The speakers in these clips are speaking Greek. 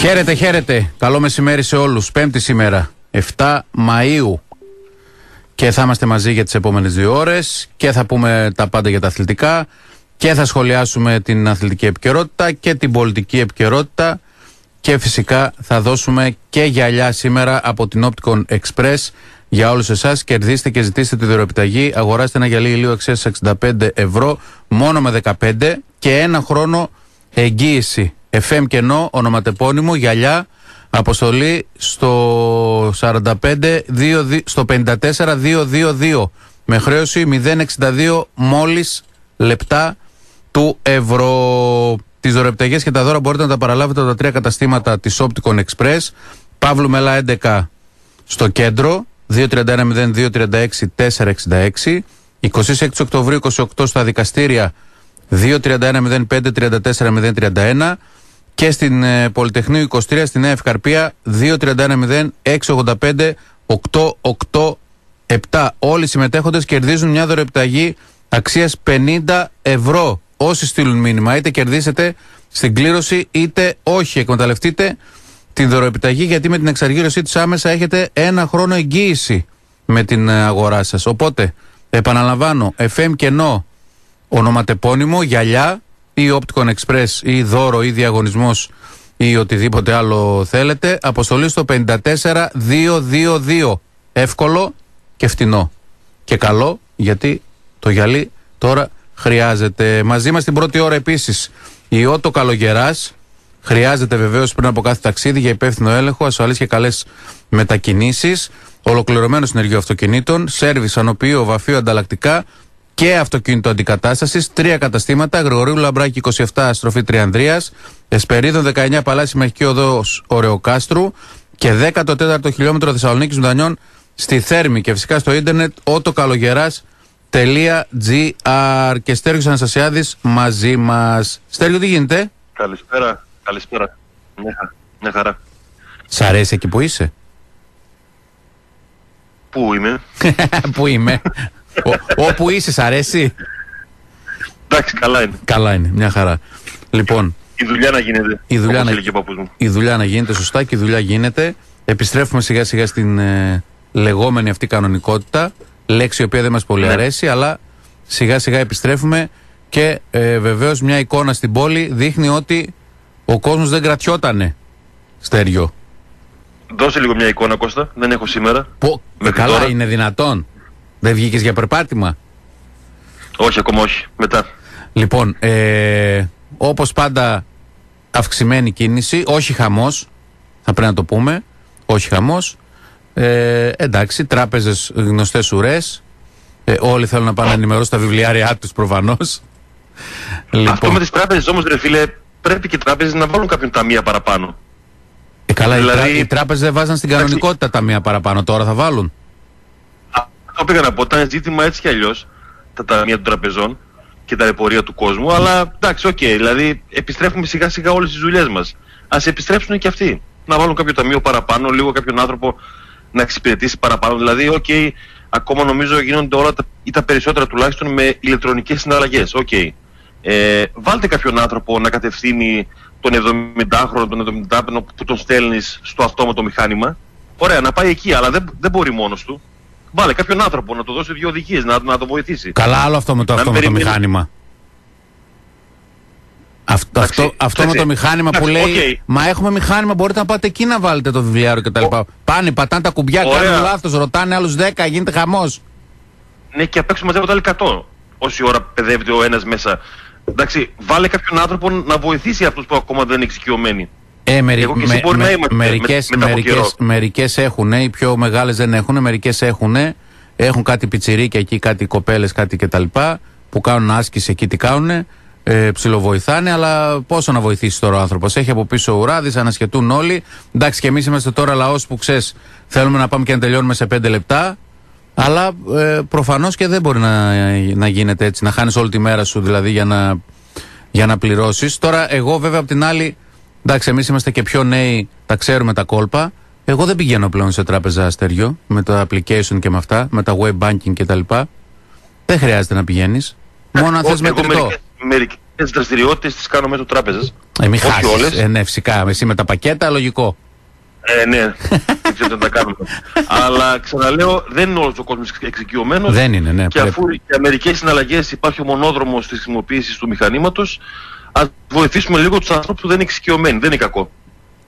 Χαίρετε, χαίρετε. Καλό μεσημέρι σε όλους. Πέμπτη σήμερα, 7 Μαΐου. Και θα είμαστε μαζί για τις επόμενες δύο ώρες και θα πούμε τα πάντα για τα αθλητικά και θα σχολιάσουμε την αθλητική επικαιρότητα και την πολιτική επικαιρότητα και φυσικά θα δώσουμε και γυαλιά σήμερα από την Opticon Express για όλους εσάς. Κερδίστε και ζητήστε τη δωρεοπιταγή. Αγοράστε ένα γυαλί ηλίου αξίας 65 ευρώ μόνο με 15 και ένα χρόνο εγγύηση. FM κενό, ονοματεπώνυμο, γυαλιά, αποστολή στο 45, 2, στο 54 με χρέωση 062 μόλις λεπτά του ευρώ. Τις δωρεπταγές και τα δώρα μπορείτε να τα παραλάβετε από τα τρία καταστήματα της Opticon Express. Παύλου Μελά 11 στο κέντρο, 231-0236-466. 26 Οκτωβρίου 28 στα δικαστήρια 231-05-34-031 και στην ε, Πολυτεχνείου 23 στη Νέα Ευκαρπία 231-0685-887. Όλοι οι συμμετέχοντες κερδίζουν μια δωρεπταγή αξίας 50 ευρώ. Όσοι στείλουν μήνυμα, είτε κερδίσετε στην κλήρωση είτε όχι. Εκμεταλλευτείτε την δωρεοπιταγή γιατί με την εξαργύρωσή της άμεσα έχετε ένα χρόνο εγγύηση με την ε, αγορά σας. Οπότε, επαναλαμβάνω, FM κενό ονοματεπώνυμο, γυαλιά ή Opticon Express ή δώρο ή διαγωνισμός ή οτιδήποτε άλλο θέλετε. Αποστολή στο 54222. Εύκολο και φτηνό. Και καλό γιατί το γυαλί τώρα χρειάζεται. Μαζί μας την πρώτη ώρα επίσης η Ότο Καλογεράς. Χρειάζεται βεβαίως πριν από κάθε ταξίδι για υπεύθυνο έλεγχο, ασφαλή και καλές μετακινήσεις. Ολοκληρωμένο συνεργείο αυτοκινήτων, σερβις, ανοποιείο, βαφείο, ανταλλακτικά και αυτοκίνητο αντικατάστασης. Τρία καταστήματα. Γρηγορίου Λαμπράκη 27, στροφή Τριανδρίας. Εσπερίδων 19, Παλάσι Μεχική Οδός Ωρεοκάστρου. Και 14ο χιλιόμετρο Θεσσαλονίκης Μουτανιών στη Θέρμη. Και φυσικά στο ίντερνετ ότοκαλογερά.gr. Και Στέργιος Αναστασιάδης μαζί μας. Στέργιο, τι γίνεται; Καλησπέρα. Καλησπέρα. Μια, χαρά. Σ' αρέσει εκεί που είσαι; Πού είμαι; Πού είμαι; Όπου είσαι, σ' αρέσει; Εντάξει, καλά είναι. Καλά είναι, μια χαρά. Λοιπόν. Η δουλειά να γίνεται. Η δουλειά, να... η δουλειά να γίνεται σωστά και η δουλειά γίνεται. Επιστρέφουμε σιγά σιγά στην ε, λεγόμενη αυτή κανονικότητα. Λέξη η οποία δεν μας πολύ ναι. αρέσει, αλλά σιγά σιγά επιστρέφουμε και ε, βεβαίως μια εικόνα στην πόλη δείχνει ότι ο κόσμος δεν κρατιότανε στέριο. Δώσε λίγο μια εικόνα, Κώστα. Δεν έχω σήμερα. Πω, με καλά τώρα. είναι δυνατόν. Δεν βγήκες για περπάτημα; Όχι, ακόμα όχι. Μετά. Λοιπόν, ε, όπως πάντα, αυξημένη κίνηση. Όχι χαμός. Θα πρέπει να το πούμε. Όχι χαμός. Ε, εντάξει, τράπεζες γνωστές ουρές. Ε, όλοι θέλουν να πάνε να ενημερώσουν τα βιβλιάρια τους προφανώς. Λοιπόν. Αυτό με τις τράπεζες όμως, ρε φίλε, πρέπει και οι τράπεζες να βάλουν κάποιον ταμεία παραπάνω. Ε, καλά, δηλαδή... οι, τράπεζες δεν βάζαν στην κανονικότητα ταμεία παραπάνω, τώρα θα βάλουν. Αυτό πήγα να πω, ήταν ζήτημα έτσι κι αλλιώς τα ταμεία των τραπεζών και τα επορία του κόσμου, αλλά εντάξει, OK, okay, δηλαδή επιστρέφουμε σιγά σιγά όλες τις δουλειές μας. Ας επιστρέψουν και αυτοί. Να βάλουν κάποιο ταμείο παραπάνω, λίγο κάποιον άνθρωπο να εξυπηρετήσει παραπάνω. Δηλαδή, OK, okay, ακόμα νομίζω γίνονται όλα τα, ή τα περισσότερα τουλάχιστον με ηλεκτρονικές συναλλαγές. OK. Okay. Ε, βάλτε κάποιον άνθρωπο να κατευθύνει τον 70χρονο, τον 75χρονο που τον στέλνεις στο αυτόματο μηχάνημα. Ωραία, να πάει εκεί, αλλά δεν, δεν μπορεί μόνος του. Βάλε κάποιον άνθρωπο να του δώσει δύο οδηγίες, να, να το βοηθήσει. Καλά, άλλο αυτό με το αυτόματο μηχάνημα. Αυτό, αυτό, αυτό με το μηχάνημα που λέει Μα έχουμε μηχάνημα, μπορείτε να πάτε εκεί να βάλετε το βιβλιάριο κτλ. Πάνε, πατάνε τα κουμπιά, κάνουν λάθος, ρωτάνε άλλους 10, γίνεται χαμός. Ναι, και απ' έξω μαζεύονται άλλοι 100. Όση ώρα παιδεύεται ο ένας μέσα Εντάξει, βάλε κάποιον άνθρωπο να βοηθήσει αυτούς που ακόμα δεν είναι εξοικειωμένοι. Ε, μερι, Εγώ και με, μπορεί με, να είμαστε μερικές, με, μερικές, μερικές έχουν, οι πιο μεγάλες δεν έχουν, μερικές έχουν, έχουν κάτι πιτσιρίκια εκεί, κάτι κοπέλες, κάτι κτλ. που κάνουν άσκηση εκεί, τι κάνουν, ε, ψιλοβοηθάνε, αλλά πόσο να βοηθήσει τώρα ο άνθρωπος. Έχει από πίσω ουράδι, ανασχετούν όλοι. Εντάξει, και εμείς είμαστε τώρα λαός που ξέρεις, θέλουμε να πάμε και να τελειώνουμε σε πέντε λεπτά. Αλλά ε, προφανώς και δεν μπορεί να, να γίνεται έτσι, να χάνεις όλη τη μέρα σου δηλαδή για να, για να πληρώσεις. Τώρα, εγώ βέβαια απ' την άλλη, εντάξει, εμείς είμαστε και πιο νέοι, τα ξέρουμε τα κόλπα. Εγώ δεν πηγαίνω πλέον σε τράπεζα αστεριό με το application και με αυτά, με τα web banking κτλ. Δεν χρειάζεται να πηγαίνεις. Μόνο αν θες μετρητό. Μερικέ δραστηριότητες τις κάνω μέσω τράπεζας. Ε, μην Όχι χάσεις. όλες. Ε, ναι, φυσικά. Εσύ με τα πακέτα, λογικό. Ε, ναι, δεν ξέρω τι να τα κάνουμε. Αλλά ξαναλέω, δεν είναι όλος ο κόσμος εξοικειωμένος. Δεν είναι, ναι. Και πρέπει. αφού για μερικές συναλλαγές υπάρχει ο μονόδρομος της χρησιμοποίησης του μηχανήματος, ας βοηθήσουμε λίγο τους ανθρώπους που δεν είναι εξοικειωμένοι. Δεν είναι κακό.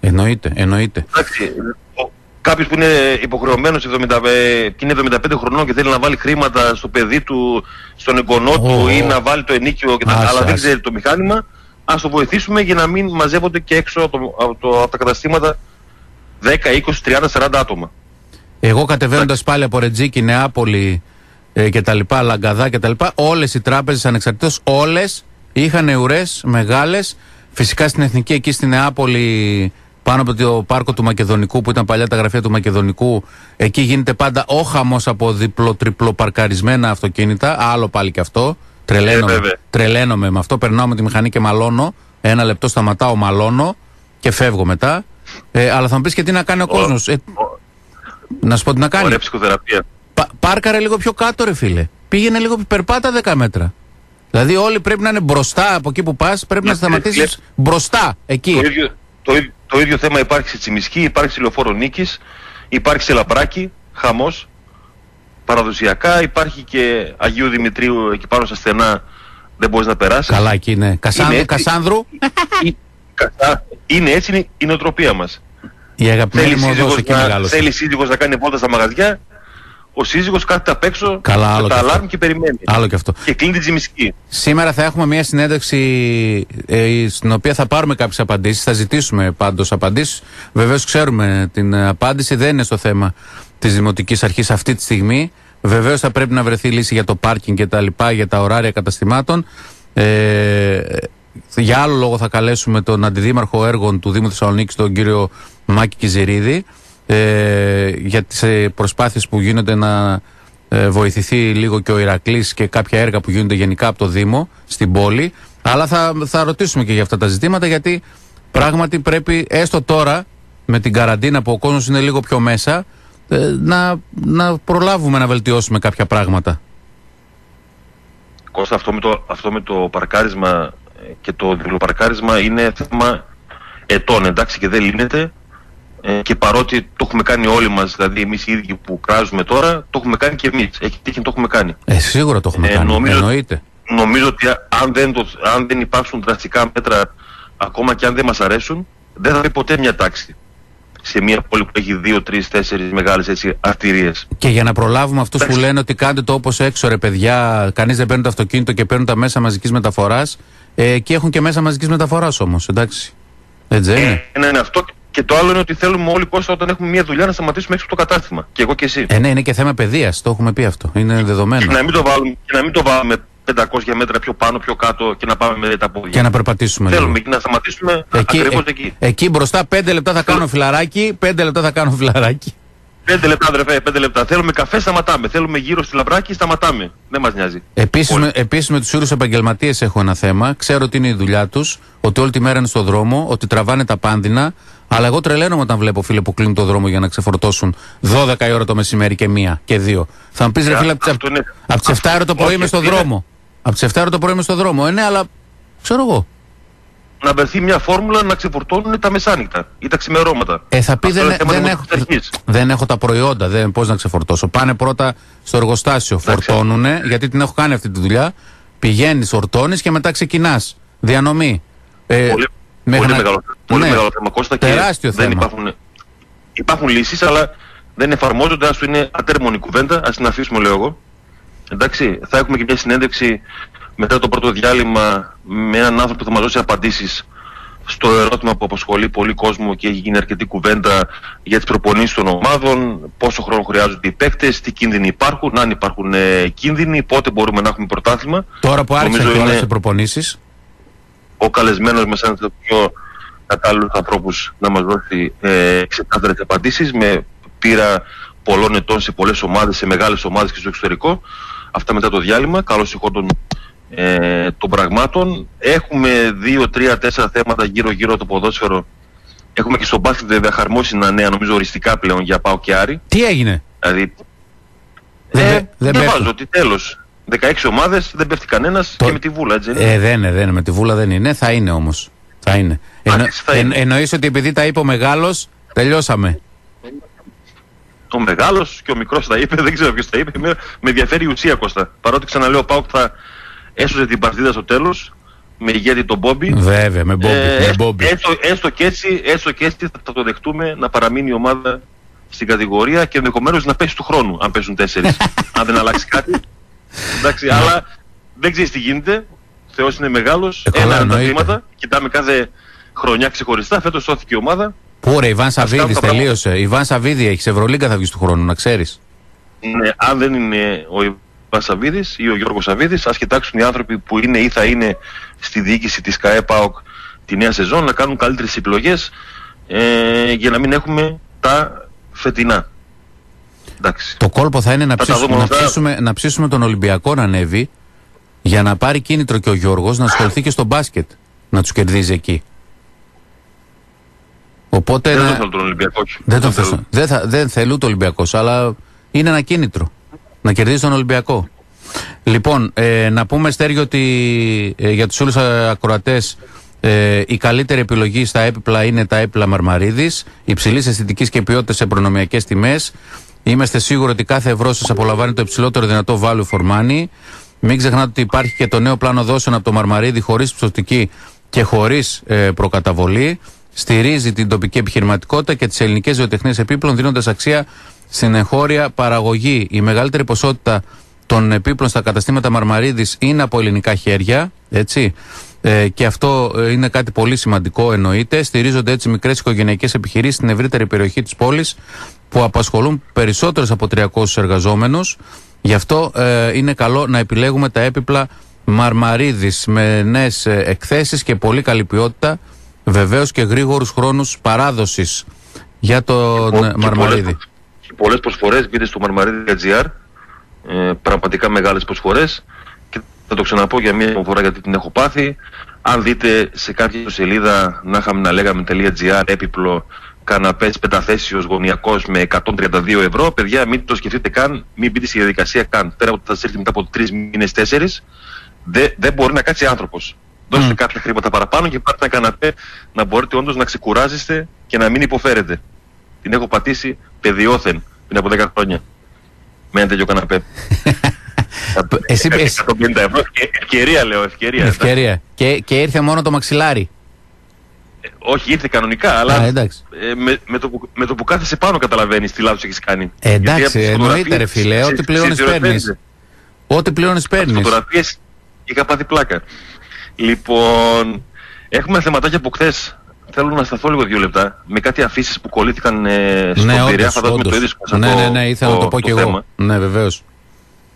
Εννοείται, εννοείται. Εντάξει, κάποιος που είναι υποχρεωμένος και είναι 75 χρονών και θέλει να βάλει χρήματα στο παιδί του, στον εγγονό του Ω. ή να βάλει το ενίκιο, και τα, Άσε, αλλά δεν άσε. ξέρει το μηχάνημα, ας το βοηθήσουμε για να μην μαζεύονται και έξω από, το, από, το, από τα καταστήματα 10, 20, 30, 40 άτομα. Εγώ κατεβαίνοντας πάλι από Ρετζίκη, Νεάπολη ε, και τα λοιπά, Λαγκαδά και τα λοιπά, όλες οι τράπεζες ανεξαρτήτως, όλες είχαν ουρές μεγάλες. Φυσικά στην εθνική εκεί στη Νεάπολη, πάνω από το πάρκο του Μακεδονικού, που ήταν παλιά τα γραφεία του Μακεδονικού, εκεί γίνεται πάντα ο χαμός από διπλο-τριπλο παρκαρισμένα αυτοκίνητα. Άλλο πάλι και αυτό. Τρελαίνομαι, Ε, βέβαια. τρελαίνομαι με αυτό. Περνάω με τη μηχανή και μαλώνω. Ένα λεπτό σταματάω, μαλώνω και φεύγω μετά. Ε, αλλά θα μου πεις και τι να κάνει ο κόσμος. Ε, να σου πω τι να κάνει. Ωραία ψυχοθεραπεία. Πα- πάρκαρε λίγο πιο κάτω, ρε φίλε. Πήγαινε λίγο, περπάτα 10 μέτρα. Δηλαδή, όλοι πρέπει να είναι μπροστά από εκεί που πας, πρέπει να Ναι, σταματήσεις βλέπ- μπροστά, εκεί. Το ίδιο, το, ίδιο- το ίδιο θέμα υπάρχει σε Τσιμισκή, υπάρχει σε Λεωφόρο Νίκης, υπάρχει σε Λαμπράκη, χαμός, παραδοσιακά, υπάρχει και Αγίου Δημητρίου εκεί πάνω στα στενά, δεν μπορείς να περάσεις. Καλά, εκεί είναι. Κασάνδρου, έτσι. Κασάνδρου; Ή- κατά- Είναι έτσι είναι η νοοτροπία μας. η αγαπημένη Θέλει μου οδός σύζυγος, εκεί να, μεγάλωσε. θέλει σύζυγος να κάνει βόλτα στα μαγαζιά, ο σύζυγος κάθεται απ' έξω Καλά, άλλο με και τα αυτό. αλάρμ και περιμένει. Άλλο και αυτό. Και κλείνει την Τσιμισκή. Σήμερα θα έχουμε μια συνέντευξη ε, στην οποία θα πάρουμε κάποιες απαντήσεις. Θα ζητήσουμε πάντως απαντήσεις. Βεβαίως ξέρουμε την ε, απάντηση, δεν είναι στο θέμα της Δημοτικής Αρχής αυτή τη στιγμή. Βεβαίως θα πρέπει να βρεθεί λύση για το πάρκινγκ και τα λοιπά, για τα ωράρια καταστημάτων. Ε, για άλλο λόγο θα καλέσουμε τον Αντιδήμαρχο Έργων του Δήμου Θεσσαλονίκη, τον κύριο Μάκη Κιζηρίδη, ε, για τις ε, προσπάθειες που γίνονται να ε, βοηθηθεί λίγο και ο Ηρακλής και κάποια έργα που γίνονται γενικά από το Δήμο στην πόλη. Αλλά θα, θα ρωτήσουμε και για αυτά τα ζητήματα γιατί πράγματι πρέπει έστω τώρα με την καραντίνα που ο κόσμος είναι λίγο πιο μέσα ε, να, να προλάβουμε να βελτιώσουμε κάποια πράγματα. Κώστα, αυτό με το, αυτό με το παρκάρισμα ε, και το διπλοπαρκάρισμα είναι θέμα ετών, εντάξει, και δεν λύνεται. Ε, και παρότι το έχουμε κάνει όλοι μας, δηλαδή εμείς οι ίδιοι που κράζουμε τώρα, το έχουμε κάνει και εμείς. Έχει τύχει να το έχουμε κάνει. Ε, σίγουρα το έχουμε Ε, κάνει. νομίζω- Εννοείται. Νομίζω ότι αν δεν, το, αν δεν υπάρξουν δραστικά μέτρα, ακόμα και αν δεν μας αρέσουν, δεν θα δει ποτέ μια τάξη σε μια πόλη που έχει δύο, τρεις, τέσσερις μεγάλες έτσι, αρτηρίες. Και για να προλάβουμε αυτούς που Εντάξει. λένε ότι κάντε το όπως έξω, ρε παιδιά, κανείς δεν παίρνει το αυτοκίνητο και παίρνουν τα μέσα μαζικής μεταφοράς. Ε, εκεί έχουν και μέσα μαζικής μεταφοράς όμως, εντάξει. Έτσι δεν είναι. Ε, ναι, ναι, αυτό. Και το άλλο είναι ότι θέλουμε όλοι Κώστα όταν έχουμε μια δουλειά να σταματήσουμε έξω από το κατάστημα. Και εγώ και εσύ. Ε, ναι, είναι και θέμα παιδείας. Το έχουμε πει αυτό. Είναι δεδομένο. Και να μην το βάλουμε, και να μην το βάλουμε 500 μέτρα πιο πάνω, πιο κάτω και να πάμε με τα πόδια. Και να περπατήσουμε λίγο. Θέλουμε να σταματήσουμε Εκεί, ακριβώς ε- εκεί. εκεί μπροστά 5 λεπτά θα κάνω φιλαράκι. 5 λεπτά θα κάνω φιλαράκι. Πέντε λεπτά, αδερφέ, πέντε λεπτά. Θέλουμε καφέ, σταματάμε. Θέλουμε γύρω στη λαμπράκι, σταματάμε. Δεν μας νοιάζει. Επίσης Όλοι. με, επίσης με τους ήρους επαγγελματίες έχω ένα θέμα. Ξέρω ότι είναι η δουλειά τους, ότι όλη τη μέρα είναι στο δρόμο, ότι τραβάνε τα πάνδυνα. Αλλά εγώ τρελαίνομαι όταν βλέπω φίλε που κλείνουν το δρόμο για να ξεφορτώσουν 12 η ώρα το μεσημέρι και μία και δύο. Θα μου πεις ρε Ε, φίλε, από αυτό είναι- τι 7 η ώρα το πρωί Όχι, είμαι στο είναι- δρόμο. Από τις 7 η ώρα το πρωί είμαι στο δρόμο. Ε, ναι, αλλά ξέρω εγώ. Να βρεθεί μια φόρμουλα να ξεφορτώνουν τα μεσάνυχτα ή τα ξημερώματα. Ε, θα πει Αυτό δεν, είναι θέμα δεν, έχω, δημοτικής αρχής. δεν έχω τα προϊόντα, δεν, πώς να ξεφορτώσω. Πάνε πρώτα στο εργοστάσιο, Εντάξει. φορτώνουνε, γιατί την έχω κάνει αυτή τη δουλειά. Πηγαίνεις, φορτώνεις και μετά ξεκινάς. Διανομή. Ε, Πολύ, μέχρι πολύ, να- μεγάλο, πολύ Ναι. μεγάλο θέμα Κώστα και Τεράστιο δεν θέμα. υπάρχουν, υπάρχουν λύσεις αλλά δεν εφαρμόζονται, ας του είναι ατέρμονη κουβέντα, ας την αφήσουμε λέω εγώ. Εντάξει, θα έχουμε και μια συνέντευξη μετά το πρώτο διάλειμμα με έναν άνθρωπο που θα μας δώσει απαντήσεις στο ερώτημα που απασχολεί πολύ κόσμο και έχει γίνει αρκετή κουβέντα για τις προπονήσεις των ομάδων, πόσο χρόνο χρειάζονται οι παίκτες, τι κίνδυνοι υπάρχουν, αν υπάρχουν ε, κίνδυνοι, πότε μπορούμε να έχουμε πρωτάθλημα. Τώρα που άρχισαν Νομίζω και όλες είναι- οι προπονήσεις, ο καλεσμένος μας είναι το πιο κατάλληλους ανθρώπους να μας δώσει ε, ξεκάθαρες απαντήσεις με πείρα πολλών ετών σε πολλές ομάδες, σε μεγάλες ομάδες και στο εξωτερικό. Αυτά μετά το διάλειμμα, καλώς ηχόντων ε, των πραγμάτων. Έχουμε δύο, τρία, τέσσερα θέματα γύρω-γύρω από το ποδόσφαιρο. Έχουμε και στο μπάσκετ βέβαια χαρμόσυνα νέα, νομίζω οριστικά πλέον για Πάο και Άρη. τι έγινε; Δηλαδή, Δεν ε, πέ- δεν διαβάζω πέφτουν. ότι τέλος. 16 ομάδες, δεν πέφτει κανένας Το- και με τη βούλα, έτσι δεν είναι; Ε, δεν είναι, δεν είναι. Με τη βούλα δεν είναι. Θα είναι όμως. Θα είναι. Εννο, εν, εννοείς ότι επειδή τα είπε ο μεγάλος, τελειώσαμε. Ο μεγάλος και ο μικρός τα είπε, δεν ξέρω ποιος τα είπε. Με, με ενδιαφέρει η ουσία Κώστα. Παρότι ξαναλέω, ο Πάουκ θα έσωσε την παρτίδα στο τέλος με ηγέτη τον Μπόμπι. Βέβαια, με Μπόμπι. Ε, με Μπόμπι. Έστω, έστω, και έτσι, έστω και έτσι θα το δεχτούμε να παραμείνει η ομάδα στην κατηγορία και ενδεχομένως να πέσει του χρόνου, αν πέσουν τέσσερις. αν δεν αλλάξει κάτι. Εντάξει, Ναι. αλλά δεν ξέρεις τι γίνεται. Ο Θεός είναι μεγάλος. Ε, καλά, Ένα είναι τα εννοείται. βήματα. Κοιτάμε κάθε χρονιά ξεχωριστά. Φέτος σώθηκε η ομάδα. Πού ρε, Ιβάν Σαββίδης κάνουν τα πράγματα. τελείωσε. Ιβάν Σαββίδη έχεις Ευρωλίγκα θα βγεις του χρόνου, να ξέρεις. Ναι, αν δεν είναι ο Ιβάν Σαββίδης ή ο Γιώργος Σαββίδης, ας κοιτάξουν οι άνθρωποι που είναι ή θα είναι στη διοίκηση της ΚΑΕ ΠΑΟΚ τη νέα σεζόν να κάνουν καλύτερες επιλογές ε, για να μην έχουμε τα φετινά. Εντάξει. Το κόλπο θα είναι να, Θα τα ψήσουμε, δούμε να, αυτά. ψήσουμε, να ψήσουμε τον Ολυμπιακό να ανέβει για να πάρει κίνητρο και ο Γιώργος να ασχοληθεί και στο μπάσκετ. Να τους κερδίζει εκεί. Οπότε Δεν να- τον θέλω τον Ολυμπιακό. όχι. δεν, τον θέλω. θες- δεν, θα, δεν θέλει ούτε ο Ολυμπιακός, αλλά είναι ένα κίνητρο να κερδίσει τον Ολυμπιακό. Λοιπόν, ε, να πούμε Στέργιο ότι ε, για τους όλους ακροατές ε, η καλύτερη επιλογή στα έπιπλα είναι τα έπιπλα Μαρμαρίδης, υψηλής αισθητικής και ποιότητας σε προνομιακές τιμές. Είμαστε σίγουροι ότι κάθε ευρώ σας απολαμβάνει το υψηλότερο δυνατό value for money. Μην ξεχνάτε ότι υπάρχει και το νέο πλάνο δόσεων από το Μαρμαρίδη χωρίς ψωτική και χωρίς ε, προκαταβολή. Στηρίζει την τοπική επιχειρηματικότητα και τις ελληνικές ζωοτεχνίες επίπλων δίνοντας αξία στην εγχώρια παραγωγή. Η μεγαλύτερη ποσότητα των επίπλων στα καταστήματα Μαρμαρίδης είναι από ελληνικά χέρια, έτσι. Ε, και αυτό ε, είναι κάτι πολύ σημαντικό εννοείται. Στηρίζονται έτσι μικρές οικογενειακές επιχειρήσεις στην ευρύτερη περιοχή της πόλης που απασχολούν περισσότερους από 300 εργαζόμενους. Γι' αυτό ε, είναι καλό να επιλέγουμε τα έπιπλα Μαρμαρίδης με νέες ε, εκθέσεις και πολύ καλή ποιότητα. Βεβαίως και γρήγορους χρόνους παράδοσης για τον Και ε, Μαρμαρίδη. πολλές- Και πολλές προσφορές μπείτε στο marmaridi.gr ε, πραγματικά μεγάλες προσφορές και θα το ξαναπώ για μία φορά γιατί την έχω πάθει αν δείτε σε κάποια σελίδα να είχαμε να λέγαμε .gr έπιπλο καναπές πενταθέσιος γωνιακός με 132 ευρώ παιδιά μην το σκεφτείτε καν μην μπείτε στη διαδικασία καν πέρα από ότι θα σας έρθει μετά από τρεις μήνες τέσσερις δεν, δεν μπορεί να κάτσει άνθρωπος Δώστε Μμ. κάποια χρήματα παραπάνω και πάρτε ένα καναπέ να μπορείτε όντως να ξεκουράζεστε και να μην υποφέρετε. Την έχω πατήσει παιδιόθεν πριν από 10 χρόνια. Με ένα τέτοιο καναπέ. Εσύ- εσύ- 150 ευρώ. Ευκαι- Ευκαιρία λέω, ευκαιρία. Ευκαιρία. Και, και ήρθε μόνο το μαξιλάρι. Ε, Όχι, ήρθε κανονικά, αλλά Α, εντάξει. ε, με, με, το που, με το που κάθεσαι πάνω καταλαβαίνεις τι λάθος έχεις κάνει. Ε, εντάξει, Γιατί από τις εννοείται, φωτογραφίες- ρε φίλε, στις- ό,τι πληρώνεις, στις παίρνεις. φωτογραφίες- Ό,τι πληρώνει, από τις παίρνεις. φωτογραφίες είχα πάθει πλάκα. Λοιπόν, έχουμε ένα θεματάκι από χθες. Θέλω να σταθώ λίγο δύο λεπτά με κάτι αφήσεις που κολλήθηκαν ε, στον Ναι, Πειραιά. όντως, Φαντάζομαι το όντως. είδες Κώστα, Ναι, το- ναι, ναι, ήθελα να το πω κι εγώ. θέμα. Ναι, βεβαίως.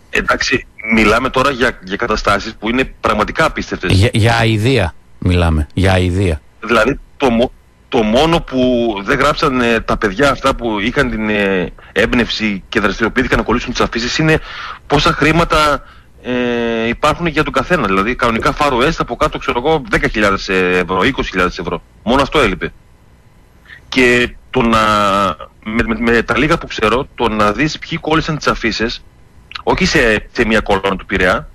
Εντάξει, μιλάμε τώρα για, για καταστάσεις που είναι πραγματικά απίστευτες. Για, για αηδία μιλάμε. Για αηδία. Δηλαδή το, μο- το μόνο που δεν γράψαν ε, τα παιδιά αυτά που είχαν την ε, έμπνευση και δραστηριοποιήθηκαν να κολλήσουν τις αφήσεις είναι πόσα χρήματα ε, υπάρχουν για τον καθένα. Δηλαδή κανονικά φάρο έστα από κάτω ξέρω εγώ 10.000 ευρώ, 20.000 ευρώ. Μόνο αυτό έλειπε. Και το να, με, με, με τα λίγα που ξέρω, το να δεις ποιοι κόλλησαν τις αφήσεις, όχι σε, σε μια κολόνα του Πειραιά,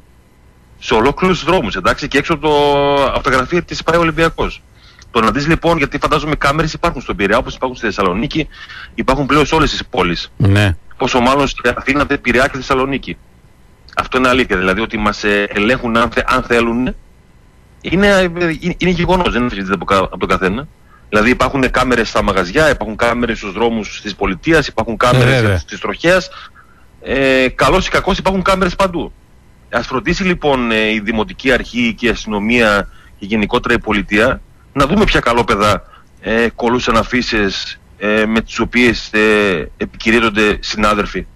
σε ολόκληρους του δρόμους, εντάξει, και έξω από, το, από τα γραφεία της ΠΑΕ Ολυμπιακός. Το να δεις λοιπόν, γιατί φαντάζομαι κάμερες υπάρχουν στον Πειραιά, όπως υπάρχουν στη Θεσσαλονίκη, υπάρχουν πλέον σε όλες τις πόλεις. Ναι. Πόσο μάλλον στην Αθήνα, Τε- Πειραιά και Θεσσαλονίκη. Αυτό είναι αλήθεια. Δηλαδή ότι μας ελέγχουν αν, θε- αν θέλουν. Είναι, ε, είναι, είναι γεγονός, δεν αμφισβητείται από, κα- από τον καθένα. Δηλαδή υπάρχουν κάμερες στα μαγαζιά, υπάρχουν κάμερες στους δρόμους της πολιτείας, υπάρχουν Ε, βέβαια. κάμερε τη τροχέα. Ε, Καλό ή κακό υπάρχουν κάμερες παντού. Α φροντίσει λοιπόν ε, η Δημοτική Αρχή και η αστυνομία και γενικότερα η πολιτεία να δούμε ποια καλόπεδα ε, κολούσαν αφήσεις ε, με τις οποίες ε, επικηρύττονται συνάδελφοι.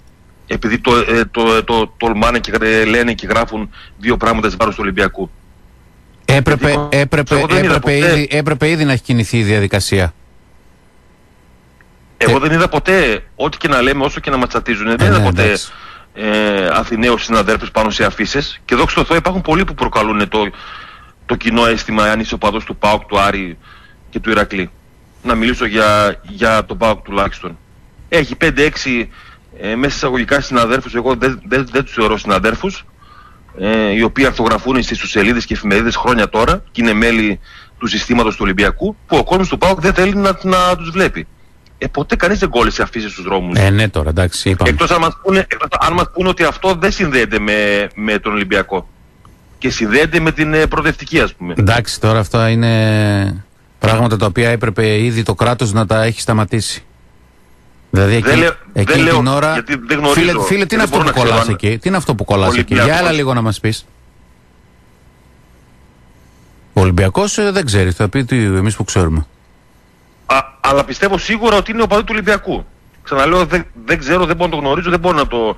Επειδή το, ε, το, το, τολμάνε και ε, λένε και γράφουν δύο πράγματα εις βάρος του Ολυμπιακού. Έπρεπε, Εγώ- έπρεπε, εγώ δεν είδα έπρεπε, ποτέ. ήδη, έπρεπε ήδη να έχει κινηθεί η διαδικασία. Εγώ Ε. δεν είδα ποτέ, ό,τι και να λέμε, όσο και να μας τσατίζουν, δεν Ε, είδα ναι, ποτέ εντάξει. ε, Αθηναίους συναδέλφους πάνω σε αφήσεις. Και δόξα τω Θεώ υπάρχουν πολλοί που προκαλούν το, το κοινό αίσθημα αν είσαι οπαδός του ΠΑΟΚ, του Άρη και του Ηρακλή. Να μιλήσω για, για τον ΠΑΟΚ τουλάχιστον. Έχει 5-6 ε, μέσα εισαγωγικά συναδέρφους, εγώ δεν, δεν, δεν τους θεωρώ συναδέρφους, ε, οι οποίοι αρθογραφούν στις σελίδες και εφημερίδες χρόνια τώρα και είναι μέλη του συστήματος του Ολυμπιακού που ο κόσμος του ΠΑΟΚ δεν θέλει να, να τους βλέπει. Ε, ποτέ κανείς δεν κόλλησε αφήσεις στους δρόμους. Ε, ναι, τώρα εντάξει, είπαμε. Εκτός αν μας πούνε, αν μας πούνε ότι αυτό δεν συνδέεται με, με τον Ολυμπιακό. Και συνδέεται με την ε, προοδευτική, ας πούμε. Εντάξει, τώρα αυτά είναι πράγματα τα οποία έπρεπε ήδη το κράτος να τα έχει σταματήσει. Δηλαδή εκεί, Δεν λέω- εκεί δεν λέω, την ώρα. γιατί δεν γνωρίζω. Φίλε, φίλε, τι είναι Δεν αυτό μπορώ που να ξέρω κολλάς αν- εκεί; Τι είναι αυτό που κολλάς εκεί; Ολυμπιακός. Για έλα λίγο να μας πεις. Ο Ολυμπιακός δεν ξέρεις, θα πει τι εμείς που ξέρουμε. Α, αλλά πιστεύω σίγουρα ότι είναι ο παδί του Ολυμπιακού. Ξαναλέω, δεν, δεν ξέρω, δεν μπορώ να το γνωρίζω, δεν μπορώ να το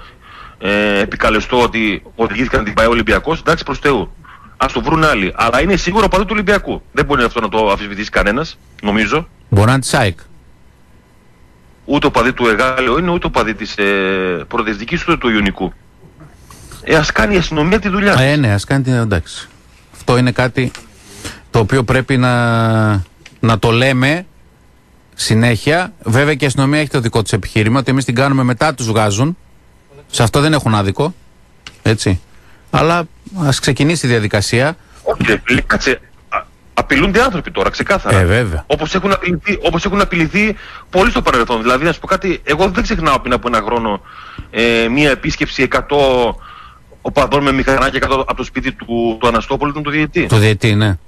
ε, επικαλεστώ ότι οδηγήθηκαν να την πάει ο Ολυμπιακός. Εντάξει, προς Θεού. Α το βρουν άλλοι. Αλλά είναι σίγουρο ο παδί του Ολυμπιακού. Δεν μπορεί αυτό να το αμφισβητήσει κανένας, νομίζω. Μπορεί να είναι της ΣΑΙΚ. Ούτε ο παδί του Εγάλεο είναι, ούτε ο παδί της ε, προοδευτική ούτε του Ιωνικού. Ε, ας κάνει η αστυνομία τη δουλειά. της. Ε, ναι, ας κάνει την εντάξει. Αυτό είναι κάτι το οποίο πρέπει να, να το λέμε συνέχεια. Βέβαια και η αστυνομία έχει το δικό της επιχείρημα ότι εμείς την κάνουμε μετά τους βγάζουν. Σε αυτό δεν έχουν άδικο. Έτσι. Αλλά ας ξεκινήσει η διαδικασία. Όχι, ρε φίλε, κάτσε. Α- Απειλούνται άνθρωποι τώρα, ξεκάθαρα. Ε, βέβαια. Όπως έχουν, απειληθεί, όπως έχουν απειληθεί πολύ στο παρελθόν. Δηλαδή, να σου πω κάτι, εγώ δεν ξεχνάω πριν από ένα χρόνο ε, μία επίσκεψη 100 οπαδών με μηχανάκια κάτω από το σπίτι του, του Αναστόπολου, τον του διαιτή. Το διετή, ναι.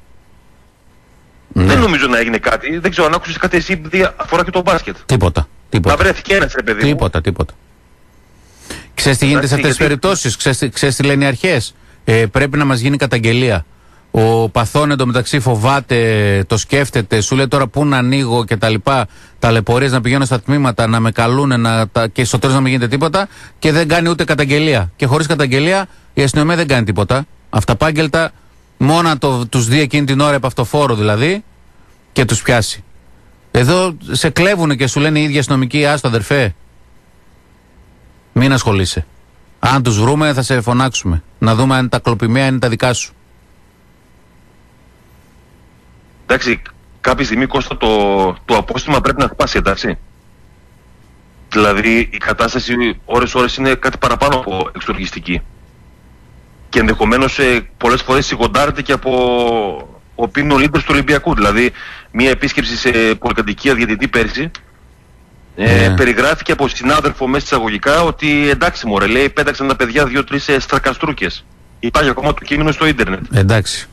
Δεν ναι. νομίζω να έγινε κάτι. Δεν ξέρω αν άκουσες κάτι εσύ, επειδή αφορά και το μπάσκετ. Τίποτα. Να Τίποτα. βρέθηκε ένας ρε παιδί. μου. Τίποτα, τίποτα. Ξέρεις τι γίνεται σε Εντάξει, αυτές τις γιατί- περιπτώσεις, ξέρεις, τι- ξέρεις τι λένε οι αρχές; Ε, πρέπει να μας γίνει καταγγελία. Ο παθόν εντωμεταξύ φοβάται, το σκέφτεται, σου λέει τώρα πού να ανοίγω και τα λοιπά, ταλαιπωρίες να πηγαίνω στα τμήματα, να με καλούνε να, τα, και στο τέλος να μην γίνεται τίποτα και δεν κάνει ούτε καταγγελία. Και χωρίς καταγγελία η αστυνομία δεν κάνει τίποτα. Αυταπάγγελτα, μόνο να το, τους δει εκείνη την ώρα επ' αυτοφόρο δηλαδή και τους πιάσει. Εδώ σε κλέβουνε και σου λένε οι ίδιοι αστυνομικοί, άστο αδερφέ. Μην ασχολείσαι. Αν τους βρούμε θα σε φωνάξουμε. Να δούμε αν τα κλοπημαία είναι τα δικά σου. Εντάξει, κάποια στιγμή Κώστα το, το απόστημα πρέπει να σπάσει, εντάξει. Δηλαδή η κατάσταση ώρες-ώρες είναι κάτι παραπάνω από εξοργιστική. Και ενδεχομένω ε, πολλέ φορέ σιγοντάρεται και από opinion leaders του Ολυμπιακού. Δηλαδή, μία επίσκεψη σε πολυκατοικία διαιτητή πέρσι ε, Ναι. περιγράφηκε από συνάδελφο μέσα εισαγωγικά ότι εντάξει, μωρέ, λέει, πέταξαν τα παιδιά δύο-τρεις ε, στρακαστρούκες. Υπάρχει ακόμα το κείμενο στο ίντερνετ. Εντάξει.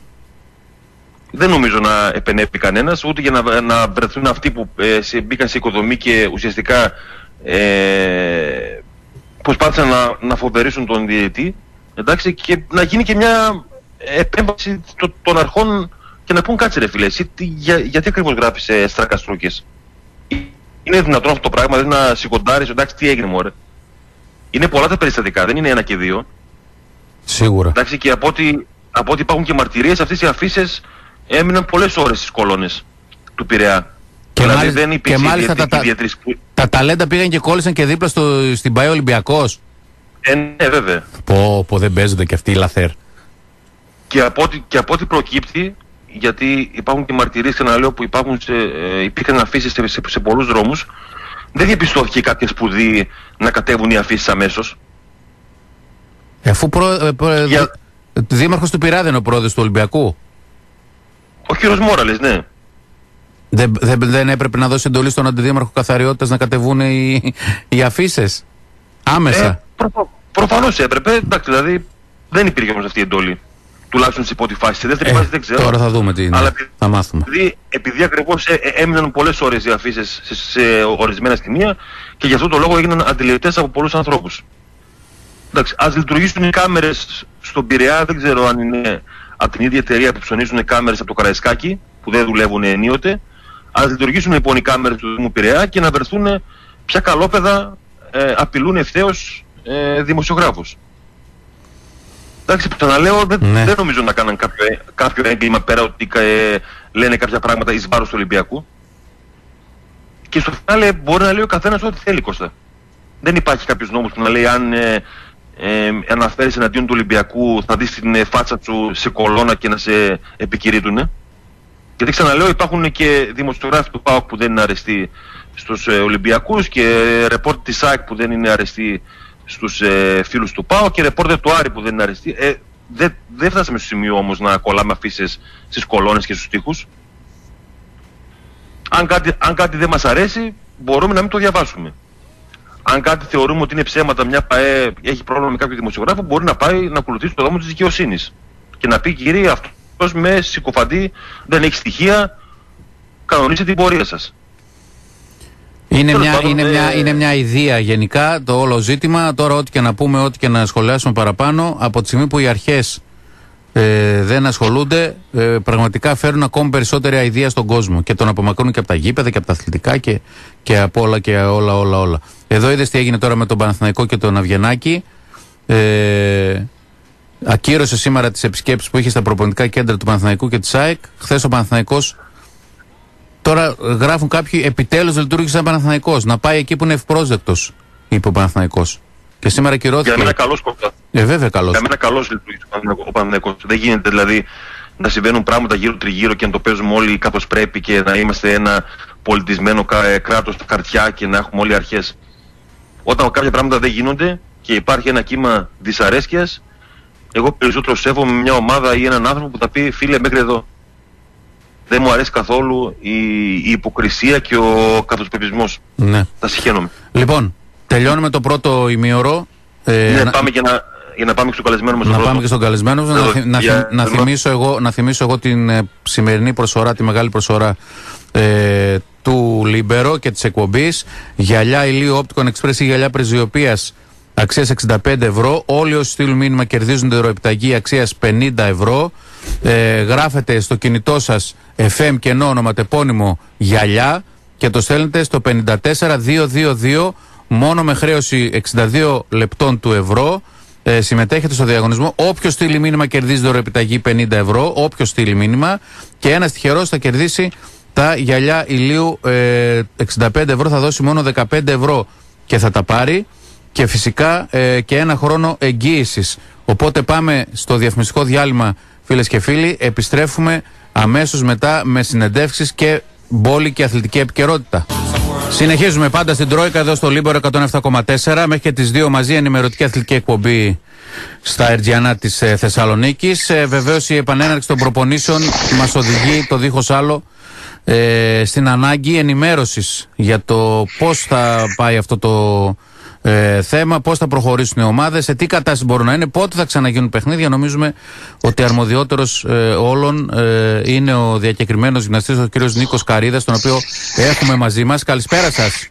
Δεν νομίζω να επενέπει κανένας, ούτε για να, να βρεθούν αυτοί που ε, σε, μπήκαν σε οικοδομή και ουσιαστικά ε, προσπάθησαν να, να φοβερήσουν τον διαιτητή. Εντάξει, και να γίνει και μια επέμβαση το- των αρχών και να πούν κάτσε ρε φίλε, εσύ, τι, για, γιατί ακριβώς γράφεις ε, στρακαστρούκες; Είναι δυνατόν αυτό το πράγμα, δηλαδή να σηκωτάρεις, εντάξει τι έγινε μωρέ. Είναι πολλά τα περιστατικά, δεν είναι ένα και δύο. Σίγουρα. Εντάξει, και από ό,τι, από ό,τι υπάρχουν και μαρτυρίες, αυτές οι αφήσεις έμειναν πολλές ώρες στις κολόνες του Πειραιά. Και δηλαδή μάλιστα- δεν υπήρξε και μάλιστα ιδιαίτερη τα- τα- διατρής που... Τα ταλέντα πήγαν και κόλλησαν και δίπλα στο, στην Πάει Ολυμπιακός. Ε, ναι, βέβαια. Πω, πω, δεν παίζονται και αυτοί οι λαθέρ. Και από, ό,τι, και από ό,τι προκύπτει, γιατί υπάρχουν και μαρτυρίες, ξαναλέω, που υπάρχουν σε, ε, υπήρχαν αφήσεις σε, σε, σε πολλούς δρόμους, δεν διαπιστώθηκε κάποια σπουδή να κατέβουν οι αφήσεις αμέσως. Ε, Αφού προ, ε, προ- Για- δι- δήμαρχος του Πειραιά δεν είναι ο πρόεδρος του Ολυμπιακού. Ο κύριος Μόραλες, ναι. Δεν, δεν, δεν έπρεπε να δώσει εντολή στον αντιδήμαρχο καθαριότητας να κατεβούν οι, οι αφήσεις; Άμεσα. Ε, προ, προφανώς έπρεπε, εντάξει, δηλαδή δεν υπήρχε όμως αυτή η εντόλη. Τουλάχιστον σε πρώτη φάση. Σε δεύτερη Ε, φάση δεν ξέρω. τώρα θα δούμε τι είναι. Αλλά επει- Θα μάθουμε. επειδή, επειδή ακριβώς έμειναν πολλές ώρες οι αφήσεις σε, σε ορισμένα σημεία και γι' αυτό το λόγο έγιναν αντιληπτές από πολλούς ανθρώπους. Εντάξει, ας λειτουργήσουν οι κάμερες στον Πειραιά, δεν ξέρω αν είναι από την ίδια εταιρεία που ψωνίζουν κάμερες από το Καραϊσκάκι, που δεν δουλεύουν ενίοτε. Α λειτουργήσουν λοιπόν οι κάμερες του Δήμου Πειραιά και να βρεθούν ποια καλόπεδα ε, απειλούν ευθέως ε, δημοσιογράφους. Εντάξει, που ξαναλέω, δεν, Ναι. δεν νομίζω να κάναν κάποιο, ε- κάποιο έγκλημα πέρα ότι ε, λένε κάποια πράγματα εις βάρος του Ολυμπιακού. Και στο φινάλε μπορεί να λέει ο καθένας ό,τι θέλει Κώστα. Δεν υπάρχει κάποιος νόμος που να λέει αν ε, ε, αναφέρεις εναντίον του Ολυμπιακού θα δεις την ε, φάτσα σου σε κολόνα και να σε επικηρύττουνε. Γιατί ξαναλέω υπάρχουν και δημοσιογράφοι του ΠΑΟΚ που δεν είναι αρεστοί στους ε, Ολυμπιακούς και ρεπόρτερ της ΑΕΚ που δεν είναι αρεστοί στους ε, φίλους του ΠΑΟΚ και ρεπόρτερ του Άρη που δεν είναι αρεστοί. Ε, δεν, δεν φτάσαμε στο σημείο όμως να κολλάμε αφήσεις στις κολόνες και στους τοίχους. Αν κάτι, αν κάτι δεν μας αρέσει, μπορούμε να μην το διαβάσουμε. Αν κάτι θεωρούμε ότι είναι ψέματα, μια ΠαΕ έχει πρόβλημα με κάποιο δημοσιογράφο, μπορεί να πάει να ακολουθήσει το δρόμο της δικαιοσύνης. Και να πει, κύριε, αυτός με συκοφαντή, δεν έχει στοιχεία, κανονίστε την πορεία σας. Είναι μια, είναι, μια, είναι μια ιδέα γενικά το όλο ζήτημα. Τώρα, ό,τι και να πούμε, ό,τι και να σχολιάσουμε παραπάνω, από τη στιγμή που οι αρχές ε, δεν ασχολούνται, ε, πραγματικά φέρουν ακόμη περισσότερη αηδία στον κόσμο και τον απομακρύνουν και από τα γήπεδα και από τα αθλητικά και, και από όλα και όλα, όλα, όλα. Εδώ είδες τι έγινε τώρα με τον Παναθηναϊκό και τον Αυγενάκη. Ε, ακύρωσε σήμερα τις επισκέψεις που είχε στα προπονητικά κέντρα του Παναθηναϊκού και της ΑΕΚ. Χθες ο Παναθηναϊκός Τώρα γράφουν κάποιοι επιτέλους λειτουργήσε σαν Παναθανικό. Να πάει εκεί που είναι ευπρόσδεκτος, είπε ο Παναθανικό. Και σήμερα κυρώθηκε. Για μένα καλός σκοπό. Ε, βέβαια καλός. Για μένα καλός λειτουργήσε ο Παναθανικό. Δεν γίνεται δηλαδή να συμβαίνουν πράγματα γύρω τριγύρω και να το παίζουμε όλοι κάπως πρέπει και να είμαστε ένα πολιτισμένο ε, κράτος στα χαρτιά και να έχουμε όλοι αρχές. Όταν κάποια πράγματα δεν γίνονται και υπάρχει ένα κύμα δυσαρέσκειας, εγώ περισσότερο σέβομαι μια ομάδα ή έναν άνθρωπο που θα πει φίλε μέχρι εδώ δεν μου αρέσει καθόλου η, η υποκρισία και ο καθοσπεπισμός. Ναι. Τα συχαίνομαι. Λοιπόν, τελειώνουμε το πρώτο ημίωρο. Ε, ναι, να... πάμε και να, για να πάμε και στον καλεσμένο μας. Να πάμε και στον καλεσμένο μας. Να, να, για... να, θυμίσω εγώ, να θυμίσω εγώ την ε, σημερινή προσφορά, τη μεγάλη προσφορά ε, του Λίμπερο και της εκπομπής. Γυαλιά ηλίου Opticon Express ή γυαλιά πρεσβυωπίας αξίας 65 ευρώ. Όλοι όσοι στείλουν μήνυμα κερδίζουν δωροεπιταγή αξίας 50 ευρώ. Ε, γράφετε στο κινητό σας FM κενό ονοματεπώνυμο γυαλιά και το στέλνετε στο 54222 μόνο με χρέωση 62 λεπτών του ευρώ. Ε, συμμετέχετε στο διαγωνισμό. Όποιος στείλει μήνυμα κερδίζει δωροεπιταγή 50 ευρώ. Όποιος στείλει μήνυμα. Και ένας τυχερός θα κερδίσει τα γυαλιά ηλίου ε, 65 ευρώ. Θα δώσει μόνο 15 ευρώ και θα τα πάρει και φυσικά ε, και ένα χρόνο εγγύησης. Οπότε πάμε στο διαφημιστικό διάλειμμα, φίλες και φίλοι. Επιστρέφουμε αμέσως μετά με συνεντεύξεις και μπόλικη αθλητική επικαιρότητα. Συνεχίζουμε πάντα στην Τρόικα εδώ στο Λίμπορο 107,4 μέχρι και τις 2 μαζί ενημερωτική αθλητική εκπομπή στα Ερτζιανά της ε, Θεσσαλονίκης. Ε, Βεβαίως η επανέναρξη των προπονήσεων μας οδηγεί το δίχως άλλο ε, στην ανάγκη ενημέρωσης για το πώς θα πάει αυτό το ε, θέμα, πώς θα προχωρήσουν οι ομάδες, σε τι κατάσταση μπορούν να είναι, πότε θα ξαναγίνουν παιχνίδια. Νομίζουμε ότι αρμοδιότερος ε, όλων ε, είναι ο διακεκριμένος γυμναστής, ο κ. Νίκος Καρίδας, τον οποίο έχουμε μαζί μας. Καλησπέρα σας.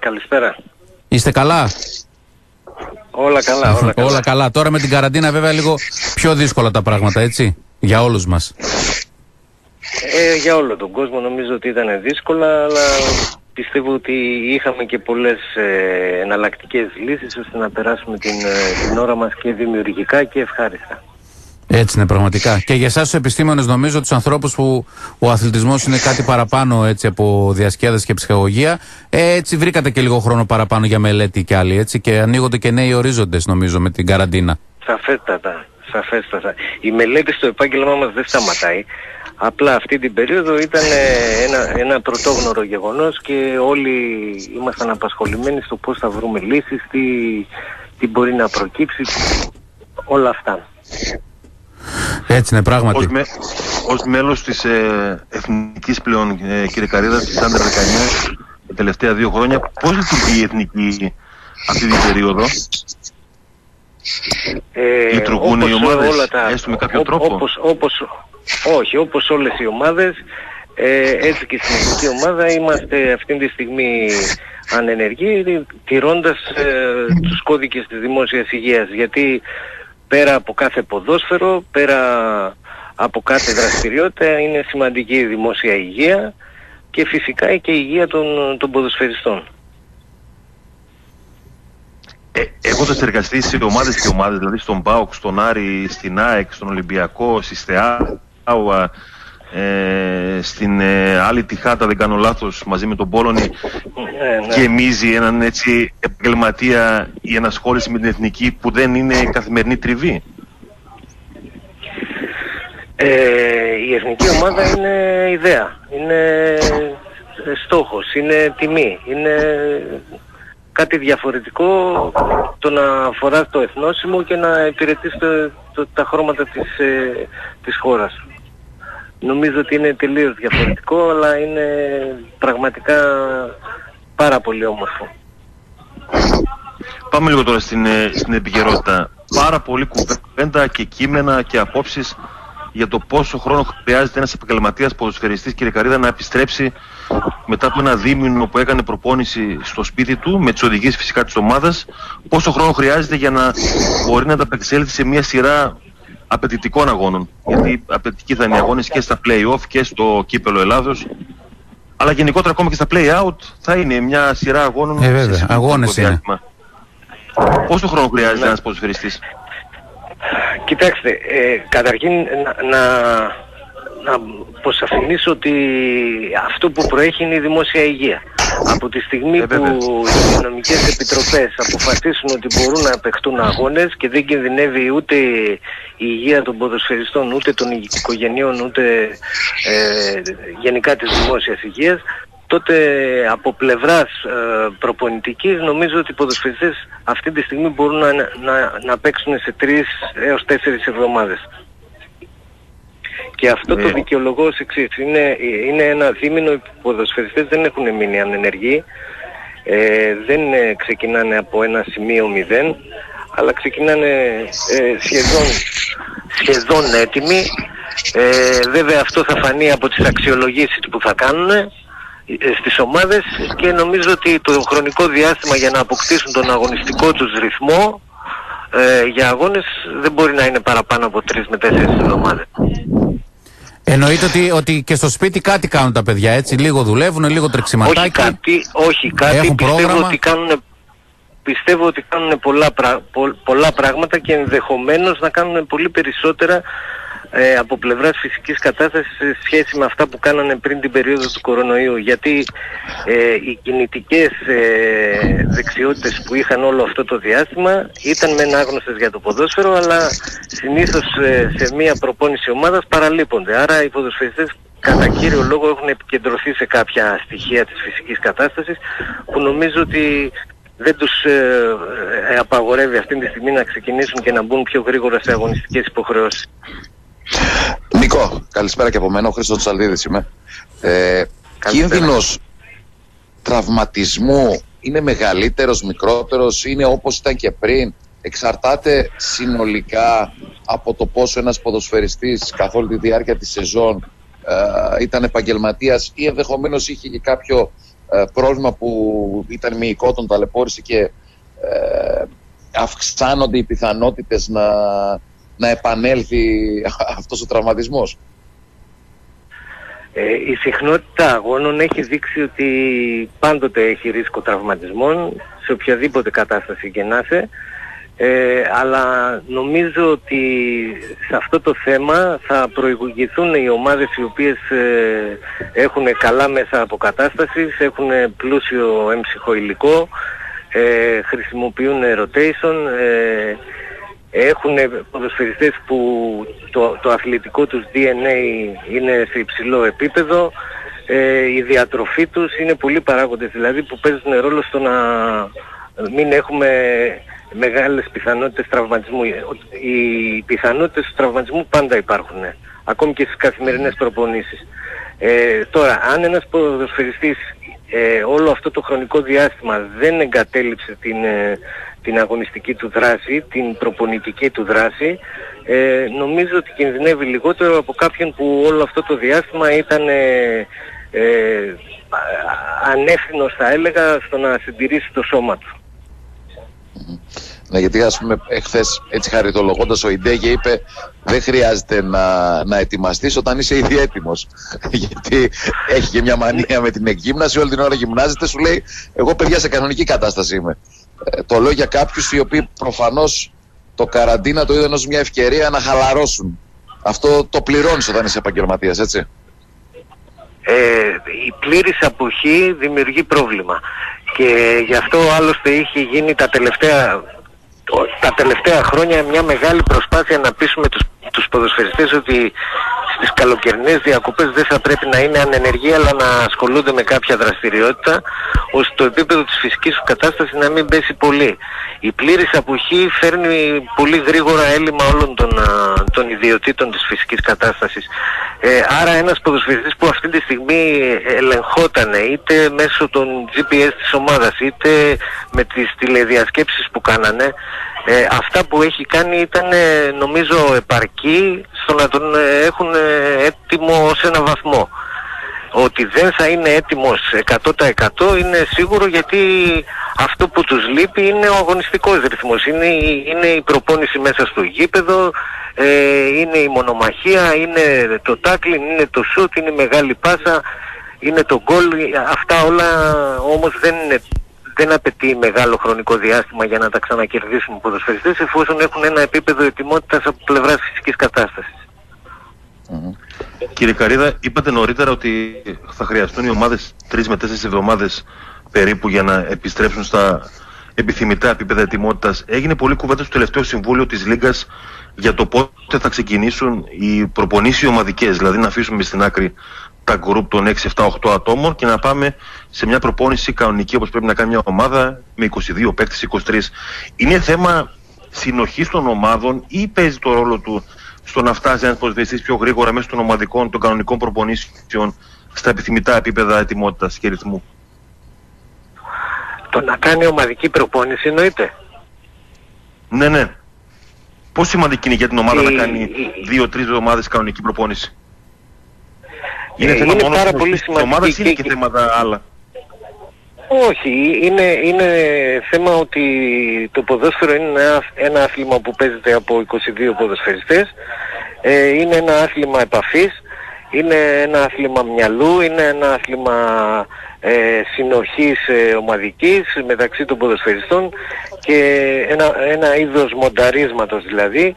Καλησπέρα. Είστε καλά; Όλα καλά, όλα καλά. όλα καλά. Τώρα με την καραντίνα βέβαια λίγο πιο δύσκολα τα πράγματα, έτσι, για όλους μας. Ε, για όλο τον κόσμο νομίζω ότι ήταν δύσκολα, αλλά πιστεύω ότι είχαμε και πολλές ε, εναλλακτικές λύσεις ώστε να περάσουμε την, ε, την ώρα μας και δημιουργικά και ευχάριστα. Έτσι είναι πραγματικά. Και για εσάς τους επιστήμονες νομίζω τους ανθρώπους που ο αθλητισμός είναι κάτι παραπάνω έτσι, από διασκέδαση και ψυχαγωγία ε, έτσι βρήκατε και λίγο χρόνο παραπάνω για μελέτη και άλλοι έτσι και ανοίγονται και νέοι ορίζοντες νομίζω με την καραντίνα. Σαφέστατα, σαφέστατα. Η μελέτη στο επάγγελμά μας δεν σταματάει. Απλά αυτή την περίοδο ήταν ε, ένα, ένα πρωτόγνωρο γεγονός και όλοι ήμασταν απασχολημένοι στο πώς θα βρούμε λύσεις, τι, τι μπορεί να προκύψει, όλα αυτά. Έτσι είναι πράγματι. Ως, με, ως μέλος της ε, εθνικής πλέον, ε, κύριε Καρίδα, της Άντερ 19, τα τελευταία δύο χρόνια, πώς λειτουργεί η εθνική αυτή την περίοδο; Ε, Λειτουργούν οι ομάδες, έστω με κάποιο τρόπο; Όπως, όπως, όχι, όπως όλες οι ομάδες, ε, έτσι και στην εθνική ομάδα είμαστε αυτή τη στιγμή ανενεργοί, τηρώντας ε, τους κώδικες της δημόσιας υγείας. Γιατί πέρα από κάθε ποδόσφαιρο, πέρα από κάθε δραστηριότητα είναι σημαντική η δημόσια υγεία και φυσικά και η υγεία των, των ποδοσφαιριστών. Ε, έχοντας εργαστεί σε ομάδες και ομάδες, δηλαδή στον ΠΑΟΚ, στον Άρη, στην ΑΕΚ, στον Ολυμπιακό, στη ΣΤΕΑ, ε, στην ε, άλλη τυχάτα, δεν κάνω λάθος, μαζί με τον Πόλωνη ναι, ναι. γεμίζει έναν έτσι επαγγελματία η ενασχόληση με την εθνική που δεν είναι καθημερινή τριβή. Ε, η εθνική ομάδα είναι ιδέα, είναι στόχος, είναι τιμή, είναι κάτι διαφορετικό το να φοράς το εθνόσημο και να υπηρετείς το, τα χρώματα της, ε, της χώρας. νομίζω ότι είναι τελείως διαφορετικό, αλλά είναι πραγματικά πάρα πολύ όμορφο. Πάμε λίγο τώρα στην, ε, στην επικαιρότητα. Πάρα πολύ κουβέντα και κείμενα και απόψεις για το πόσο χρόνο χρειάζεται ένας επαγγελματίας ποδοσφαιριστής κύριε Καρίδα να επιστρέψει μετά από ένα δίμηνο που έκανε προπόνηση στο σπίτι του με τις οδηγίες φυσικά της ομάδας. Πόσο χρόνο χρειάζεται για να μπορεί να ανταπεξέλθει σε μια σειρά απαιτητικών αγώνων. Γιατί απαιτητικοί θα είναι οι αγώνες και στα play-off και στο κύπελο Ελλάδος. Αλλά γενικότερα ακόμα και στα play-out θα είναι μια σειρά αγώνων ε, βέβαια. αγώνες είναι. Πόσο χρόνο χρειάζεται ένας ποδοσφαιριστής; Κοιτάξτε, ε, καταρχήν να, να, να αποσαφηνίσω ότι αυτό που προέχει είναι η δημόσια υγεία. Από τη στιγμή ε, που οι νομικές επιτροπές αποφασίσουν ότι μπορούν να παιχτούν αγώνες και δεν κινδυνεύει ούτε η υγεία των ποδοσφαιριστών, ούτε των οικογενειών, ούτε ε, γενικά της δημόσιας υγείας, τότε από πλευράς ε, προπονητικής νομίζω ότι οι ποδοσφαιριστές αυτή τη στιγμή μπορούν να, να, να παίξουν σε τρεις έως τέσσερις εβδομάδες. Και αυτό το ναι. δικαιολογώ ως εξής. Είναι, είναι ένα δίμηνο, οι ποδοσφαιριστές δεν έχουν μείνει ανενεργοί, ε, δεν ε, ξεκινάνε από ένα σημείο μηδέν, αλλά ξεκινάνε ε, σχεδόν, σχεδόν έτοιμοι. Ε, βέβαια αυτό θα φανεί από τις αξιολογήσεις που θα κάνουν ε, στις ομάδες και νομίζω ότι το χρονικό διάστημα για να αποκτήσουν τον αγωνιστικό τους ρυθμό ε, για αγώνες δεν μπορεί να είναι παραπάνω από τρεις με τέσσερις εβδομάδες. Εννοείται ότι, ότι και στο σπίτι κάτι κάνουν τα παιδιά έτσι, λίγο δουλεύουν, λίγο τρεξιματάκι. Όχι κάτι, όχι κάτι έχουν πιστεύω πρόγραμμα. ότι κάνουν πιστεύω ότι κάνουν πολλά, πολλά πράγματα και ενδεχομένως να κάνουν πολύ περισσότερα ε, από πλευράς φυσικής κατάστασης σε σχέση με αυτά που κάνανε πριν την περίοδο του κορονοϊού. Γιατί ε, οι κινητικές ε, δεξιότητες που είχαν όλο αυτό το διάστημα ήταν μεν άγνωστες για το ποδόσφαιρο, αλλά συνήθως ε, σε μία προπόνηση ομάδας παραλείπονται. Άρα οι ποδοσφαιριστές κατά κύριο λόγο έχουν επικεντρωθεί σε κάποια στοιχεία της φυσικής κατάστασης που νομίζω ότι δεν τους ε, ε, απαγορεύει αυτή τη στιγμή να ξεκινήσουν και να μπουν πιο γρήγορα σε αγωνιστικές υποχρεώσεις. Νικό, καλησπέρα και από μένα, ο Χρήστος Τσαλδίδης είμαι. Ε, κίνδυνος τραυματισμού είναι μεγαλύτερος, μικρότερος, είναι όπως ήταν και πριν; Εξαρτάται συνολικά από το πόσο ένας ποδοσφαιριστής καθ' όλη τη διάρκεια της σεζόν ε, ήταν επαγγελματίας ή ενδεχομένως είχε και κάποιο ε, πρόβλημα που ήταν μυϊκό, τον ταλαιπώρησε και ε, αυξάνονται οι πιθανότητες να, να επανέλθει αυτός ο τραυματισμός. Ε, η συχνότητα αγώνων έχει δείξει ότι πάντοτε έχει ρίσκο τραυματισμών σε οποιαδήποτε κατάσταση και να ε, αλλά νομίζω ότι σε αυτό το θέμα θα προηγηθούν οι ομάδες οι οποίες ε, έχουν καλά μέσα αποκατάστασης, έχουν πλούσιο έμψυχο υλικό, ε, χρησιμοποιούν rotation, ε, έχουν ποδοσφαιριστές που το, το αθλητικό τους DNA είναι σε υψηλό επίπεδο, ε, η διατροφή τους είναι πολλοί παράγοντες δηλαδή που παίζουν ρόλο στο να μην έχουμε μεγάλες πιθανότητες τραυματισμού. Οι πιθανότητες του τραυματισμού πάντα υπάρχουν, ακόμη και στις καθημερινές προπονήσεις. Ε, τώρα, αν ένας ποδοσφαιριστής ε, όλο αυτό το χρονικό διάστημα δεν εγκατέλειψε την, ε, την αγωνιστική του δράση, την προπονητική του δράση, ε, νομίζω ότι κινδυνεύει λιγότερο από κάποιον που όλο αυτό το διάστημα ήταν ε, ε, ανεύθυνος θα έλεγα στο να συντηρήσει το σώμα του. Ναι, γιατί ας πούμε εχθές έτσι χαριτολογώντας ο Ιντέγε είπε δεν χρειάζεται να, να ετοιμαστείς όταν είσαι ήδη έτοιμος γιατί έχει και μια μανία με την εκγύμναση όλη την ώρα γυμνάζεται σου λέει εγώ παιδιά σε κανονική κατάσταση είμαι ε, το λέω για κάποιους οι οποίοι προφανώς το καραντίνα το είδαν ως μια ευκαιρία να χαλαρώσουν. Αυτό το πληρώνεις όταν είσαι επαγγελματίας έτσι. Ε, η πλήρης αποχή δημιουργεί πρόβλημα. Και γι' αυτό άλλωστε είχε γίνει τα τελευταία τα τελευταία χρόνια μια μεγάλη προσπάθεια να πείσουμε τους τους ποδοσφαιριστές ότι στις καλοκαιρινές διακοπές δεν θα πρέπει να είναι ανενεργοί αλλά να ασχολούνται με κάποια δραστηριότητα ώστε το επίπεδο της φυσικής τους κατάστασης να μην πέσει πολύ. Η πλήρης αποχή φέρνει πολύ γρήγορα έλλειμμα όλων των, των ιδιωτήτων της φυσικής κατάστασης. Ε, άρα ένας ποδοσφαιριστής που αυτή τη στιγμή ελεγχότανε είτε μέσω των GPS της ομάδας είτε με τις τηλεδιασκέψεις που κάνανε ε, αυτά που έχει κάνει ήταν νομίζω επαρκή στο να τον ε, έχουν ε, έτοιμο σε ένα βαθμό. Ότι δεν θα είναι έτοιμος 100% είναι σίγουρο γιατί αυτό που τους λείπει είναι ο αγωνιστικός ρυθμός. Είναι, είναι η προπόνηση μέσα στο γήπεδο, ε, είναι η μονομαχία, είναι το τάκλιν, είναι το σούτ, είναι η μεγάλη πάσα, είναι το γκολ. Αυτά όλα όμως δεν είναι δεν απαιτεί μεγάλο χρονικό διάστημα για να τα ξανακερδίσουν οι ποδοσφαιριστές εφόσον έχουν ένα επίπεδο ετοιμότητας από πλευράς φυσικής Κύριε Καρίδα, είπατε νωρίτερα ότι θα χρειαστούν οι ομάδες 3 με 4 εβδομάδες περίπου για να επιστρέψουν στα επιθυμητά επίπεδα ετοιμότητας. Έγινε πολύ κουβέντα στο τελευταίο συμβούλιο της Λίγκας για το πότε θα ξεκινήσουν οι προπονήσεις ομαδικές, δηλαδή να αφήσουμε στην άκρη τα γκρουπ των 6, 7, 8 ατόμων και να πάμε σε μια προπόνηση κανονική όπως πρέπει να κάνει μια ομάδα με 22 παίκτες, 23. Είναι θέμα συνοχής των ομάδων ή παίζει το ρόλο του στο να φτάσει ένας ποδοσφαιριστής πιο γρήγορα μέσω των ομαδικών, των κανονικών προπονήσεων στα επιθυμητά επίπεδα ετοιμότητας και ρυθμού; Το να κάνει ομαδική προπόνηση εννοείται. Ναι, ναι. Πώς σημαντική είναι για την ομάδα να κάνει δύο-τρεις εβδομάδες κανονική προπόνηση; Είναι, ε, θέμα είναι πάρα πολύ σημαντικό. είναι και θέματα άλλα; Όχι, είναι, είναι θέμα ότι το ποδόσφαιρο είναι ένα, ένα άθλημα που παίζεται από 22 ποδοσφαιριστές. Ε, είναι ένα άθλημα επαφής, είναι ένα άθλημα μυαλού, είναι ένα άθλημα ε, συνοχής ε, ομαδικής μεταξύ των ποδοσφαιριστών και ένα, ένα είδος μονταρίσματος δηλαδή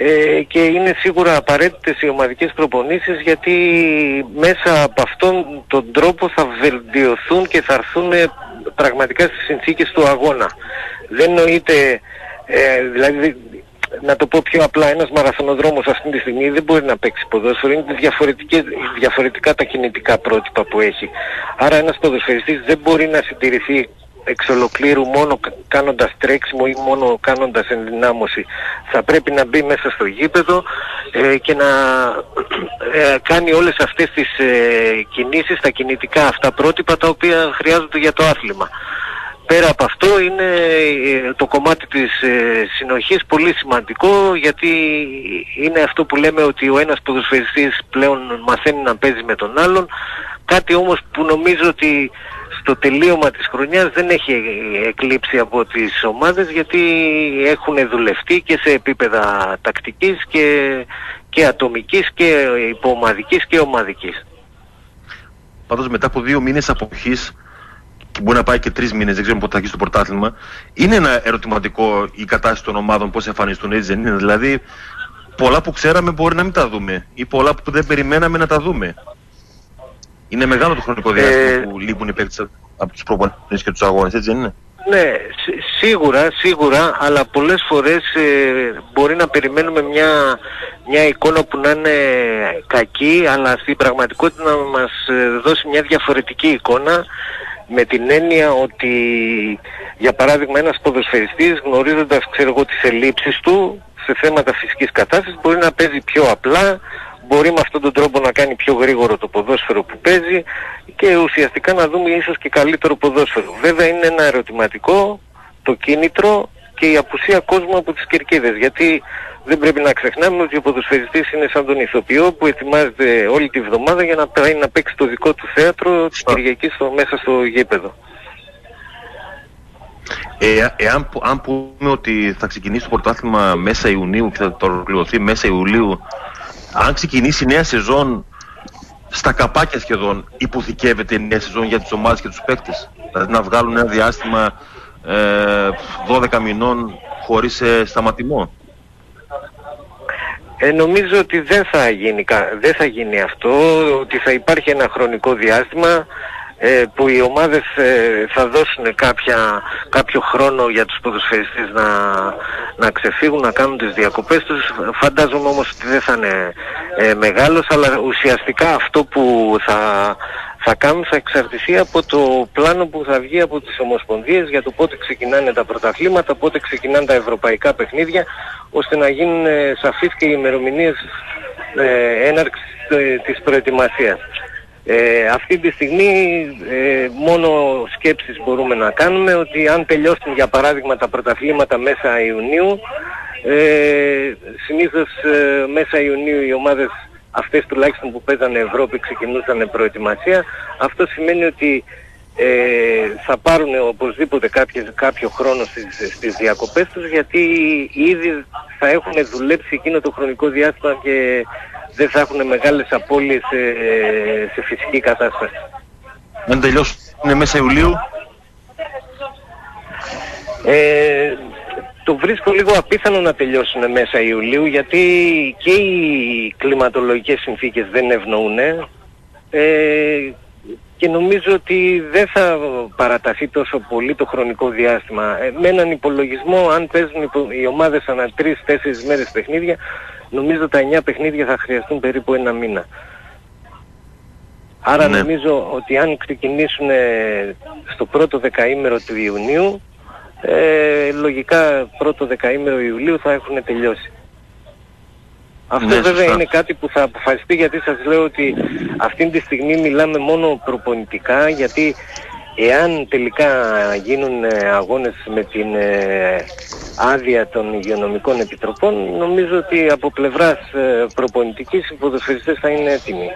ε, και είναι σίγουρα απαραίτητες οι ομαδικές προπονήσεις γιατί μέσα από αυτόν τον τρόπο θα βελτιωθούν και θα έρθουν πραγματικά στις συνθήκες του αγώνα. Δεν νοείται, ε, δηλαδή να το πω πιο απλά, ένας μαραθωνοδρόμος αυτή τη στιγμή δεν μπορεί να παίξει ποδόσφαιρο, είναι διαφορετικά τα κινητικά πρότυπα που έχει. Άρα ένας ποδοσφαιριστής δεν μπορεί να συντηρηθεί εξ ολοκλήρου μόνο κάνοντας τρέξιμο ή μόνο κάνοντας ενδυνάμωση. Θα πρέπει να μπει μέσα στο γήπεδο ε, και να ε, κάνει όλες αυτές τις ε, κινήσεις, τα κινητικά αυτά πρότυπα τα οποία χρειάζονται για το άθλημα. Πέρα από αυτό είναι ε, το κομμάτι της ε, συνοχής πολύ σημαντικό γιατί είναι αυτό που λέμε ότι ο ένας ποδοσφαιριστής πλέον μαθαίνει να παίζει με τον άλλον κάτι όμως που νομίζω ότι στο τελείωμα της χρονιάς δεν έχει εκλείψει από τις ομάδες γιατί έχουν δουλευτεί και σε επίπεδα τακτικής και, και ατομικής και υποομαδικής και ομαδικής. Πάντως μετά από δύο μήνες αποχής και μπορεί να πάει και τρεις μήνες, δεν ξέρουμε πότε θα αρχίσει το πρωτάθλημα. Είναι ένα ερωτηματικό η κατάσταση των ομάδων, πώς εμφανιστούν, έτσι δεν είναι; Δηλαδή, πολλά που ξέραμε μπορεί να μην τα δούμε ή πολλά που δεν περιμέναμε να τα δούμε. Είναι μεγάλο το χρονικό διάστημα ε... που λείπουν οι παίκτες από τους προπονητές και τους αγώνες, έτσι δεν είναι; Ναι, σίγουρα, σίγουρα, αλλά πολλές φορές ε, μπορεί να περιμένουμε μια, μια εικόνα που να είναι κακή, αλλά στην πραγματικότητα να μας ε, δώσει μια διαφορετική εικόνα με την έννοια ότι για παράδειγμα ένας ποδοσφαιριστής γνωρίζοντας ξέρω εγώ τις ελλείψεις του σε θέματα φυσικής κατάστασης μπορεί να παίζει πιο απλά, μπορεί με αυτόν τον τρόπο να κάνει πιο γρήγορο το ποδόσφαιρο που παίζει και ουσιαστικά να δούμε ίσως και καλύτερο ποδόσφαιρο. Βέβαια είναι ένα ερωτηματικό το κίνητρο και η απουσία κόσμου από τις κερκίδες γιατί δεν πρέπει να ξεχνάμε ότι ο ποδοσφαιριστής είναι σαν τον ηθοποιό που ετοιμάζεται όλη τη βδομάδα για να πάει να παίξει το δικό του θέατρο της Κυριακής στο, μέσα στο γήπεδο. Ε, εάν αν πούμε ότι θα ξεκινήσει το πρωτάθλημα μέσα Ιουνίου και θα το ολοκληρωθεί μέσα Ιουλίου αν ξεκινήσει η νέα σεζόν στα καπάκια σχεδόν υποθηκεύεται η νέα σεζόν για τις ομάδες και τους παίκτες. Δηλαδή να βγάλουν ένα διάστημα ε, 12 μηνών χωρίς ε, σταματημό. Ε, νομίζω ότι δεν θα, γίνει, δεν θα γίνει αυτό, ότι θα υπάρχει ένα χρονικό διάστημα ε, που οι ομάδες ε, θα δώσουν κάποια, κάποιο χρόνο για τους ποδοσφαιριστές να, να ξεφύγουν, να κάνουν τις διακοπές τους. Φαντάζομαι όμως ότι δεν θα είναι ε, μεγάλος, αλλά ουσιαστικά αυτό που θα, θα κάνουν θα εξαρτηθεί από το πλάνο που θα βγει από τις ομοσπονδίες για το πότε ξεκινάνε τα πρωταθλήματα, πότε ξεκινάνε τα ευρωπαϊκά παιχνίδια, ώστε να γίνουν ε, σαφείς και οι ημερομηνίες ε, έναρξης ε, της προετοιμασίας. Ε, αυτή τη στιγμή ε, μόνο σκέψεις μπορούμε να κάνουμε ότι αν τελειώσουν για παράδειγμα τα πρωταθλήματα μέσα Ιουνίου ε, συνήθως ε, μέσα Ιουνίου οι ομάδες αυτές τουλάχιστον που παίζανε Ευρώπη ξεκινούσαν προετοιμασία. Αυτό σημαίνει ότι ε, θα πάρουν οπωσδήποτε κάποιες, κάποιο χρόνο στις, στις διακοπές τους γιατί ήδη θα έχουν δουλέψει εκείνο το χρονικό διάστημα και δεν θα έχουν μεγάλες απώλειες σε, σε φυσική κατάσταση. Αν τελειώσουν μέσα Ιουλίου. Ε, το βρίσκω λίγο απίθανο να τελειώσουν μέσα Ιουλίου γιατί και οι κλιματολογικές συνθήκες δεν ευνοούν ε, και νομίζω ότι δεν θα παραταθεί τόσο πολύ το χρονικό διάστημα. Ε, με έναν υπολογισμό αν παίζουν οι ομάδες ανά 3-4 μέρες παιχνίδια νομίζω τα 9 παιχνίδια θα χρειαστούν περίπου ένα μήνα. Άρα Ναι. νομίζω ότι αν ξεκινήσουν στο πρώτο δεκαήμερο του Ιουνίου, ε, λογικά πρώτο δεκαήμερο Ιουλίου θα έχουν τελειώσει. Αυτό Ναι, βέβαια σωστά. είναι κάτι που θα αποφασιστεί γιατί σας λέω ότι αυτή τη στιγμή μιλάμε μόνο προπονητικά γιατί εάν τελικά γίνουν ε, αγώνες με την ε, άδεια των υγειονομικών επιτροπών νομίζω ότι από πλευράς ε, προπονητικής οι ποδοσφαιριστές θα είναι έτοιμοι.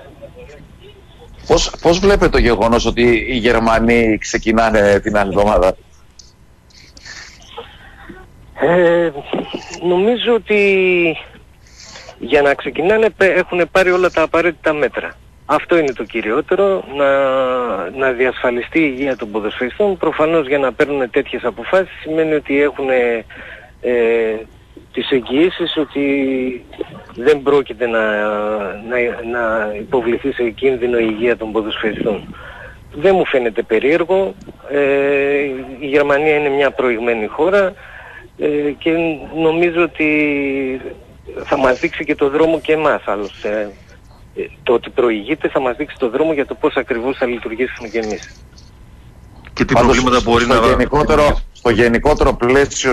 Πώς, πώς βλέπετε το γεγονός ότι οι Γερμανοί ξεκινάνε την άλλη εβδομάδα; Ε, νομίζω ότι για να ξεκινάνε πε- έχουν πάρει όλα τα απαραίτητα μέτρα. Αυτό είναι το κυριότερο, να, να διασφαλιστεί η υγεία των ποδοσφαιριστών. Προφανώς για να παίρνουν τέτοιες αποφάσεις σημαίνει ότι έχουν ε, ε, τις εγγυήσεις ότι δεν πρόκειται να, να, να υποβληθεί σε κίνδυνο η υγεία των ποδοσφαιριστών. Δεν μου φαίνεται περίεργο. Ε, η Γερμανία είναι μια προηγμένη χώρα ε, και νομίζω ότι θα μας δείξει και το δρόμο και εμάς άλλωστε. Ε, το ότι προηγείται θα μας δείξει το δρόμο για το πώς ακριβώς θα λειτουργήσουμε και εμείς. Και τι Πάντως, προβλήματα μπορεί στο να... Γενικότερο, στο γενικότερο πλαίσιο,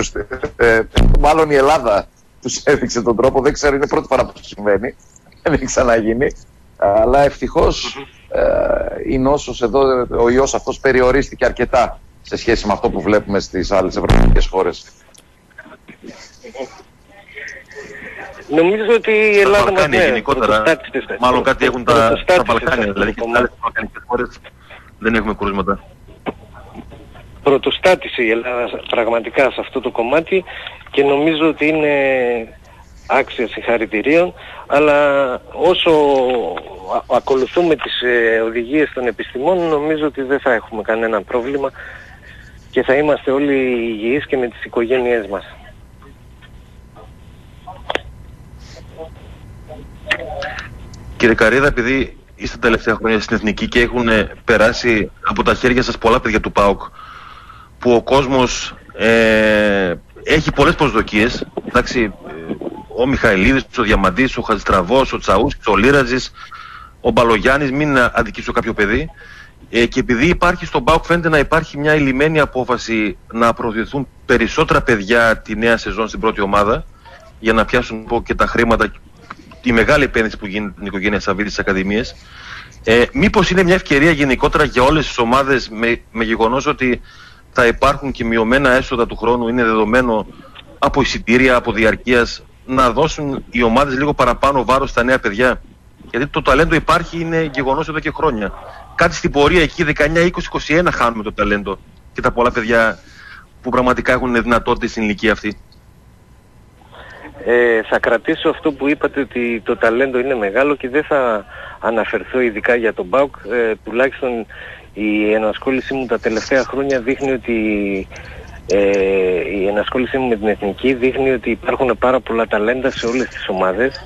ε, μάλλον η Ελλάδα τους έδειξε τον τρόπο, δεν ξέρω, είναι πρώτη φορά που συμβαίνει, δεν έχει ξαναγίνει. Αλλά ευτυχώς ε, η νόσος εδώ, ο ιός αυτός περιορίστηκε αρκετά σε σχέση με αυτό που βλέπουμε στις άλλες ευρωπαϊκές χώρες. Νομίζω ότι η Στα Ελλάδα μας Βαλκάνια ναι, γενικότερα, πρωτοστάτησες. μάλλον κάτι έχουν τα, Πρωτοστάτησες τα σε Βαλκάνια, αυτό δηλαδή το και στις κομμάτι. άλλες βαλκανικές χώρες δεν έχουμε κρούσματα. πρωτοστάτησε η Ελλάδα πραγματικά σε αυτό το κομμάτι και νομίζω ότι είναι άξια συγχαρητηρίων αλλά όσο α- ακολουθούμε τις ε, οδηγίες των επιστημών νομίζω ότι δεν θα έχουμε κανένα πρόβλημα και θα είμαστε όλοι υγιείς και με τις οικογένειές μας. Κύριε Καρίδα, επειδή είστε τα τελευταία χρόνια στην Εθνική και έχουν ε, περάσει από τα χέρια σας πολλά παιδιά του ΠΑΟΚ που ο κόσμος ε, έχει πολλές προσδοκίες εντάξει, ε, ο Μιχαηλίδης, ο Διαμαντής, ο Χατζητραβός, ο Τσαούσκης, ο Λίρατζης ο Μπαλογιάννης, μην αδικήσω κάποιο παιδί. Ε, και επειδή υπάρχει στον ΠΑΟΚ φαίνεται να υπάρχει μια ηλυμένη απόφαση να προωθηθούν περισσότερα παιδιά τη νέα σεζόν στην πρώτη ομάδα για να πιάσουν πω, και τα χρήματα τη μεγάλη επένδυση που γίνεται στην οικογένεια Σαββίδη στις Ακαδημίες. Ε, μήπως είναι μια ευκαιρία γενικότερα για όλες τις ομάδες με, με γεγονός ότι θα υπάρχουν και μειωμένα έσοδα του χρόνου, είναι δεδομένο από εισιτήρια, από διαρκείας, να δώσουν οι ομάδες λίγο παραπάνω βάρος στα νέα παιδιά; Γιατί το ταλέντο υπάρχει, είναι γεγονός εδώ και χρόνια. Κάτι στην πορεία εκεί, 19, 20, 21 χάνουμε το ταλέντο και τα πολλά παιδιά που πραγματικά έχουν δυνατότητες στην ηλικία αυτή. Ε, θα κρατήσω αυτό που είπατε ότι το ταλέντο είναι μεγάλο και δεν θα αναφερθώ ειδικά για τον ΠΑΟΚ. Ε, τουλάχιστον η ενασχόλησή μου τα τελευταία χρόνια δείχνει ότι ε, η ενασχόλησή μου με την Εθνική δείχνει ότι υπάρχουν πάρα πολλά ταλέντα σε όλες τις ομάδες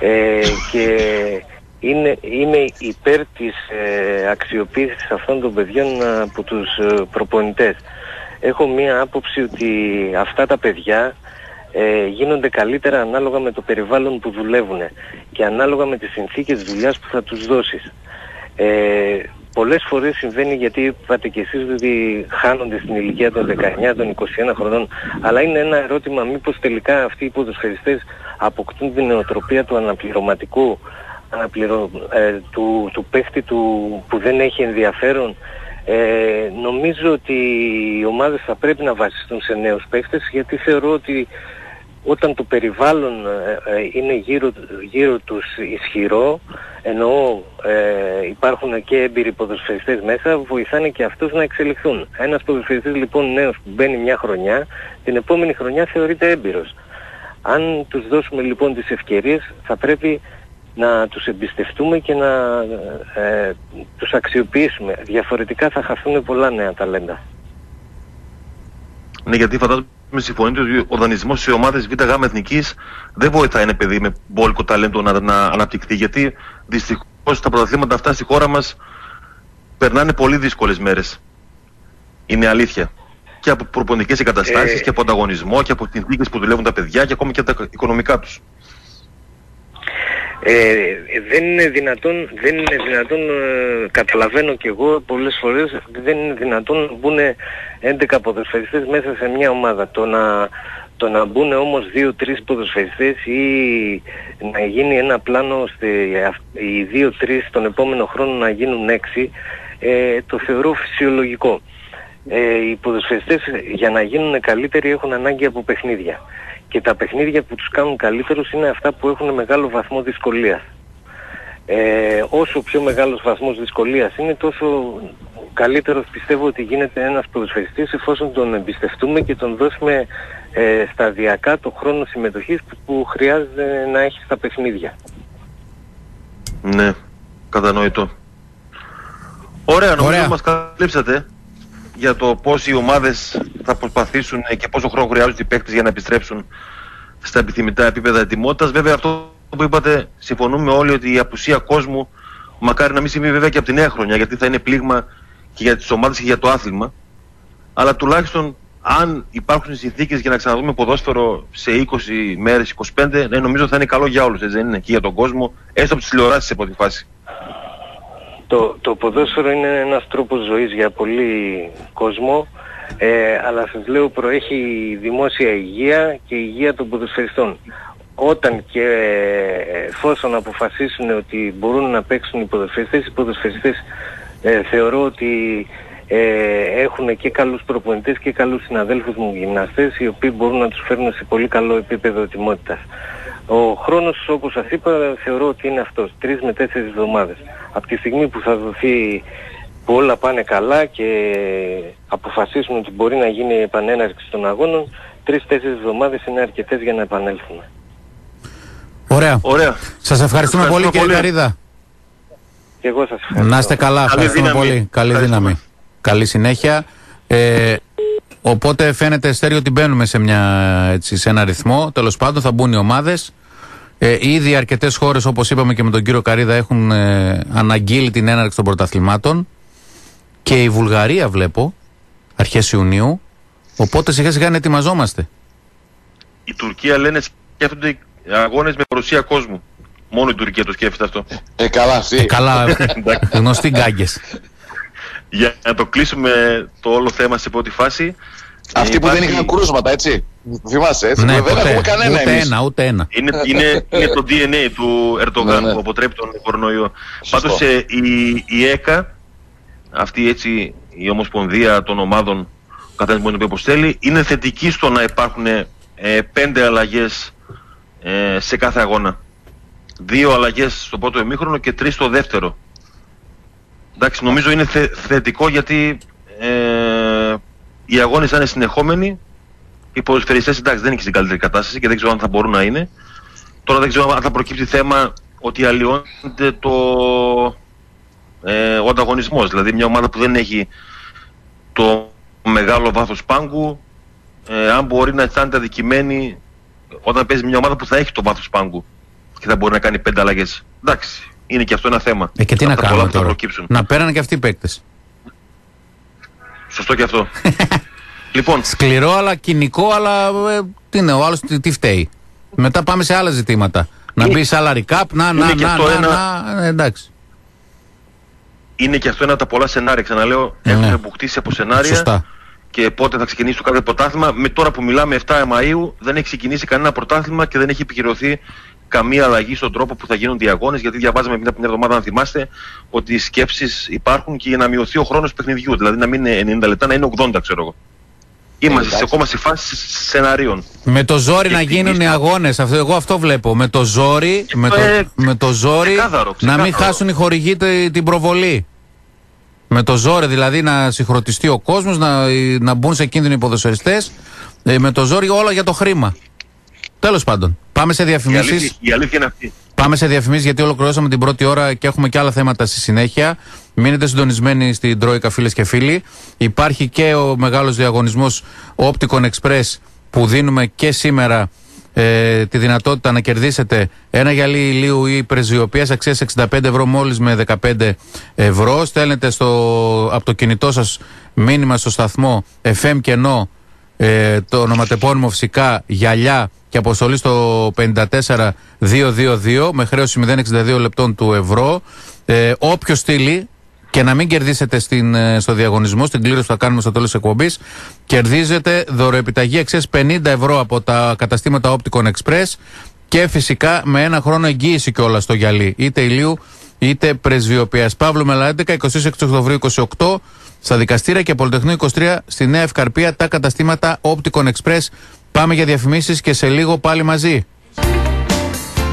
ε, και είναι, είμαι υπέρ της ε, αξιοποίησης αυτών των παιδιών ε, από τους ε, προπονητές. Έχω μία άποψη ότι αυτά τα παιδιά ε, γίνονται καλύτερα ανάλογα με το περιβάλλον που δουλεύουν και ανάλογα με τις συνθήκες δουλειάς που θα τους δώσεις. Ε, πολλές φορές συμβαίνει γιατί είπατε και εσείς ότι χάνονται στην ηλικία των 19, των 21 χρονών αλλά είναι ένα ερώτημα μήπως τελικά αυτοί οι ποδοσφαιριστές αποκτούν την νοοτροπία του αναπληρωματικού αναπληρω, ε, του, του παίχτη του που δεν έχει ενδιαφέρον ε, νομίζω ότι οι ομάδες θα πρέπει να βασιστούν σε νέους παίχτες γιατί θεωρώ ότι όταν το περιβάλλον ε, ε, είναι γύρω, γύρω τους ισχυρό, εννοώ ε, υπάρχουν και έμπειροι ποδοσφαιριστές μέσα, βοηθάνε και αυτούς να εξελιχθούν. Ένας ποδοσφαιριστής λοιπόν νέος που μπαίνει μια χρονιά, την επόμενη χρονιά θεωρείται έμπειρος. Αν τους δώσουμε λοιπόν τις ευκαιρίες θα πρέπει να τους εμπιστευτούμε και να ε, τους αξιοποιήσουμε. Διαφορετικά θα χαθούν πολλά νέα ταλέντα. Ναι, γιατί φαντάζομαι με συμφωνείτε ότι ο δανεισμός σε ομάδες ΒΓ εθνικής δεν βοηθάει ένα παιδί με μπόλικο ταλέντο να, να αναπτυχθεί. Γιατί δυστυχώς τα πρωταθλήματα αυτά στη χώρα μας περνάνε πολύ δύσκολες μέρες. Είναι αλήθεια. Και από προπονητικές εγκαταστάσεις Ε, και από ανταγωνισμό και από συνθήκες που δουλεύουν τα παιδιά και ακόμη και τα οικονομικά τους. Ε, δεν είναι δυνατόν, δεν είναι δυνατόν, ε, καταλαβαίνω και εγώ πολλές φορές, δεν είναι δυνατόν να μπουν 11 ποδοσφαιριστές μέσα σε μια ομάδα. Το να, το να μπουν όμως 2-3 ποδοσφαιριστές ή να γίνει ένα πλάνο ώστε οι 2-3 τον επόμενο χρόνο να γίνουν 6, ε, το θεωρώ φυσιολογικό. Ε, οι ποδοσφαιριστές για να γίνουν καλύτεροι έχουν ανάγκη από παιχνίδια. Και τα παιχνίδια που τους κάνουν καλύτερους είναι αυτά που έχουν μεγάλο βαθμό δυσκολίας. Ε, όσο πιο μεγάλος βαθμός δυσκολίας είναι τόσο καλύτερος πιστεύω ότι γίνεται ένας ποδοσφαιριστής εφόσον τον εμπιστευτούμε και τον δώσουμε ε, σταδιακά το χρόνο συμμετοχής που, που χρειάζεται να έχει στα παιχνίδια. Ναι, κατανοητό. Ωραία, νομίζω Ωραία. μας καλύψατε για το πώς οι ομάδες θα προσπαθήσουν και πόσο χρόνο χρειάζονται οι παίκτες για να επιστρέψουν στα επιθυμητά επίπεδα ετοιμότητας. Βέβαια αυτό που είπατε, συμφωνούμε όλοι ότι η απουσία κόσμου μακάρι να μην συμβεί βέβαια και από τη νέα χρονιά γιατί θα είναι πλήγμα και για τις ομάδες και για το άθλημα. Αλλά τουλάχιστον αν υπάρχουν συνθήκες για να ξαναδούμε ποδόσφαιρο σε 20 μέρες, 25, ναι, νομίζω θα είναι καλό για όλους, έτσι δεν είναι, και για τον κόσμο, έστω από τις τηλεοράσεις σε πρώτη φάση. Το, το ποδόσφαιρο είναι ένας τρόπος ζωής για πολύ κόσμο, ε, αλλά σας λέω προέχει η δημόσια υγεία και η υγεία των ποδοσφαιριστών. Όταν και ε, εφόσον αποφασίσουν ότι μπορούν να παίξουν οι ποδοσφαιριστές, οι ποδοσφαιριστές ε, θεωρώ ότι ε, έχουν και καλούς προπονητές και καλούς συναδέλφους μου γυμναστές οι οποίοι μπορούν να τους φέρουν σε πολύ καλό επίπεδο ετοιμότητας. Ο χρόνος όπως σας είπα θεωρώ ότι είναι αυτός, τρεις με τέσσερις εβδομάδες. Από τη στιγμή που θα δοθεί που όλα πάνε καλά και αποφασίσουν ότι μπορεί να γίνει η επανέναρξη των αγώνων, τρεις-τέσσερις εβδομάδες είναι αρκετές για να επανέλθουμε. Ωραία. Ωραία. Σας ευχαριστούμε πολύ Ευχαριστούμε κύριε πολύ. Καρίδα. Και εγώ σας ευχαριστώ. Να είστε καλά. Καλή Ευχαριστούμε δύναμη. πολύ. Καλή Ευχαριστούμε. δύναμη. Καλή συνέχεια. Ε, οπότε φαίνεται Στέριο ότι μπαίνουμε σε, μια, έτσι, σε ένα ρυθμό. Τέλος πάντων θα μπουν οι ομάδες. Ε, ήδη αρκετές χώρες, όπως είπαμε και με τον κύριο Καρίδα, έχουν ε, αναγγείλει την έναρξη των πρωταθλημάτων. Και η Βουλγαρία βλέπω αρχές Ιουνίου. Οπότε σιγά σιγά να ετοιμαζόμαστε. Η Τουρκία λένε σκέφτονται αγώνες με παρουσία κόσμου. Μόνο η Τουρκία το σκέφτεται αυτό. Ε, καλά, αυτή. Ε, καλά, γνωστοί γκάγκες. Για να το κλείσουμε το όλο θέμα σε πρώτη φάση. Αυτοί ε, που δεν υπάρχει- είχαν κρούσματα, έτσι. Θυμάσαι, έτσι. ναι, δεν ποτέ. έχουμε κανένα ούτε εμείς. ένα, ούτε ένα. Είναι, είναι, είναι το DNA του Ερντογάν Ναι, ναι. που αποτρέπει τον κορονοϊό. Σωστό. Πάντως ε, η, η ΕΚΑ, αυτή έτσι η Ομοσπονδία των Ομάδων, ο καθένας μπορεί να το πει όπως θέλει, είναι θετική στο να υπάρχουν ε, πέντε αλλαγές ε, σε κάθε αγώνα. Δύο αλλαγές στο πρώτο ημίχρονο και τρεις στο δεύτερο. Εντάξει, νομίζω είναι θε- θετικό γιατί ε, οι αγώνες θα είναι συνεχόμενοι. Οι ποδοσφαιριστές εντάξει δεν είναι και στην καλύτερη κατάσταση και δεν ξέρω αν θα μπορούν να είναι. Τώρα δεν ξέρω αν θα προκύψει θέμα ότι αλλοιώνεται το, ε, ο ανταγωνισμός. Δηλαδή μια ομάδα που δεν έχει το μεγάλο βάθος πάγκου, ε, αν μπορεί να αισθάνεται αδικημένη όταν παίζει μια ομάδα που θα έχει το βάθος πάγκου και θα μπορεί να κάνει πέντε αλλαγές. Εντάξει, Είναι και αυτό ένα θέμα. Ε, και τι Από να τα πολλά κάνουμε που θα τώρα; προκύψουν. Να πέρανε και αυτοί οι παίκτες. Σωστό και αυτό. λοιπόν, Σκληρό, αλλά κοινικό, αλλά ε, τι είναι, ο άλλος τι, τι φταίει. Μετά πάμε σε άλλα ζητήματα. Να Είναι- μπει salary cap, να, να, είναι και να, αυτό να, ένα- να, ε, εντάξει. Είναι και αυτό ένα από τα πολλά σενάρια. Ξαναλέω, Ναι. έχουμε μπουχτίσει από σενάρια. Σωστά. Και πότε θα ξεκινήσει το κάθε πρωτάθλημα. Με τώρα που μιλάμε 7 Μαΐου δεν έχει ξεκινήσει κανένα πρωτάθλημα και δεν έχει επικυρωθεί καμία αλλαγή στον τρόπο που θα γίνονται οι αγώνες. Γιατί διαβάζαμε πριν από την εβδομάδα, αν θυμάστε, ότι οι σκέψεις υπάρχουν και για να μειωθεί ο χρόνος παιχνιδιού. Δηλαδή να μην είναι 90 λεπτά, να είναι 80, ξέρω εγώ. Είμαστε σε- εντάξει. ακόμα στη φάση σενάριων. Με το ζόρι Και να εκτιμήσεις γίνουν οι το- αγώνες. Αυτό, εγώ αυτό βλέπω. Με το ζόρι, με το, ε, με το ζόρι ξεκάθαρο, να μην ξεκάθαρο. χάσουν οι χορηγοί τε- την προβολή. Με το ζόρι δηλαδή να συγχρονιστεί ο κόσμος, να, να μπουν σε κίνδυνο οι ποδοσφαιριστές. Ε, με το ζόρι όλα για το χρήμα. Τέλος πάντων. Πάμε σε Η διαφημίσει. αλήθεια, η αλήθεια είναι αυτή. Πάμε σε διαφημίσεις γιατί ολοκληρώσαμε την πρώτη ώρα και έχουμε και άλλα θέματα στη συνέχεια. Μείνετε συντονισμένοι στην Τρόικα, φίλες και φίλοι. Υπάρχει και ο μεγάλος διαγωνισμός Opticon Express που δίνουμε και σήμερα ε, τη δυνατότητα να κερδίσετε ένα γυαλί ηλίου ή πρεσβειοποίηση αξίας 65 ευρώ μόλις με 15 ευρώ. Στέλνετε στο, από το κινητό σας μήνυμα στο σταθμό FM κενό ε, το ονοματεπώνυμο φυσικά γυαλιά και αποστολή στο 54222 με χρέωση 062 λεπτών του ευρώ. Ε, Όποιος στείλει και να μην κερδίσετε στην, ε, στο διαγωνισμό, στην κλήρωση που θα κάνουμε στο τέλος της εκπομπής, κερδίζετε δωροεπιταγή αξίας 50 ευρώ από τα καταστήματα Opticon Express και φυσικά με ένα χρόνο εγγύηση κιόλας στο γυαλί, είτε ηλίου είτε πρεσβειοποίηση. Παύλο Μελαέντεκα, 26 Οκτωβρίου 28, στα δικαστήρια και Πολυτεχνείο 23 στη Νέα Ευκαρπία, τα καταστήματα Opticon Express. Πάμε για διαφημίσεις και σε λίγο πάλι μαζί.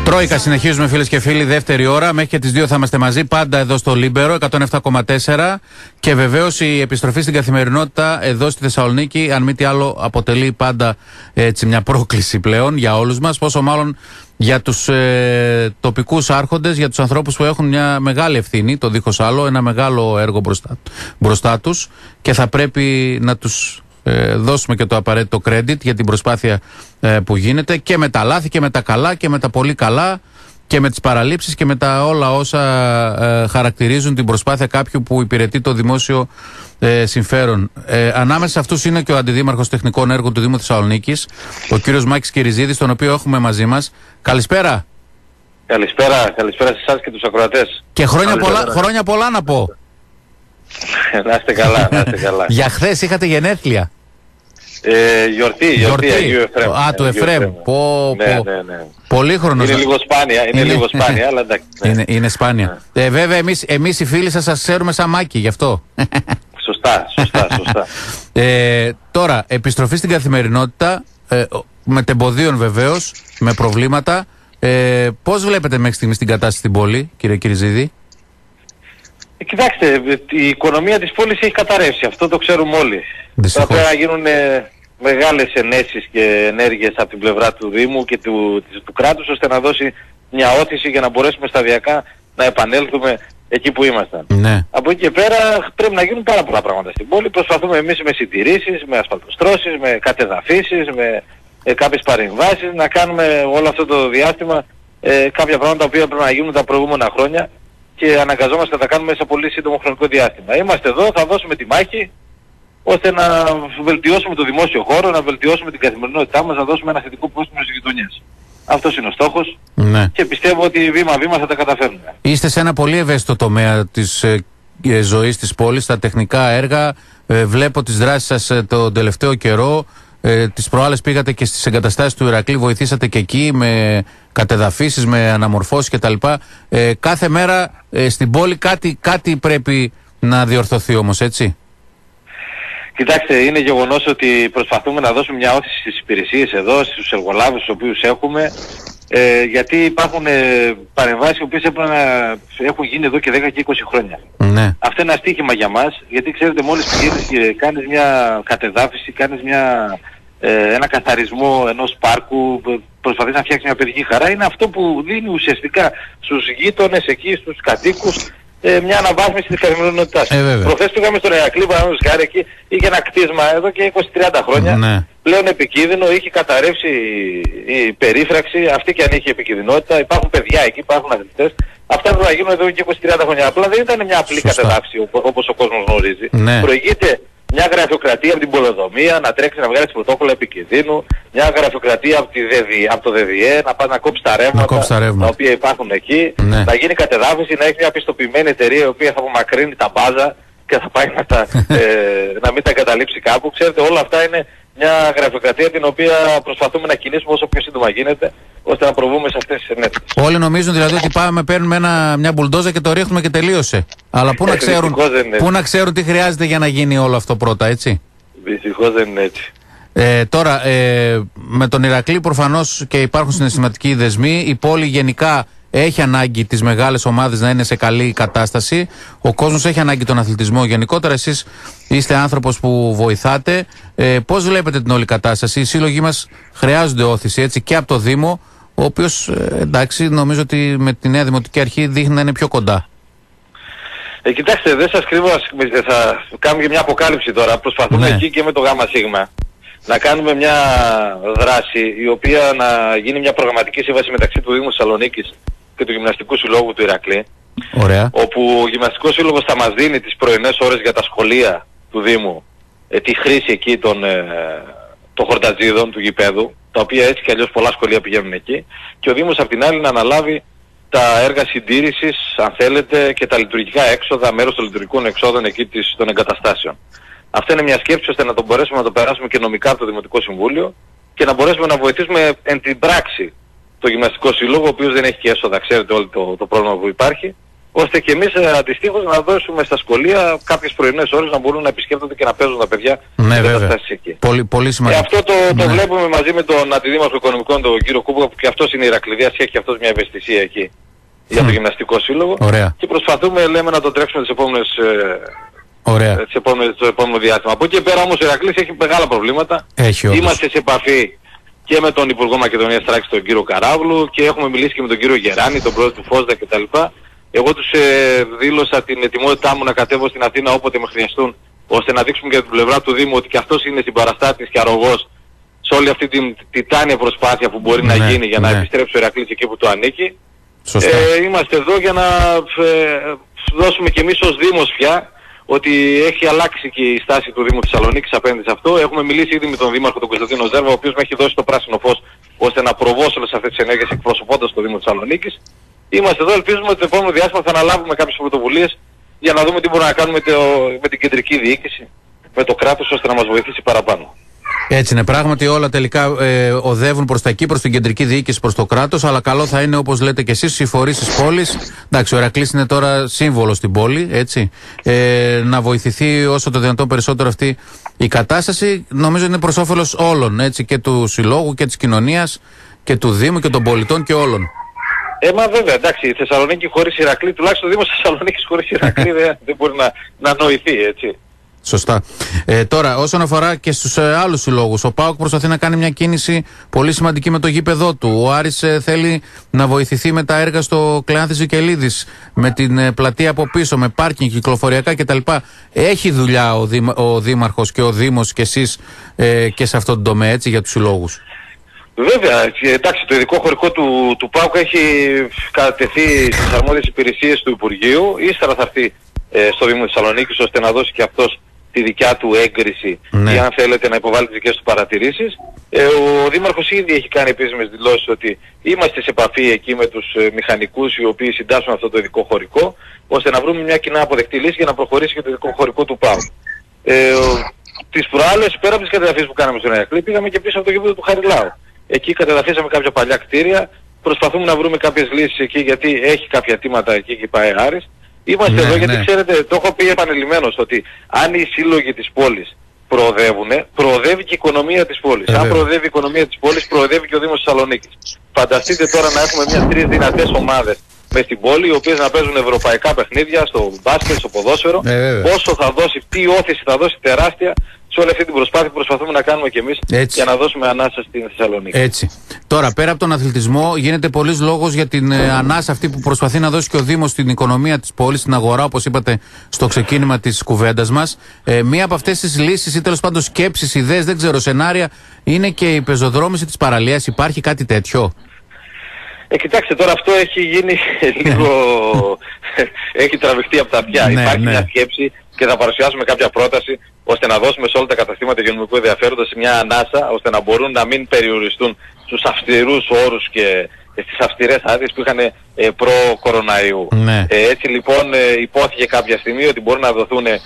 Τρόικα, συνεχίζουμε φίλες και φίλοι, δεύτερη ώρα. Μέχρι και τις 2 θα είμαστε μαζί, πάντα εδώ στο Λίμπερο, 107,4. Και βεβαίως η επιστροφή στην καθημερινότητα εδώ στη Θεσσαλονίκη, αν μη τι άλλο, αποτελεί πάντα έτσι μια πρόκληση πλέον για όλους μας. Πόσο μάλλον για τους ε, τοπικούς άρχοντες, για τους ανθρώπους που έχουν μια μεγάλη ευθύνη, το δίχως άλλο, ένα μεγάλο έργο μπροστά, μπροστά τους και θα πρέπει να τους ε, δώσουμε και το απαραίτητο credit για την προσπάθεια ε, που γίνεται και με τα λάθη και με τα καλά και με τα πολύ καλά και με τις παραλήψεις και με τα όλα όσα ε, χαρακτηρίζουν την προσπάθεια κάποιου που υπηρετεί το δημόσιο ε, συμφέρον. Ε, ανάμεσα σε αυτούς είναι και ο Αντιδήμαρχος Τεχνικών Έργων του Δήμου Θεσσαλονίκης, ο κύριος Μάκης Κυριζίδης, τον οποίο έχουμε μαζί μας. Καλησπέρα Καλησπέρα, καλησπέρα σε εσάς και τους ακροατές. και χρόνια Καλησπέρα. πολλά, χρόνια πολλά να πω. Να είστε καλά, να είστε καλά. Για χθες είχατε γενέθλια; ε, γιορτή, γιορτή, Αγίου Εφραίμ. Α, του Αγίου Εφραίμ. Πω, Ναι, πω. ναι, ναι. Πολύχρονος. Είναι λίγο σπάνια, είναι, Είναι- λίγο σπάνια, αλλά εντάξει. ναι. Είναι, είναι σπάνια. Ε, βέβαια, εμείς, εμείς οι φίλοι σας σας ξέρουμε σαν μάκι γι' αυτό. Σωστά, σωστά, σωστά. ε, τώρα, επιστροφή στην καθημερινότητα, ε, ο- με τεμποδίων βεβαίως, με προβλήματα. Ε, πώς βλέπετε μέχρι στιγμής την κατάσταση στην πόλη, κύριε Κυριζίδη; Ε, Κοιτάξτε, η οικονομία της πόλης έχει καταρρεύσει, αυτό το ξέρουμε όλοι. Δυστυχώς. Θα πρέπει να γίνουν ε, μεγάλες ενέσεις και ενέργειες από την πλευρά του Δήμου και του, της- του κράτους ώστε να δώσει μια όθηση για να μπορέσουμε σταδιακά να επανέλθουμε εκεί που ήμασταν. Ναι. Από εκεί και πέρα πρέπει να γίνουν πάρα πολλά πράγματα στην πόλη. Προσπαθούμε εμείς με συντηρήσεις, με ασφαλτοστρώσεις, με κατεδαφίσεις, με ε, κάποιες παρεμβάσεις να κάνουμε όλο αυτό το διάστημα ε, κάποια πράγματα τα οποία πρέπει να γίνουν τα προηγούμενα χρόνια και αναγκαζόμαστε να τα κάνουμε σε πολύ σύντομο χρονικό διάστημα. Είμαστε εδώ, θα δώσουμε τη μάχη ώστε να βελτιώσουμε το δημόσιο χώρο, να βελτιώσουμε την καθημερινότητά μας, να δώσουμε ένα θετικό πρόσωπο στις γειτονιές. Αυτός είναι ο στόχος ναι. και πιστεύω ότι βήμα-βήμα θα τα καταφέρουμε. Είστε σε ένα πολύ ευαίσθητο τομέα της ε, ε, ζωής της πόλης, τα τεχνικά έργα. Ε, βλέπω τις δράσεις σας ε, τον τελευταίο καιρό. Ε, τις προάλλες πήγατε και στις εγκαταστάσεις του Ηρακλή, βοηθήσατε και εκεί με κατεδαφίσεις, με αναμορφώσεις κτλ. Ε, κάθε μέρα ε, στην πόλη κάτι, κάτι πρέπει να διορθωθεί όμως, έτσι; Κοιτάξτε, είναι γεγονός ότι προσπαθούμε να δώσουμε μια όθηση στις υπηρεσίες εδώ, στους εργολάβους τους οποίους έχουμε, ε, γιατί υπάρχουν ε, παρεμβάσεις οι οποίες έπρεπε να έχουν γίνει εδώ και 10 και 20 χρόνια. Ναι. Αυτό είναι ένα στίχημα για μας, γιατί ξέρετε μόλις πηγαίνεις και κάνεις μια κατεδάφιση, κάνεις μια, ε, ένα καθαρισμό ενός πάρκου, π- προσπαθείς να φτιάξεις μια παιδική χαρά, είναι αυτό που δίνει ουσιαστικά στους γείτονες εκεί, στους κατοίκους, ε, μια αναβάθμιση της καθημερινότητάς. Ε, βέβαια. Προχθές πήγαμε στο Ρεακλή, παραδείγματος χάρη, εκεί είχε ένα κτίσμα εδώ και 20-30 χρόνια, Ναι. πλέον επικίνδυνο, είχε καταρρεύσει η, η περίφραξη, αυτή και αν είχε επικίνδυνοτητα, υπάρχουν παιδιά εκεί, υπάρχουν αθλητές Αυτά πρέπει να γίνουν εδώ και 20-30 χρόνια. Απλά δεν ήταν μια απλή Σωστά. κατεδάφιση οπο- όπως ο κόσμος γνωρίζει. Ναι. Προηγείται μια γραφειοκρατία από την πολεοδομία, να τρέξει να βγάλει πρωτόκολλα επικινδύνου, μια γραφειοκρατία από, τη ΔΕΔΙ, από το ΔΔΕ, να πάει να κόψει τα ρεύματα, κόψει τα ρεύματα. οποία υπάρχουν εκεί, Ναι. να γίνει κατεδάφιση, να έχει μια πιστοποιημένη εταιρεία η οποία θα απομακρύνει τα μπάζα και θα πάει να, τα, ε, να μην τα εγκαταλείψει κάπου. Ξέρετε, όλα αυτά είναι μια γραφειοκρατία την οποία προσπαθούμε να κινήσουμε όσο πιο σύντομα γίνεται, ώστε να προβούμε σε αυτές τις ενέργειες. Όλοι νομίζουν δηλαδή ότι πάμε, παίρνουμε ένα, μια μπουλντόζα και το ρίχνουμε και τελείωσε. Αλλά πού να, Ε, ξέρουν, δυστυχώς δεν είναι πού έτσι. να ξέρουν τι χρειάζεται για να γίνει όλο αυτό πρώτα, έτσι; Δυστυχώς δεν είναι έτσι. Ε, τώρα, ε, με τον Ηρακλή προφανώς και υπάρχουν συναισθηματικοί δεσμοί. Η πόλη γενικά έχει ανάγκη τις μεγάλες ομάδες να είναι σε καλή κατάσταση. Ο κόσμος έχει ανάγκη τον αθλητισμό γενικότερα. Εσείς είστε άνθρωπος που βοηθάτε. Ε, Πώς βλέπετε την όλη κατάσταση, Οι σύλλογοι μας χρειάζονται όθηση έτσι, και από το Δήμο, ο οποίος εντάξει, νομίζω ότι με τη νέα Δημοτική Αρχή δείχνει να είναι πιο κοντά. Ε, κοιτάξτε, δεν σας κρύβω, ας- ε, θα κάνουμε και μια αποκάλυψη τώρα. Προσπαθούμε Ναι. εκεί και με το ΓΑΜΑ ΣΥΓΜΑ να κάνουμε μια δράση η οποία να γίνει μια προγραμματική σύμβαση μεταξύ του Δήμου Θεσσαλονίκης και του Γυμναστικού Συλλόγου του Ηρακλή Ωραία. όπου ο Γυμναστικός Σύλλογος θα μας δίνει τις πρωινές ώρες για τα σχολεία του Δήμου ε, τη χρήση εκεί των, ε, των χορτατζίδων του γηπέδου τα οποία έτσι κι αλλιώς πολλά σχολεία πηγαίνουν εκεί και ο Δήμος απ' την άλλη να αναλάβει τα έργα συντήρησης, αν θέλετε, και τα λειτουργικά έξοδα, μέρος των λειτουργικών εξόδων εκεί της, των εγκαταστάσεων. Αυτή είναι μια σκέψη ώστε να το μπορέσουμε να το περάσουμε και νομικά από το Δημοτικό Συμβούλιο και να μπορέσουμε να βοηθήσουμε εν την πράξη το Γυμναστικό Σύλλογο, ο οποίος δεν έχει και έσοδα, ξέρετε όλο το, το πρόβλημα που υπάρχει, ώστε και εμείς ε, αντιστοίχως να δώσουμε στα σχολεία κάποιες πρωινές ώρες να μπορούν να επισκέπτονται και να παίζουν τα παιδιά Ναι, τις βέβαια. εγκαταστάσεις εκεί. Πολύ, πολύ Ε, σημαντικό. αυτό το, το Ναι. βλέπουμε μαζί με τον Αντιδήμαρχο Οικονομικών, τον κύριο Κούμπο, που και αυτός είναι Ηρακλειδίας, έχει και αυτός μια ευαισθησία εκεί για το Μμ. γυμναστικό σύλλογο. Ωραία. Και προσπαθούμε, λέμε, να το τρέξουμε τις επόμενες, ε, Ωραία. τις επόμενες, το επόμενο διάστημα. Από εκεί και πέρα όμως ο Ηρακλής έχει μεγάλα προβλήματα. Έχει όντως. Είμαστε σε επαφή και με τον Υπουργό Μακεδονίας Τράξης, τον κύριο Καράβλου και έχουμε μιλήσει και με τον κύριο Γεράνη, τον πρόεδρο του ΦΟΣΔΑ κτλ. Εγώ τους ε, δήλωσα την ετοιμότητά μου να κατέβω στην Αθήνα όποτε με χρειαστούν ώστε να δείξουμε και από την πλευρά του Δήμου ότι και αυτός είναι συμπαραστάτης και αρρωγός σε όλη αυτή την τιτάνια προσπάθεια που μπορεί Ναι, να γίνει για να ναι. επιστρέψει ο Ηρακλής εκεί που του ανήκει. Σωστά. Ε, είμαστε εδώ για να ε, δώσουμε και εμείς ως Δήμος πια ότι έχει αλλάξει και η στάση του Δήμου Θεσσαλονίκης απέναντι σε αυτό. Έχουμε μιλήσει ήδη με τον Δήμαρχο τον Κωνσταντίνο Ζέρβα, ο οποίος με έχει δώσει το πράσινο φως ώστε να προβώ σε όλες αυτές τις ενέργειες εκπροσωπώντας το Δήμο Θεσσαλονίκης. Είμαστε εδώ, ελπίζουμε ότι το επόμενο διάστημα θα αναλάβουμε κάποιες πρωτοβουλίες για να δούμε τι μπορούμε να κάνουμε με, το, με την κεντρική διοίκηση, με το κράτος ώστε να μας βοηθήσει παραπάνω. Έτσι είναι. Πράγματι όλα τελικά ε, οδεύουν προς τα εκεί, προς την κεντρική διοίκηση, προς το κράτος. Αλλά καλό θα είναι, όπως λέτε και εσείς, οι φορείς της πόλης. Εντάξει, ο Ερακλής είναι τώρα σύμβολος στην πόλη, έτσι. Ε, να βοηθηθεί όσο το δυνατόν περισσότερο αυτή η κατάσταση. Νομίζω είναι προς όφελος όλων, έτσι. Και του συλλόγου και της κοινωνίας και του Δήμου και των πολιτών και όλων. Ε, μα βέβαια, εντάξει, η Θεσσαλονίκη χωρίς Ηρακλή, τουλάχιστον ο Δήμος Θεσσαλονίκης χωρίς Ηρακλή δεν, δεν μπορεί να, να νοηθεί, έτσι. Σωστά. Ε, τώρα, όσον αφορά και στους ε, άλλους συλλόγους, ο Πάοκ προσπαθεί να κάνει μια κίνηση πολύ σημαντική με το γήπεδό του. Ο Άρης ε, θέλει να βοηθηθεί με τα έργα στο Κλεάνθης Ζικελίδη, με την ε, πλατεία από πίσω, με πάρκινγκ, κυκλοφοριακά κτλ. Έχει δουλειά ο, Δήμα, ο Δήμαρχος και ο Δήμος και εσείς ε, και σε αυτόν τον τομέα, έτσι, για τους συλλόγους; Βέβαια, και, εντάξει, το ειδικό χωρικό του, του ΠΑΟΚ έχει κατατεθεί στις αρμόδιες υπηρεσίες του Υπουργείου. Ύστερα θα έρθει ε, στο Δήμο Θεσσαλονίκης ώστε να δώσει και αυτός τη δικιά του έγκριση Ναι. ή αν θέλετε να υποβάλει τις δικές του παρατηρήσεις. Ε, ο Δήμαρχος ήδη έχει κάνει επίσημες δηλώσεις ότι είμαστε σε επαφή εκεί με τους ε, μηχανικούς οι οποίοι συντάσσουν αυτό το ειδικό χωρικό ώστε να βρούμε μια κοινά αποδεκτή λύση για να προχωρήσει και το ειδικό χωρικό του ΠΑΟΚ. Ε, ο- τις προάλλες, πέρα από τις κατεδαφίσεις που κάναμε στον Ερακλή, πήγαμε και πίσω από το γήπεδο του Χαριλάου. Εκεί κατεδαφίσαμε κάποια παλιά κτίρια, προσπαθούμε να βρούμε κάποιες λύσεις εκεί γιατί έχει κάποια αιτήματα εκεί και πάει Άρης. Είμαστε Ναι, εδώ γιατί ναι. ξέρετε, το έχω πει επανειλημμένως ότι αν οι σύλλογοι της πόλης προοδεύουν, προοδεύει και η οικονομία της πόλης. Ε, αν βέβαια. προοδεύει η οικονομία της πόλης, προοδεύει και ο Δήμος Θεσσαλονίκης. Φανταστείτε τώρα να έχουμε μια τρεις δυνατές ομάδες μες στην πόλη, οι οποίες να παίζουν ευρωπαϊκά παιχνίδια, στο μπάσκετ, στο ποδόσφαιρο. Ε, βέβαια. Πόσο θα δώσει, τι όθηση θα δώσει τεράστια σε όλη αυτή την προσπάθεια που προσπαθούμε να κάνουμε κι εμείς Έτσι. για να δώσουμε ανάσα στην Θεσσαλονίκη. Έτσι. Τώρα, πέρα από τον αθλητισμό, γίνεται πολλής λόγος για την ε, ανάσα αυτή που προσπαθεί να δώσει και ο Δήμος στην οικονομία της πόλης, στην αγορά, όπως είπατε στο ξεκίνημα της κουβέντας μας. Ε, μία από αυτές τις λύσεις ή τέλος πάντων σκέψεις, ιδέες, δεν ξέρω, σενάρια, είναι και η πεζοδρόμηση της παραλίας. Υπάρχει κάτι τέτοιο; Ε, κοιτάξτε, τώρα αυτό έχει γίνει λίγο... έχει τραβηχτεί από τα αυτιά. Ναι, Υπάρχει ναι. μια σκέψη και θα παρουσιάσουμε κάποια πρόταση ώστε να δώσουμε σε όλα τα καταστήματα υγειονομικού ενδιαφέροντος μια ανάσα ώστε να μπορούν να μην περιοριστούν στους αυστηρούς όρους και και στις αυστηρές άδειες που είχαν ε, προ-κοροναϊού. Ναι. Ε, έτσι λοιπόν ε, υπόθηκε κάποια στιγμή ότι μπορούν να δοθούν ε,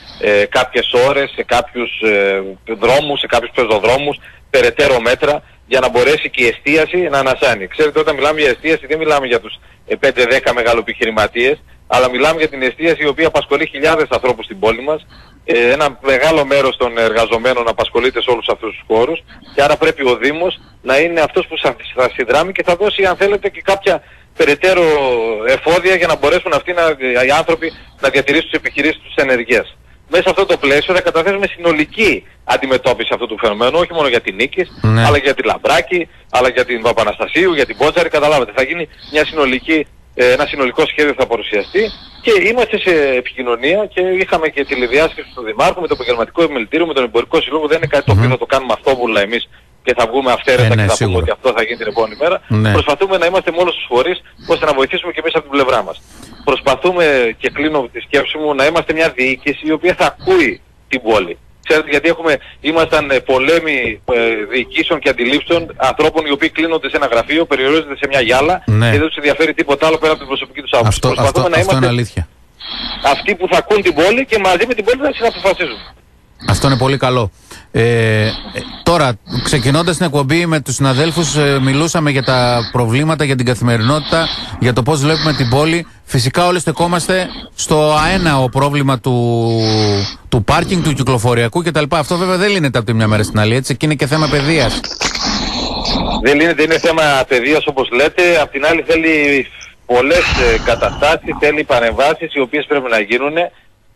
κάποιες ώρες σε κάποιους ε, δρόμους, σε κάποιους πεζοδρόμους, περαιτέρω μέτρα για να μπορέσει και η εστίαση να ανασάνει. Ξέρετε όταν μιλάμε για εστίαση δεν μιλάμε για τους ε, 5-10 μεγαλοπιχειρηματίες, αλλά μιλάμε για την εστίαση η οποία απασχολεί χιλιάδες ανθρώπους στην πόλη μας. Ε, ένα μεγάλο μέρος των εργαζομένων απασχολείται σε όλους αυτούς τους χώρους και άρα πρέπει ο Δήμος να είναι αυτός που θα θα συνδράμει και θα δώσει αν θέλετε και κάποια περαιτέρω εφόδια για να μπορέσουν αυτοί να, οι άνθρωποι να διατηρήσουν τις επιχειρήσεις τους ενεργείας. Μέσα σε αυτό το πλαίσιο θα καταθέσουμε συνολική αντιμετώπιση αυτού του φαινομένου, όχι μόνο για την Νίκης, Ναι. αλλά και για τη Λαμπράκη, αλλά για την Παπαναστασίου, για την Πότσαρη, καταλάβατε. Θα γίνει μια συνολική, ε, ένα συνολικό σχέδιο που θα παρουσιαστεί και είμαστε σε επικοινωνία και είχαμε και τηλεδιάσκεψη του Δημάρχου με το επαγγελματικό επιμελητήριο, με τον εμπορικό συλλόγο. Δεν είναι κάτι το οποίο θα το κάνουμε αυτόβουλα εμείς και θα βγούμε αυθαίρετα Ε, ναι, και θα πούμε σίγουρα. ότι αυτό θα γίνει την επόμενη μέρα. Ναι. Προσπαθούμε να είμαστε με όλους τους φορείς ώστε να βοηθήσουμε και εμείς από την πλευρά μας. Προσπαθούμε και κλείνω τη σκέψη μου να είμαστε μια διοίκηση η οποία θα ακούει την πόλη. Ξέρετε γιατί έχουμε, ήμασταν ε, πολέμοι ε, διοικήσεων και αντιλήψεων ανθρώπων οι οποίοι κλείνονται σε ένα γραφείο, περιορίζονται σε μια γυάλα Ναι. και δεν τους ενδιαφέρει τίποτα άλλο πέρα από την προσωπική τους άποψη. Αυτό, αυτό, Προσπαθούμε να αυτό είναι είμαστε αλήθεια. αυτοί που θα ακούν την πόλη και μαζί με την πόλη θα συναποφασίζουν. Αυτό είναι πολύ καλό. Ε, ε, τώρα, ξεκινώντας την εκπομπή με τους συναδέλφους, ε, μιλούσαμε για τα προβλήματα, για την καθημερινότητα, για το πώς βλέπουμε την πόλη. Φυσικά όλοι στεκόμαστε στο αέναο πρόβλημα του, του πάρκινγκ, του κυκλοφοριακού κτλ. Αυτό βέβαια δεν λύνεται από τη μια μέρα στην άλλη, έτσι, και είναι και θέμα παιδείας. Δεν λύνεται, είναι θέμα παιδείας όπως λέτε. Απ' την άλλη θέλει πολλές ε, καταστάσεις, θέλει παρεμβάσεις οι οποίες πρέπει να γίνουν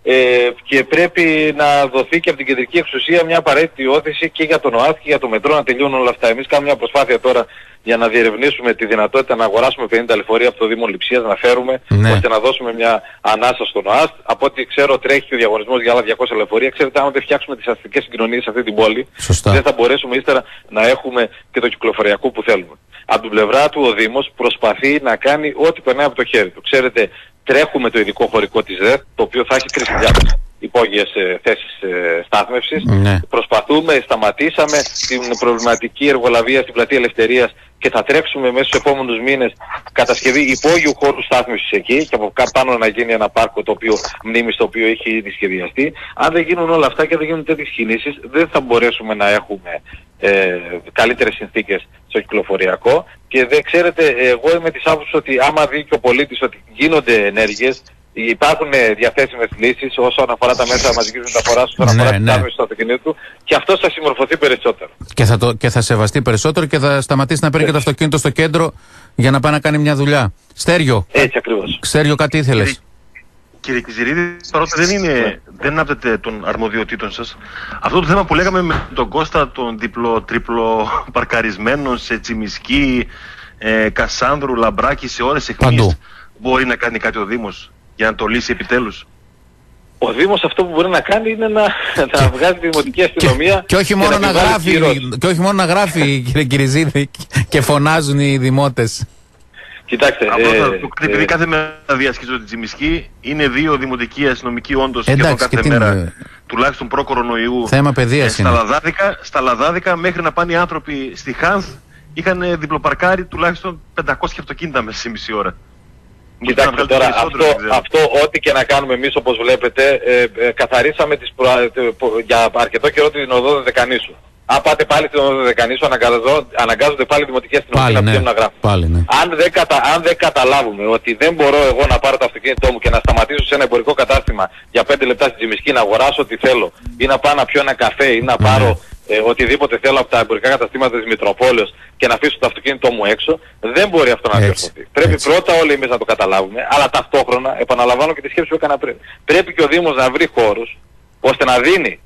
ε, και πρέπει να δοθεί και από την κεντρική εξουσία μια απαραίτητη όθηση και για τον ΟΑΘ και για το μετρό να τελειώνουν όλα αυτά. Εμείς κάνουμε μια προσπάθεια τώρα για να διερευνήσουμε τη δυνατότητα να αγοράσουμε 50 λεωφορεία από το Δήμο Λειψίας, να φέρουμε, Ναι. ώστε να δώσουμε μια ανάσα στον ΟΑΣ. Από ό,τι ξέρω τρέχει και ο διαγωνισμός για άλλα 200 λεωφορεία. Ξέρετε, άμα δεν φτιάξουμε τις αστικές συγκοινωνίες σε αυτή την πόλη, Σωστά. δεν θα μπορέσουμε ύστερα να έχουμε και το κυκλοφοριακό που θέλουμε. Από την πλευρά του ο Δήμος προσπαθεί να κάνει ό,τι περνάει από το χέρι του. Ξέρετε, τρέχουμε το ειδικό χωρικό της ΔΕΘ, το οποίο θα έχει 3.000 υπόγειες ε, θέσεις ε, στάθμευσης. Ναι. Προσπαθούμε, σταματήσαμε την προβληματική εργολαβία στην πλατεία Ελευθερίας και θα τρέξουμε μέσα στους επόμενους μήνες κατασκευή υπόγειου χώρου στάθμευσης εκεί και από κάτω πάνω να γίνει ένα πάρκο το οποίο, μνήμης το οποίο έχει ήδη σχεδιαστεί. Αν δεν γίνουν όλα αυτά και δεν γίνουν τέτοιες κινήσεις δεν θα μπορέσουμε να έχουμε ε, καλύτερες συνθήκες στο κυκλοφοριακό και δεν ξέρετε εγώ είμαι της άποψης ότι άμα δει και ο πολίτης ότι γίνονται ενέργειες Υπάρχουν ε, διαθέσιμες λύσεις όσον αφορά τα μέσα μαζικής μεταφοράς, όσον Ναι, αφορά την ναι. στάθμευση του αυτοκινήτου και αυτός θα συμμορφωθεί περισσότερο. Και θα, το, και θα σεβαστεί περισσότερο και θα σταματήσει να παίρνει και το αυτοκίνητο στο κέντρο για να πάει να κάνει μια δουλειά. Στέριο, Έτσι ακριβώς. Στέριο κάτι ήθελες; Κύριε Κιζηρίδη, παρότι δεν είναι, δεν άπτεται των αρμοδιοτήτων σας, αυτό το θέμα που λέγαμε με τον Κώστα των διπλο-τρίπλο παρκαρισμένων σε Τσιμισκή, ε, Κασάνδρου, Λαμπράκη, σε ώρες εχμής, Παντού. μπορεί να κάνει κάτι ο Δήμος; Για να το λύσει επιτέλους. Ο Δήμος αυτό που μπορεί να κάνει είναι να, να βγάζει τη δημοτική αστυνομία Και όχι, μόνο να επιβάλλει γράφει, κυρώσεις. και όχι μόνο να γράφει, κύριε Κυριζίδη, και φωνάζουν οι δημότες. Κοιτάξτε, Απλώς ε, θα το ε, επειδή κάθε μέρα διασχίζω τη Τσιμισκή, είναι δύο δημοτικοί αστυνομικοί όντως Εντάξει, σχεδόν και κάθε τι μέρα, είναι. τουλάχιστον προ-κορονοϊού. Θέμα παιδείας στα, είναι. λαδάδικα, στα λαδάδικα μέχρι να πάνε οι άνθρωποι στη Χάνθ είχαν διπλοπαρκάρει τουλάχιστον 500 αυτοκίνητα μέσα σε μισή ώρα. Μπορείτε να Κοιτάξτε βγάλετε τώρα, περισσότερο, αυτό, δεν ξέρω. αυτό ό,τι και να κάνουμε εμείς όπως βλέπετε, ε, ε, καθαρίσαμε τις προ, ε, πο- για αρκετό καιρό την οδό Δεκανήσου. Αν πάτε πάλι στην οδό Δεκανήσου, αναγκαζό- αναγκάζονται πάλι οι δημοτικές αστυνομίες Πάλι, να ναι. πηγαίνουν να γράφουν. Πάλι, ναι. Αν δεν, κατα... αν δεν καταλάβουμε ότι δεν μπορώ εγώ να πάρω το αυτοκίνητό μου και να σταματήσω σε ένα εμπορικό κατάστημα για 5 λεπτά στην Τζιμισκή να αγοράσω ό,τι θέλω ή να πάω να πιω ένα καφέ ή να Ναι. πάρω ε, οτιδήποτε θέλω από τα εμπορικά καταστήματα της Μητροπόλεως και να αφήσω το αυτοκίνητό μου έξω, δεν μπορεί αυτό να Έτσι, διορθωθεί. Πρέπει έτσι. πρώτα όλοι εμείς να το καταλάβουμε, αλλά ταυτόχρονα, επαναλαμβάνω και τη σκέψη που έκανα πριν, πρέπει και ο Δήμος να βρει χώρους ώστε να δίνει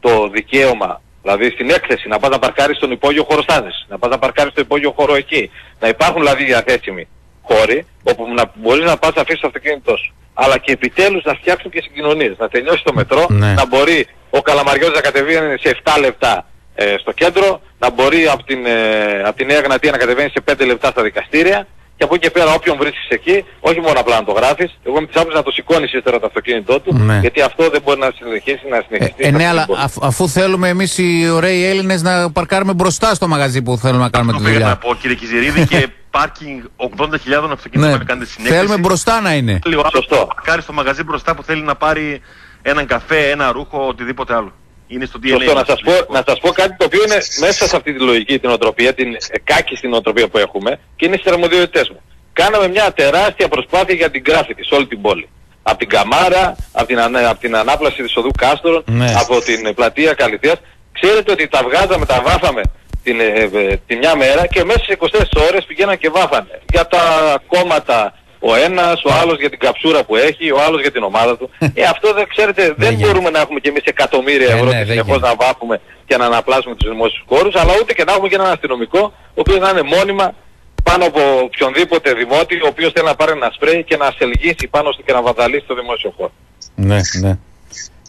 το δικαίωμα, δηλαδή στην έκθεση, να πας να παρκάρεις στον υπόγειο χώρο στάθμισης, να πας να παρκάρεις στον υπόγειο χώρο εκεί, να υπάρχουν δηλαδή διαθέσιμοι χώροι όπου να μπορείς να πας να αφήσεις το αυτοκίνητό σου. Αλλά και επιτέλους να φτιάξουν και συγκοινωνίες, να τελειώσει το μετρό, Ναι. να μπορεί ο Καλαμαριώτης να κατεβαίνει σε 7 λεπτά ε, στο κέντρο, να μπορεί από την, ε, από τη Νέα Γνατία να κατεβαίνει σε 5 λεπτά στα δικαστήρια και από εκεί και πέρα όποιον βρίσκεις εκεί, όχι μόνο απλά να το γράφεις, εγώ με τις άποψεις να το σηκώνεις ύστερα το αυτοκίνητό του, Ναι. γιατί αυτό δεν μπορεί να συνεχίσει να Ε, συνεχιστεί. ε, στα ναι, αλλά υπόλοιπα. αφ- αφού θέλουμε εμείς οι ωραίοι Έλληνες να παρκάρουμε μπροστά στο μαγαζί που θέλουμε να κάνουμε τη Αυτό πήγα να δουλειά. πω κύριε Κιζηρίδη και πάρκινγκ 80.000 αυτοκίνητων Ναι. να κάνετε συνέκτηση. Θέλουμε μπροστά να είναι. Λίγο άλλο Σωστό. να παρκάρει στο μαγαζί μπροστά που θέλει να πάρει έναν καφέ, ένα ρούχο, οτιδήποτε άλλο. Είναι στο DNA. Σωστό, να μας. σας, πω, να σας πω κάτι το οποίο είναι μέσα σε αυτή τη λογική, την οτροπία, την κάκιστη οτροπία που έχουμε και είναι στις αρμοδιότητες μου. Κάναμε μια τεράστια προσπάθεια για την γκράφιτι σε όλη την πόλη. Από την Καμάρα, από την, ανα- από την ανάπλαση της οδού Κάστορων, Ναι. από την πλατεία Καλυθίας. Ξέρετε ότι τα βγάζαμε, τα βάφαμε την, ε, ε, τη μια μέρα και μέσα σε 24 ώρες πηγαίναν και βάφανε. Για τα κόμματα ο ένας, ο άλλος για την καψούρα που έχει, ο άλλος για την ομάδα του. ε, αυτό δεν ξέρετε, δεν γίνεται. μπορούμε να έχουμε κι εμείς εκατομμύρια Ε, ευρώ ναι, και δεν συνεχώς γίνεται. να βάφουμε και να αναπλάσουμε τους δημόσιους χώρους, αλλά ούτε και να έχουμε και έναν αστυνομικό, ο οποίος να είναι μόνιμα πάνω από οποιονδήποτε δημότη, ο οποίος θέλει να πάρει ένα σπρέι και να σελγίσει πάνω στο και να βαδαλίσει το δημόσιο χώρο. Ναι, ναι.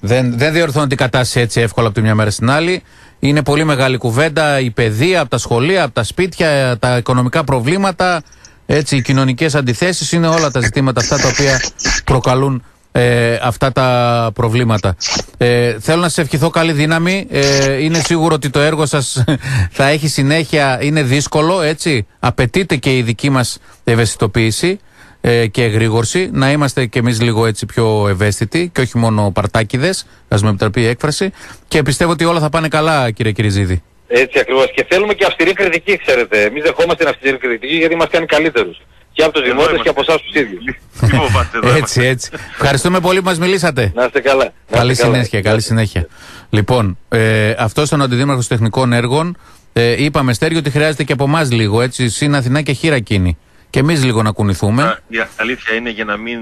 Δεν, δεν διορθώνεται η κατάσταση έτσι εύκολα από τη μια μέρα στην άλλη. Είναι πολύ μεγάλη κουβέντα η παιδεία, από τα σχολεία, από τα σπίτια, τα οικονομικά προβλήματα, έτσι, οι κοινωνικές αντιθέσεις είναι όλα τα ζητήματα αυτά τα οποία προκαλούν ε, αυτά τα προβλήματα. Ε, θέλω να σας ευχηθώ καλή δύναμη. Ε, είναι σίγουρο ότι το έργο σας θα έχει συνέχεια. Είναι δύσκολο, έτσι. Απαιτείται και η δική μας ευαισθητοποίηση ε, και εγρήγορση, να είμαστε κι εμείς λίγο έτσι πιο ευαίσθητοι και όχι μόνο παρτάκιδες, ας με επιτραπεί η έκφραση. Και πιστεύω ότι όλα θα πάνε καλά, κύριε Κυριζίδη. Έτσι ακριβώς. Και θέλουμε και αυστηρή κριτική, ξέρετε. Εμείς δεχόμαστε την αυστηρή κριτική γιατί μας κάνει καλύτερους. Και από τους Εδώ δημότες και είμαστε. από εσάς τους ίδιους. Μη φοβάστε, εδώ Έτσι, είμαστε. έτσι. Ευχαριστούμε πολύ που μας μιλήσατε. Να είστε καλά. Να είστε Καλή καλά. συνέχεια, καλή συνέχεια. Λοιπόν, ε, αυτός ήταν ο Αντιδήμαρχος Τεχνικών Έργων. Ε, είπαμε, Στέργιο, ότι χρειάζεται και από εμάς λίγο, έτσι, συν Αθηνά και χείρακίνη. Και εμείς λίγο να κουνηθούμε. Α, Η αλήθεια είναι για να μην.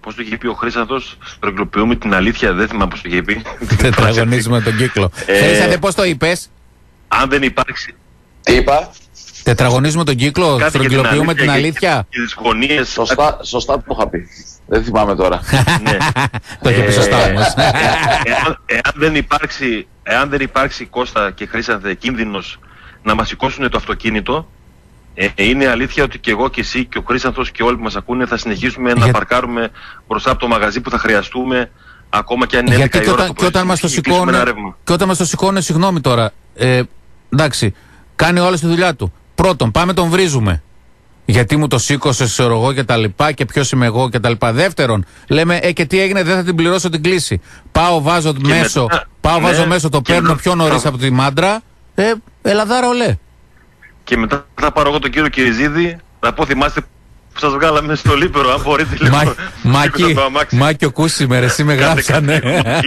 Πώς το είχε πει ο Χρήσαντο, στρογγυλοποιούμε την αλήθεια. Δεν θυμάμαι πώς το είχε πει. Τετραγωνίζουμε τον κύκλο. Ε, Χρήσατε, πώς το είπες; Αν δεν υπάρξει Τι είπα, Τετραγωνίζουμε τον κύκλο, κάτι για στρογγυλοποιούμε την αλήθεια. Και τις γωνίε. σωστά, σωστά το είχα πει. Δεν θυμάμαι τώρα. Ναι. Το είχε πει Ε, σωστά όμως. εάν, εάν δεν υπάρξει, εάν δεν υπάρξει Κώστα και Χρήσανθε κίνδυνος να μας σηκώσουν το αυτοκίνητο, ε, είναι αλήθεια ότι και εγώ και εσύ και ο Χρήσανθος και όλοι που μας ακούνε θα συνεχίσουμε να Για- παρκάρουμε μπροστά από το μαγαζί που θα χρειαστούμε ακόμα και αν είναι 11 Γιατί η και ώρα όταν, το και πρωί, όταν μας το και κλείσουμε σηκώνουν. ένα ρεύμα. Και όταν μας το σηκώνουν, συγγνώμη τώρα. Ε, εντάξει, κάνει όλο τη δουλειά του. Πρώτον, πάμε τον βρίζουμε. Γιατί μου το σήκωσες, ξέρω εγώ και τα λοιπά και ποιος είμαι εγώ και τα λοιπά. Δεύτερον, λέμε, ε, και τι έγινε, δεν θα την πληρώσω την κλίση. Πάω, βάζω μέσω, μετά, πάω, ναι, βάζω μέσω, το και παίρνω μετά- πιο νωρίς θα- από τη μάντρα. Ε, ελαδάρα ολέ. Και μετά θα πάρω εγώ τον κύριο Κυριζίδη, θα πω θυμάστε που σας βγάλαμε στο Λίπερο, αν μπορείτε λίγο. Μα- μου Μάκη, σήκωσε το αμάξι. Μάκη ο Κούσιμερ, εσύ με Κάντε γράψανε. κάτι.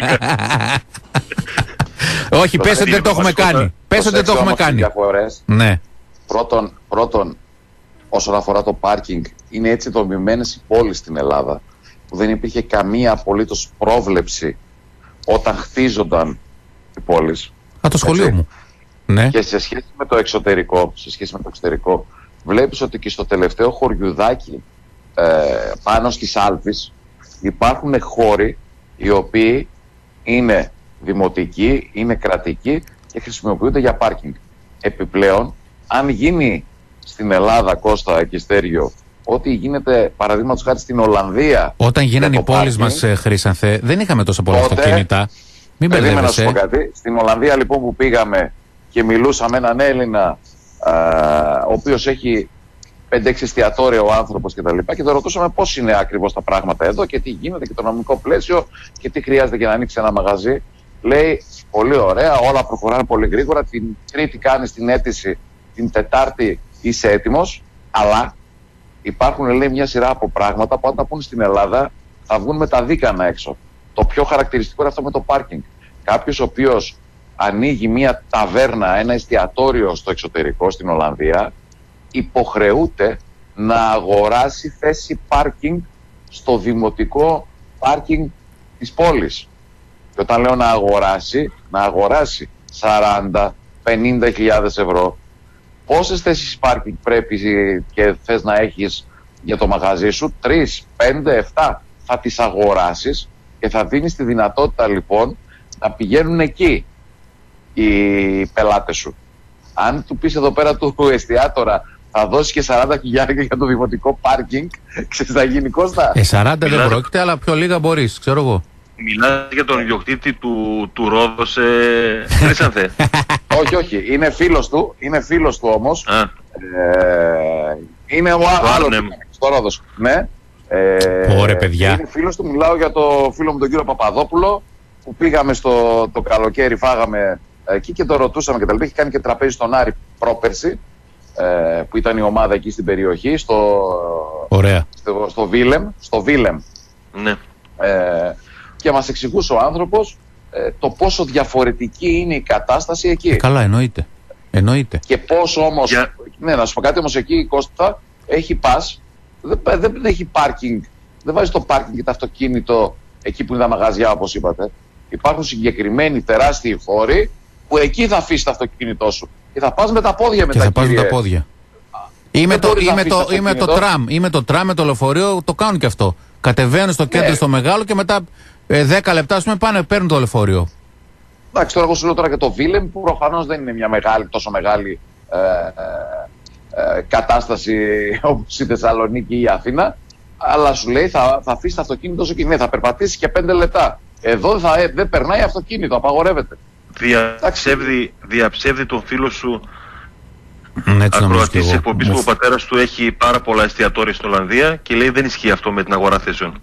Όχι, πες ότι δεν το έχουμε κάνει. Πες ότι δεν το έχουμε κάνει. Διαφορές. Ναι. Πρώτον, πρώτον, όσον αφορά το πάρκινγκ, είναι έτσι δομημένες οι πόλεις στην Ελλάδα, που δεν υπήρχε καμία απολύτως πρόβλεψη όταν χτίζονταν οι πόλεις. Α, το σχολείο Έτσι. μου. Ναι. Και σε σχέση με το εξωτερικό, σε σχέση με το εξωτερικό, βλέπεις ότι και στο τελευταίο χωριουδάκι ε, πάνω στις Άλπεις υπάρχουν χώροι οι οποίοι είναι δημοτικοί, είναι κρατικοί και χρησιμοποιούνται για πάρκινγκ. Επιπλέον, αν γίνει στην Ελλάδα, Κώστα και Στέργιο, ό,τι γίνεται παραδείγματος χάρη στην Ολλανδία, Όταν γίνανε οι το πόλει μας, πάρκινγκ. Χρήσανθε, δεν είχαμε τόσο πολλά Τότε- αυτοκίνητα. Μην Περίμενα να σου πω μπερδεύεσαι. κάτι. Στην Ολλανδία λοιπόν που πήγαμε και μιλούσαμε έναν Έλληνα α, ο οποίος έχει 5-6 εστιατόρια ο άνθρωπος και τα λοιπά και τον ρωτούσαμε πώς είναι ακριβώς τα πράγματα εδώ και τι γίνεται και το νομικό πλαίσιο και τι χρειάζεται για να ανοίξει ένα μαγαζί. Λέει πολύ ωραία, όλα προχωράνε πολύ γρήγορα. Την Τρίτη κάνεις την αίτηση, την Τετάρτη είσαι έτοιμος, αλλά υπάρχουν λέει μια σειρά από πράγματα που αν τα πούν στην Ελλάδα θα βγουν με τα δίκανα έξω. Το πιο χαρακτηριστικό είναι αυτό με το πάρκινγκ. Κάποιος ο οποίος ανοίγει μια ταβέρνα, ένα εστιατόριο στο εξωτερικό, στην Ολλανδία, υποχρεούται να αγοράσει θέση πάρκινγκ στο δημοτικό πάρκινγκ της πόλης. Και όταν λέω να αγοράσει, να αγοράσει 40, 50 χιλιάδες ευρώ. Πόσες θέσεις πάρκινγκ πρέπει και θες να έχεις για το μαγαζί σου, 3, 5, 7. Θα τις αγοράσεις και θα δίνεις τη δυνατότητα λοιπόν να πηγαίνουν εκεί οι πελάτες σου. Αν του πεις εδώ πέρα του εστιατόρα θα θα δώσεις και 40 χιλιάρια για το δημοτικό πάρκινγκ. Ξέρεις, θα γίνει Κώστα. Ε, 40 δεν Μιλάς- πρόκειται, αλλά πιο λίγα μπορείς, ξέρω εγώ. Μιλάς για τον ιδιοκτήτη του, του Ρόδος, ε, Χρήσανθε. όχι, όχι. Είναι φίλος του. Είναι φίλος του όμως. Α, Ε, είναι ο Στο άλλος Άρνεμ. στο Ρόδος. Ναι. Ε, Ωραία, παιδιά. Είναι φίλος του. Μιλάω για το φίλο μου τον κύριο Παπαδόπουλο που πήγαμε στο το καλοκαίρι, φάγαμε εκεί και το ρωτούσαμε και τα λοιπά. Έχει κάνει και τραπέζι στον Άρη πρόπερση ε, που ήταν η ομάδα εκεί στην περιοχή, στο, Ωραία. στο, στο Βίλεμ. Στο Βίλεμ. ναι. Ε, και μας εξηγούσε ο άνθρωπος ε, το πόσο διαφορετική είναι η κατάσταση εκεί. Ε, καλά, εννοείται. Εννοείται. Και πόσο όμως, Για- ναι να σου πω κάτι όμως εκεί η Κώστα έχει πας, δεν, πα- δεν έχει πάρκινγκ, δεν βάζει το πάρκινγκ και το αυτοκίνητο εκεί που είναι τα μαγαζιά όπως είπατε. Υπάρχουν συγκεκριμένοι τεράστιοι χώροι που εκεί θα αφήσει το αυτοκίνητό σου και θα πας με τα πόδια μετά Και θα πας με κύριε. τα πόδια. Ή με, Δεν το, μπορείς ή, να με αφήσεις το, το ή με το αυτοκίνητο. τραμ, ή με το τραμ, με το λεωφορείο, το κάνουν και αυτό. Κατεβαίνουν στο κέντρο Ναι. στο μεγάλο και μετά ε, 10 λεπτά, ας πούμε, πάνε, παίρνουν το λεωφορείο. Εντάξει, τώρα εγώ σου λέω τώρα και το Βίλεμ που προφανώς δεν είναι μια μεγάλη, τόσο μεγάλη ε, ε, ε, κατάσταση όπως η Θεσσαλονίκη ή η Αθήνα. Αλλά σου λέει θα, θα αφήσει το αυτοκίνητο σου και ναι, θα περπατήσεις και πέντε λεπτά. Εδώ δεν, θα, ε, δεν περνάει αυτοκίνητο, απαγορεύεται. Διαψεύδει, διαψεύδει τον φίλο σου Μ, Έτσι νομίζω και ακροατή της εγώ. εκπομπής Μου που ο φ- πατέρας του έχει πάρα πολλά εστιατόρια στην Ολλανδία και λέει δεν ισχύει αυτό με την αγορά θέσεων.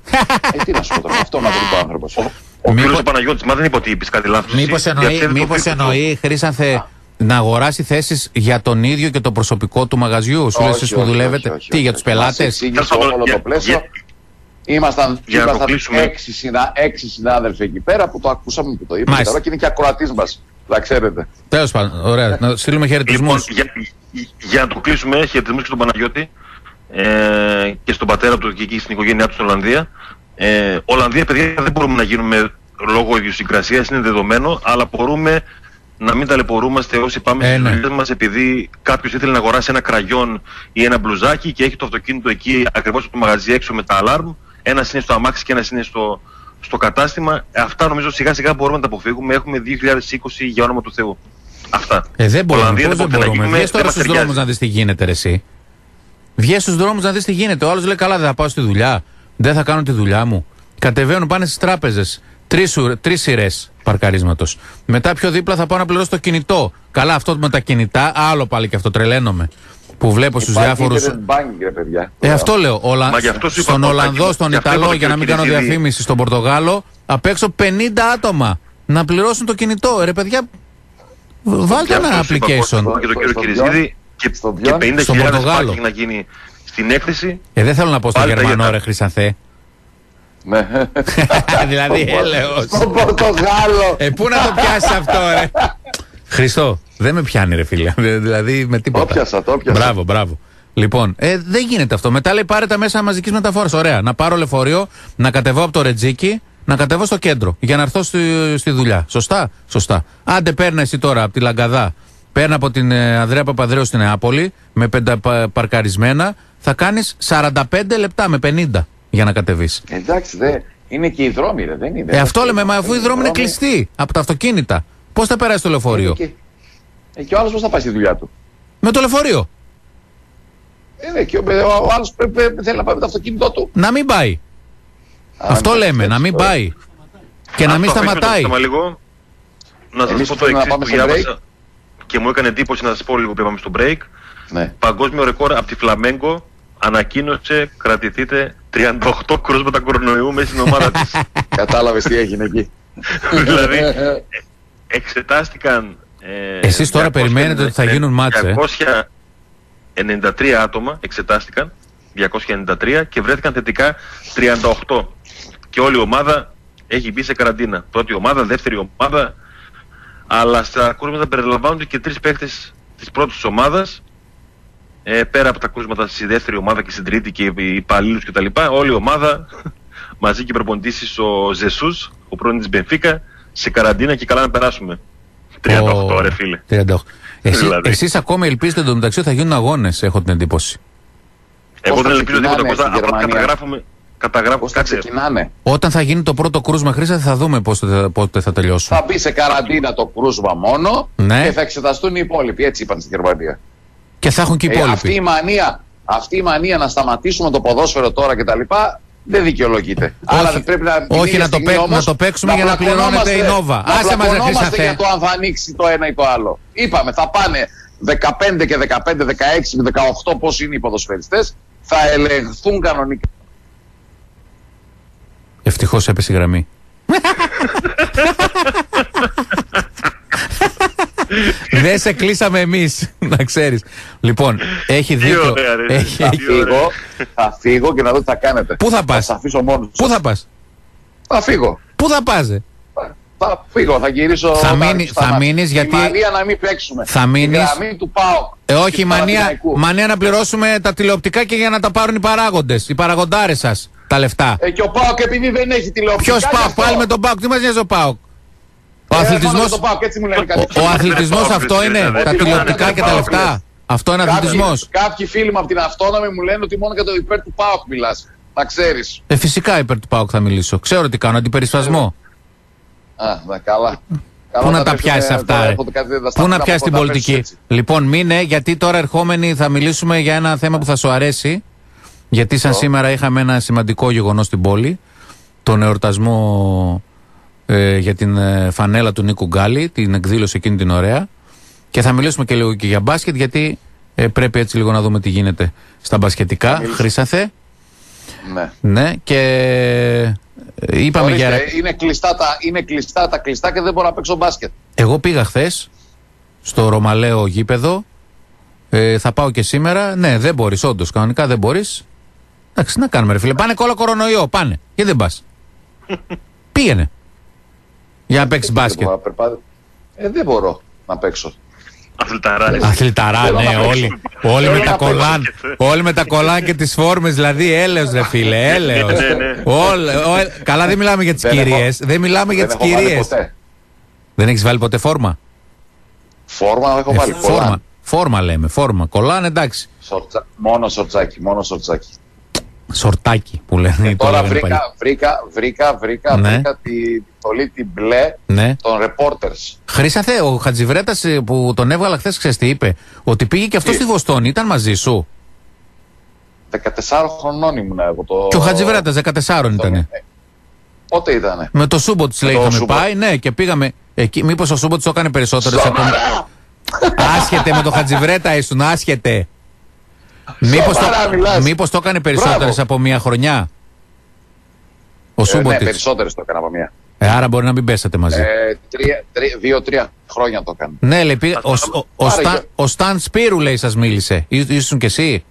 ε, τι να σου πω τώρα, αυτό να βρει ο άνθρωπος. Ο Μήπως- φίλος του Παναγιώτης, μα δεν είπε ότι είπες κάτι λάθος. Μήπως εννοεί, μήπως εννοεί Χρήσανθε, να αγοράσει θέσεις για τον ίδιο και το προσωπικό του μαγαζιού. Σου λέει Όχι, εσείς που όχι, δουλεύετε; όχι, όχι, Τι, όχι, για όχι. τους Μας πελάτε. εξήγησε Τέλος πάντων, όλο για- το πλαίσιο. Για- Ήμασταν, Για να το ήμασταν κλείσουμε. έξι, συνα, έξι συνάδελφοι εκεί πέρα που το ακούσαμε που το είπαμε Μάλιστα. τώρα και είναι και ακροατής μας. Να ξέρετε. Τέλος πάντων, ωραία. Να στείλουμε χαιρετισμούς. Λοιπόν, για, για να το κλείσουμε, χαιρετισμούς και στον Παναγιώτη ε, και στον πατέρα του και εκεί στην οικογένειά του στην Ολλανδία. Ε, Ολλανδία, παιδιά, δεν μπορούμε να γίνουμε λόγω ιδιοσυγκρασίας, είναι δεδομένο, αλλά μπορούμε να μην ταλαιπωρούμαστε όσοι πάμε Ε, στις ναι. δουλειές μας επειδή κάποιος ήθελε να αγοράσει ένα κραγιόν ή ένα μπλουζάκι και έχει το αυτοκίνητο εκεί ακριβώς από το μαγαζί έξω με τα αλάρμ. Ένα είναι στο αμάξι και ένας είναι στο, στο κατάστημα. Ε, Αυτά νομίζω σιγά σιγά μπορούμε να τα αποφύγουμε. Έχουμε 2020 για όνομα του Θεού. Αυτά. Ε, δεν μπορούμε. Ολλανδία Πώς δεν μπορούμε να μπορούμε. γίνουμε, Βγες τώρα δεν στους μας ταιριάζει. δρόμους να δεις τι γίνεται, ρε, εσύ. Βγες στους δρόμους να δεις τι γίνεται. Ο άλλος λέει: Καλά, δεν θα πάω στη δουλειά. Δεν θα κάνω τη δουλειά μου. Κατεβαίνουν, πάνε στις τράπεζες. Τρεις σειρές παρκαρίσματος. Μετά πιο δίπλα θα πάω να πληρώσω το κινητό. Καλά, αυτό με τα κινητά, άλλο πάλι και αυτό τρελαίνομαι. Που βλέπω στους Υπάρχει διάφορου. internet banking, ρε παιδιά. Ε, αυτό λέω. Ολα... Μα γι' αυτό σου είπα Στον πρώτα, Ολλανδό, και- στον γι' αυτό Ιταλό, είπα για και να ο μην κάνω Κυριζίδη. διαφήμιση, στον Πορτογάλο, απ' έξω 50 άτομα να πληρώσουν το κινητό. Ρε παιδιά, βάλτε Γι' ένα αυτό σου είπα, Κώστα, application. Και τον κύριο Στο Κυριζίδη και, Στο και ποιον; 50.000 Στον Πορτογάλο. πάρκινγκ να γίνει στην έκθεση. Ε, δεν θέλω να πω στο Πάλι τα Γερμανό, ίδια. ρε Χρυσανθέ. Ναι. δηλαδή, έλεος. Στον Πορτογάλο. Ε, πού να το πιάσεις αυτό, ρε; Χριστό, δεν με πιάνει, ρε φίλε. δηλαδή, με τίποτα. Το πιάσα, το πιάσα. Μπράβο, μπράβο. Λοιπόν, ε, δεν γίνεται αυτό. Μετά λέει πάρε τα μέσα μαζικής μεταφοράς. Ωραία. Να πάρω λεωφορείο, να κατεβώ από το Ρετζίκι, να κατεβώ στο κέντρο για να έρθω στη, στη δουλειά. Σωστά, σωστά. Άντε, παίρνει εσύ τώρα από τη Λαγκαδά, παίρνει από την ε, Ανδρέα Παπαδρέου στην Νεάπολη με πεντα, πα- παρκαρισμένα, θα κάνεις 45 λεπτά με 50 για να κατεβείς. Εντάξει, δε. Είναι και οι δρόμοι, ρε, δεν είναι. Ε, αυτό λέμε, μα αφού οι δρόμοι είναι κλειστοί από τα αυτοκίνητα. Πώς θα περάσει το λεωφορείο; Και, ε, και ο άλλος πώς θα πάει στη δουλειά του; Με το λεωφορείο; Ε, ναι, και ο, ο άλλος θέλει να πάει με το αυτοκίνητό του. Να μην πάει. Α, Αυτό ναι, λέμε, έτσι, να μην τώρα. πάει. Και να μην Αυτό, αφήσουμε το σταματάει. θέμα λίγο. Να Εμείς σας πω το θέλουμε να εξής πάμε που στο διάβασα και μου έκανε εντύπωση να σας πω λίγο που είπαμε στο break. Ναι. Παγκόσμιο ρεκόρ από τη Φλαμέγκο ανακοίνωσε κρατηθείτε 38 κρούσματα κορονοϊού μέσα στην ομάδα της. Κατάλαβες τι έγινε εκεί. δηλαδή εξετάστηκαν ε, Εσείς τώρα περιμένετε ότι θα γίνουν μάτς, ε; 293 άτομα εξετάστηκαν 293 και βρέθηκαν θετικά 38 και όλη η ομάδα έχει μπει σε καραντίνα πρώτη ομάδα, δεύτερη ομάδα αλλά στα κρούσματα περιλαμβάνονται και τρεις παίχτες της πρώτης ομάδας ε, πέρα από τα κρούσματα στη δεύτερη ομάδα και στην τρίτη και οι υπαλλήλους κτλ. Όλη η ομάδα μαζί και προπονητής ο Ζεσούς, ο πρώην της Μπενφίκα, σε καραντίνα και καλά να περάσουμε. 38 Ω, ρε φίλε. 38. Εσείς, Δηλαδή. εσείς ακόμη ελπίζετε εντωμεταξύ ότι θα γίνουν αγώνες, έχω την εντύπωση. Εγώ Πώς δεν θα ελπίζω ξεκινάνε τίποτα Κώστα, στη απλά Γερμανία; καταγράφουμε. Καταγράφω Πώς θα κάτσε. ξεκινάνε; Όταν θα γίνει το πρώτο κρούσμα χρήσα θα δούμε πώς θα, πότε θα τελειώσουν. Θα μπει σε καραντίνα το κρούσμα μόνο Ναι. και θα εξεταστούν οι υπόλοιποι. Έτσι είπαν στη Γερμανία. Και θα έχουν και οι Ε, υπόλοιποι. αυτή, η μανία, αυτή η μανία να σταματήσουμε το ποδόσφαιρο τώρα κτλ. Δεν δικαιολογείται. Άρα δεν πρέπει να, την όχι, ίδια να το στιγμή παί- όμως να το παίξουμε για να πλακωνόμαστε- πληρώνεται η Νόβα. Να Άσε μας, ρε πλακωνόμαστε Χρυσαφέ. για το αν θα ανοίξει το ένα ή το άλλο. Είπαμε, θα πάνε 15 και 15, 16 και 18 πώς είναι οι ποδοσφαιριστές, θα ελεγχθούν κανονικά. Ευτυχώς έπεσε η γραμμή. Δεν σε κλείσαμε εμείς, να ξέρεις. Λοιπόν, έχει Τι δίκιο. ωραία, ρε. Έχει- Θα Τι έχει- ωραία. φύγω, θα φύγω και να δω τι θα κάνετε. Πού θα πας; Θα σας αφήσω μόνος Πού σας. θα πας, Θα φύγω. Πού θα πας, ρε; Θα φύγω, θα γυρίσω. Θα τα- μείνει- στα θα μάτια. μείνεις γιατί- Η μανία να μην παίξουμε. Θα Η μείνεις- γραμμή του ΠΑΟΚ. Ε, όχι, και η του μανία, Παναθηναϊκού. μανία να πληρώσουμε τα τηλεοπτικά και για να τα πάρουν οι παράγοντες. Οι παραγοντάρες σας τα λεφτά. Ε, και ο ΠΑΟΚ επειδή δεν έχει τηλεοπτικά. Ποιος γι' Πάοκ, αυτό. πάλι με τον Πάοκ, τι μας νοιάζει ο Πάοκ; Ο Ε, αθλητισμό. μόνο με τον ΠΑΟΚ, έτσι μου λένε κάτι. Ο αθλητισμός Πάοκ, αυτό ρε, είναι. ρε, Τα ρε, τηλεοπτικά ρε, και τα Πάοκ, λεφτά. λες. Αυτό είναι Κάποιοι, αθλητισμός. κάποιοι φίλοι μου από την αυτόνομη μου λένε ότι μόνο για το υπέρ του ΠΑΟΚ μιλάς. Να ξέρεις. Ε, φυσικά υπέρ του Πάοκ θα μιλήσω. Ξέρω τι κάνω, αντιπερισπασμό. Α, να, καλά. Πού να τα πιάσει αυτά, ρε. Πού να πιάσει την πολιτική; Λοιπόν, μείνε, γιατί τώρα ερχόμενοι θα μιλήσουμε για ένα θέμα που θα σου αρέσει. Γιατί σαν σήμερα είχαμε ένα σημαντικό γεγονός στην πόλη. Τον εορτασμό ε, για την ε, φανέλα του Νίκου Γκάλη, την εκδήλωση εκείνη την ωραία. Και θα μιλήσουμε και λίγο και για μπάσκετ, γιατί ε, πρέπει έτσι λίγο να δούμε τι γίνεται στα μπασκετικά. μιλήσουμε. Χρήσαθε. Ναι. Ναι, και ε, είπαμε Ορίστε, για. είναι, κλειστά τα, είναι κλειστά τα κλειστά και δεν μπορώ να παίξω μπάσκετ. Εγώ πήγα χθες στο Ρωμαλαίο γήπεδο. Ε, θα πάω και σήμερα. Ναι, δεν μπορείς, όντως. Κανονικά δεν μπορείς. Εντάξει, να κάνουμε, ρε φίλε. Πάνε κόλλα κορονοϊό. Πάνε. Γιατί δεν πας. Πήγαινε. Για να παίξεις Δεν μπάσκετ. μπορώ να περπά- Ε, δεν μπορώ να παίξω. Αθληταράρες. Αθληταρά, Θέλω ναι, να παίξω. όλοι, όλοι Θέλω με τα να παίξω. κολάν. Όλοι με τα κολάν και τις φόρμες, δηλαδή έλεος ρε φίλε, έλεος. Ναι, ναι. Όλε- όλε- Καλά, δεν μιλάμε για τις Δεν έχω- κυρίες. Δεν μιλάμε για δεν τις έχω βάλει κυρίες. ποτέ. Δεν έχεις βάλει ποτέ φόρμα; Φόρμα έχω Ε, βάλει. φόρμα. Φόρμα. Φόρμα λέμε, φόρμα. Κολάν, εντάξει. Σορτσα... Μόνο σορτσάκι, μόνο σορτσάκι. Σορτάκι που λένε. οι Ε, Τώρα το λένε παλιά. βρήκα, βρήκα, βρήκα, βρήκα, Ναι. βρήκα τη θολή την μπλε Ναι. των reporters. Χρήσαθε, ο Χατζιβρέτα που τον έβγαλα χθες, ξέρεις τι είπε. Ότι πήγε και αυτός Τι; στη Βοστόνη, ήταν μαζί σου; 14 χρονών ήμουν εγώ. Το... Και ο Χατζιβρέτα 14 ήταν. Ε, Πότε ήτανε; Με το Σούμποτ λέει το είχαμε Σούμποτ. πάει, ναι, και πήγαμε. Εκεί, μήπως ο Σούμποτ το έκανε περισσότερε από. Σοβαρά! Άσχετε με το Χατζιβρέτα ήσουν, άσχετε. Μήπως Σοβαρά το, μιλάς. μήπως το έκανε περισσότερες Μπράβο. από μία χρονιά; Ο Ε, ναι, Σούμποτιτς. περισσότερες το έκανα από μία. Ε, άρα μπορεί να μην πέσατε μαζί. Ε, τρία- τρία- Δύο-τρία χρόνια το έκανα. ναι, λέει, πήγα, ο, ο, ο, Πάρε Σταν, και- ο Σταν Σπύρου λέει σας μίλησε. Ή- Ήσουν κι εσύ;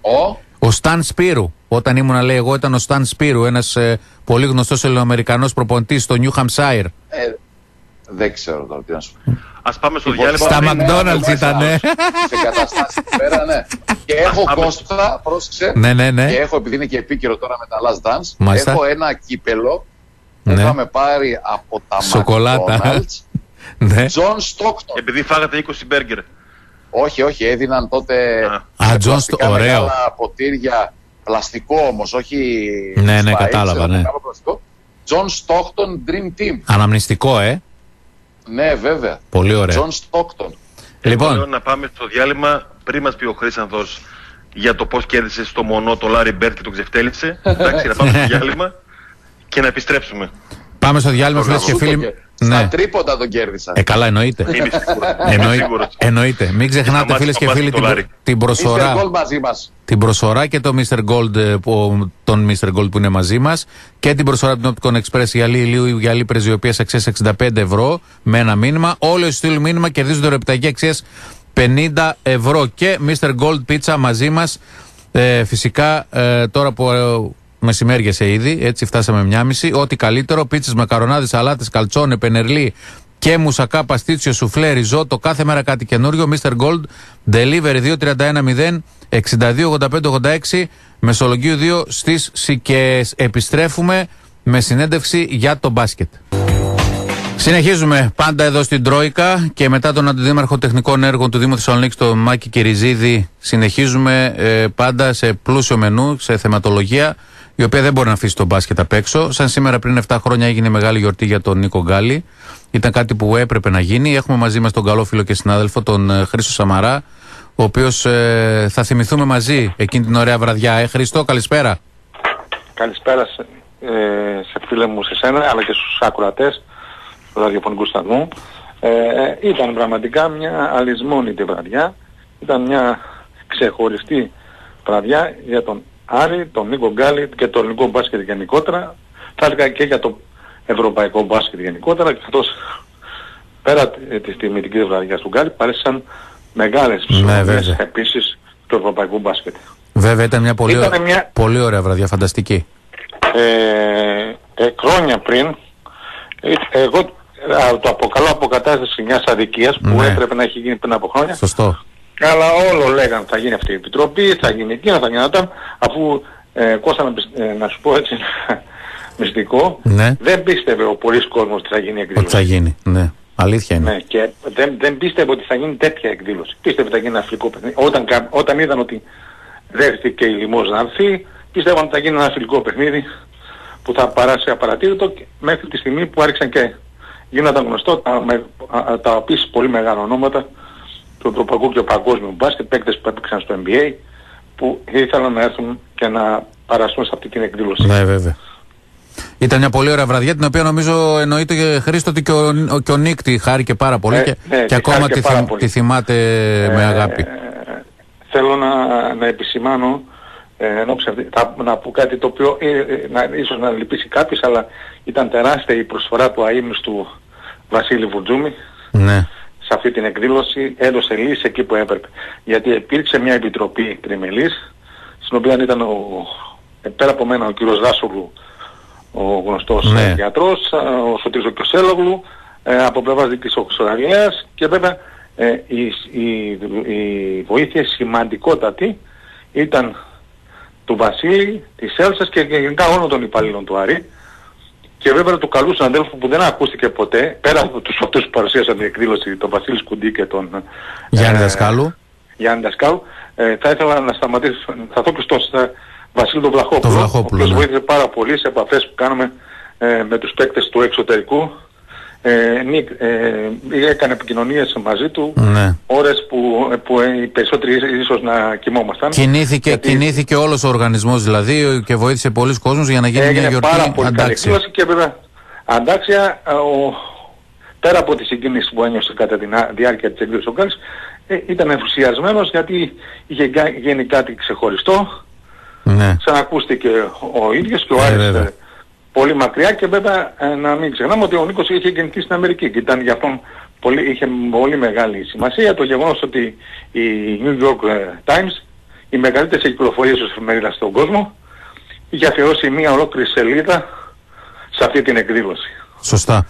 Ο, Ο Σταν Σπύρου. Όταν ήμουν, λέει, εγώ ήταν ο Σταν Σπύρου, ένας ε, πολύ γνωστός Ελληνοαμερικανός προπονητής στο New Hampshire. ε, δεν ξέρω τώρα τι να σου πω. Ας πάμε στο Λοιπόν, διάλειμμα. Στα είναι McDonald's μέσα ήτανε. Σε καταστάσεις πέρα, ναι. Και έχω Πάμε. Κώστα, πρόσεξε. ναι, ναι, ναι. Και έχω, επειδή είναι και επίκαιρο τώρα με τα Last Dance, Μάλιστα. έχω ένα κύπελο που Ναι. είχαμε πάρει από τα Σοκολάτα. McDonald's. ναι. John Stockton. Επειδή φάγατε 20 μπέργκερ. Όχι, όχι, έδιναν τότε Α. Α, σε John πλαστικά Sto- ωραίο. μεγάλα ποτήρια, πλαστικό όμως, όχι Ναι, ναι, σπαΐ, κατάλαβα, ξέρω, ναι. μεγάλο πλαστικό. John Stockton Dream Team. Αναμνηστικό, ε. Ναι, βέβαια. Πολύ ωραίο. John Stockton. Εγώ λέω Λοιπόν, να πάμε στο διάλειμμα πριν μας πει ο Χρήσανθος για το πώς κέρδισε στο μονό το Λάρι Μπερντ και το ξεφτίλισε. Εντάξει, να πάμε στο διάλειμμα και να επιστρέψουμε. Πάμε στο διάλειμμα, φίλες και Σου το φίλοι. κε- Στα Ναι. τρίποντα τον κέρδισα. Ε, καλά, εννοείται. Είμαι σίγουρος. Είμαι Εννοεί- σίγουρος. εννοείται. Μην ξεχνάτε, σταμάτησε φίλες το και μπάσκετ φίλοι, το την, Λάρι. την Mr. προσφορά. Gold μαζί μας. Την προσφορά και το Mr. Gold, ε, που, τον Mr. Gold που είναι μαζί μας και την προσφορά από την Opticon Express γυαλί ηλίου ή γυαλί πρεσβυωπίας αξίας 65 ευρώ με ένα μήνυμα. Όλοι όσοι στείλουν μήνυμα κερδίζουν δωροεπιταγή αξίας 50 ευρώ. Και Mr. Gold Pizza μαζί μας. Ε, φυσικά ε, τώρα που ε, μεσημέριασε ήδη, έτσι φτάσαμε μια μισή. Ό,τι καλύτερο, πίτσες, μακαρονάδες, σαλάτες, καλτσόνε, πενερλί και μουσακά, παστίτσιο, σουφλέ, ριζότο, κάθε μέρα κάτι καινούριο. Mr. Gold, delivery 2310 628586 Μεσολογγίου 2 στις Σικές. Επιστρέφουμε με συνέντευξη για το μπάσκετ. Συνεχίζουμε πάντα εδώ στην Τρόικα και μετά τον Αντιδήμαρχο Τεχνικών Έργων του Δήμου Θεσσαλονίκη, τον Μάκη Κυριζίδη, συνεχίζουμε ε, πάντα σε πλούσιο μενού, σε θεματολογία, η οποία δεν μπορεί να αφήσει τον μπάσκετ απ' έξω. Σαν σήμερα πριν 7 χρόνια έγινε μεγάλη γιορτή για τον Νίκο Γκάλη. Ήταν κάτι που έπρεπε να γίνει. Έχουμε μαζί μας τον καλό φίλο και συνάδελφο, τον ε, Χρήστο Σαμαρά, ο οποίος ε, θα θυμηθούμε μαζί εκείνη την ωραία βραδιά. Ε, Χριστό, καλησπέρα. Καλησπέρα σε, ε, σε φίλε μου σε σένα αλλά και στους ακροατές του ραδιοφωνικού σταθμού. Ε, ε, ήταν πραγματικά μια αλυσμόνητη βραδιά. Ήταν μια ξεχωριστή βραδιά για τον Άρη, τον Νίκο Γκάλη και το ελληνικό μπάσκετ γενικότερα. Θα έλεγα και για το ευρωπαϊκό μπάσκετ γενικότερα καθώς πέρα της τιμητικής βραδιάς του Γκάλη παρέσαν μεγάλες Ναι, ψυχολογίες βέβαια. επίσης του ευρωπαϊκού μπάσκετ. Βέβαια ήταν μια πολύ, Ήτανε ω- μια- πολύ ωραία βραδιά, φανταστική. ε, ε, χρόνια πριν ε, εγώ α, το αποκαλώ αποκατάσταση μιας αδικίας που Ναι. έπρεπε να έχει γίνει πριν από χρόνια Σωστό. Αλλά όλο λέγαν θα γίνει αυτή η επιτροπή, θα γίνει εκείνο, θα γίνει αυτό αφού ε, Κώστα να, πισ- ε, να σου πω έτσι μυστικό Ναι. δεν πίστευε ο πολλής κόσμος ότι θα γίνει Ότι εκδήλωση. θα γίνει. Ναι. Αλήθεια είναι. Ναι, και δεν, δεν πίστευε ότι θα γίνει τέτοια εκδήλωση. Πίστευε ότι θα γίνει ένα φιλικό παιχνίδι. Όταν, κα- όταν είδαν ότι δέχτηκε η Λιμός να έρθει, πίστευαν ότι θα γίνει ένα φιλικό παιχνίδι που θα παράσει απαρατήρητο και μέχρι τη στιγμή που άρχισαν και γίνονταν γνωστό τα, με, α, α, τα επίσης πολύ μεγάλα ονόματα του ευρωπαϊκού και παγκόσμιου μπάσκετ, παίκτες που έπαιξαν στο NBA, που ήθελαν να έρθουν και να παραστούν σε αυτή την εκδήλωση. Ναι, βέβαια. Ήταν μια πολύ ωραία βραδιά την οποία νομίζω εννοείται και Χρήστο ότι και ο, ο, και ο Νίκτη χάρηκε πάρα πολύ Ε, και, ναι, και και ακόμα χάρηκε τη, πάρα θυμ- πολύ. τη θυμάται με αγάπη. Ε, θέλω να, να επισημάνω ε, εν ώψη αυτή- θα, να πω κάτι το οποίο ε, ε, να, ίσως να λυπήσει κάποιος αλλά ήταν τεράστια η προσφορά του αείμνηστου Βασίλη Βουτζούμη Ναι. Σε αυτή την εκδήλωση έδωσε λύση εκεί που έπρεπε. Γιατί υπήρξε μια επιτροπή τριμελής στην οποία ήταν ο, ε, πέρα από μένα ο κύριος Δάσογλου ο γνωστός Ναι. ε, γιατρός, α, ο Σωτήρης ο Κιωσέλογλου, ε, από πλευράς δικής Οξοραλίας και βέβαια ε, η, η, η βοήθεια σημαντικότατη ήταν του Βασίλη, της Έλσας και γενικά όλων των υπαλλήλων του Άρη και βέβαια του καλού συναδέλφου που δεν ακούστηκε ποτέ, πέρα από τους αυτούς που παρουσίασαν την εκδήλωση, τον Βασίλη Σκουντή και τον Γιάννη ε, Δασκάλου. Γιάννη Δασκάλου, ε, θα ήθελα να σταματήσω, θα δω και στο ε, Βασίλη τον Βλαχόπουλο, Το Βλαχόπουλο, ο οποίος ναι. βοήθησε πάρα πολύ σε επαφές που κάναμε ε, με τους παίκτες του εξωτερικού. Ε, Νίκ, ε, έκανε επικοινωνίες μαζί του Ναι. ώρες που, που ε, οι περισσότεροι ίσως να κοιμόμασταν. Κινήθηκε, Γιατί- κινήθηκε όλος ο οργανισμός δηλαδή και βοήθησε πολλοί κόσμος για να γίνει Έγινε μια γιορτή πάρα πολύ καλή αντάξια. εκδήλωση και βέβαια αντάξια ε, ο, πέρα από τη συγκίνηση που ένιωσε κατά τη διάρκεια της εκδήλωσης ο Γκάλης ε, ήταν ενθουσιασμένος γιατί είχε γα- γίνει κάτι ξεχωριστό Ναι. ξανακούστηκε ο ίδιος και ο Ε, Άρης βέβαια. ε, πολύ μακριά και βέβαια ε, να μην ξεχνάμε ότι ο Νίκος είχε γεννηθεί στην Αμερική και ήταν για αυτόν πολύ, είχε πολύ μεγάλη σημασία το γεγονός ότι η New York ε, Times η μεγαλύτερη σε κυκλοφορίες ως εφημερίδα στον κόσμο είχε αφιερώσει μια ολόκληρη σελίδα σε αυτή την εκδήλωση. Σωστά.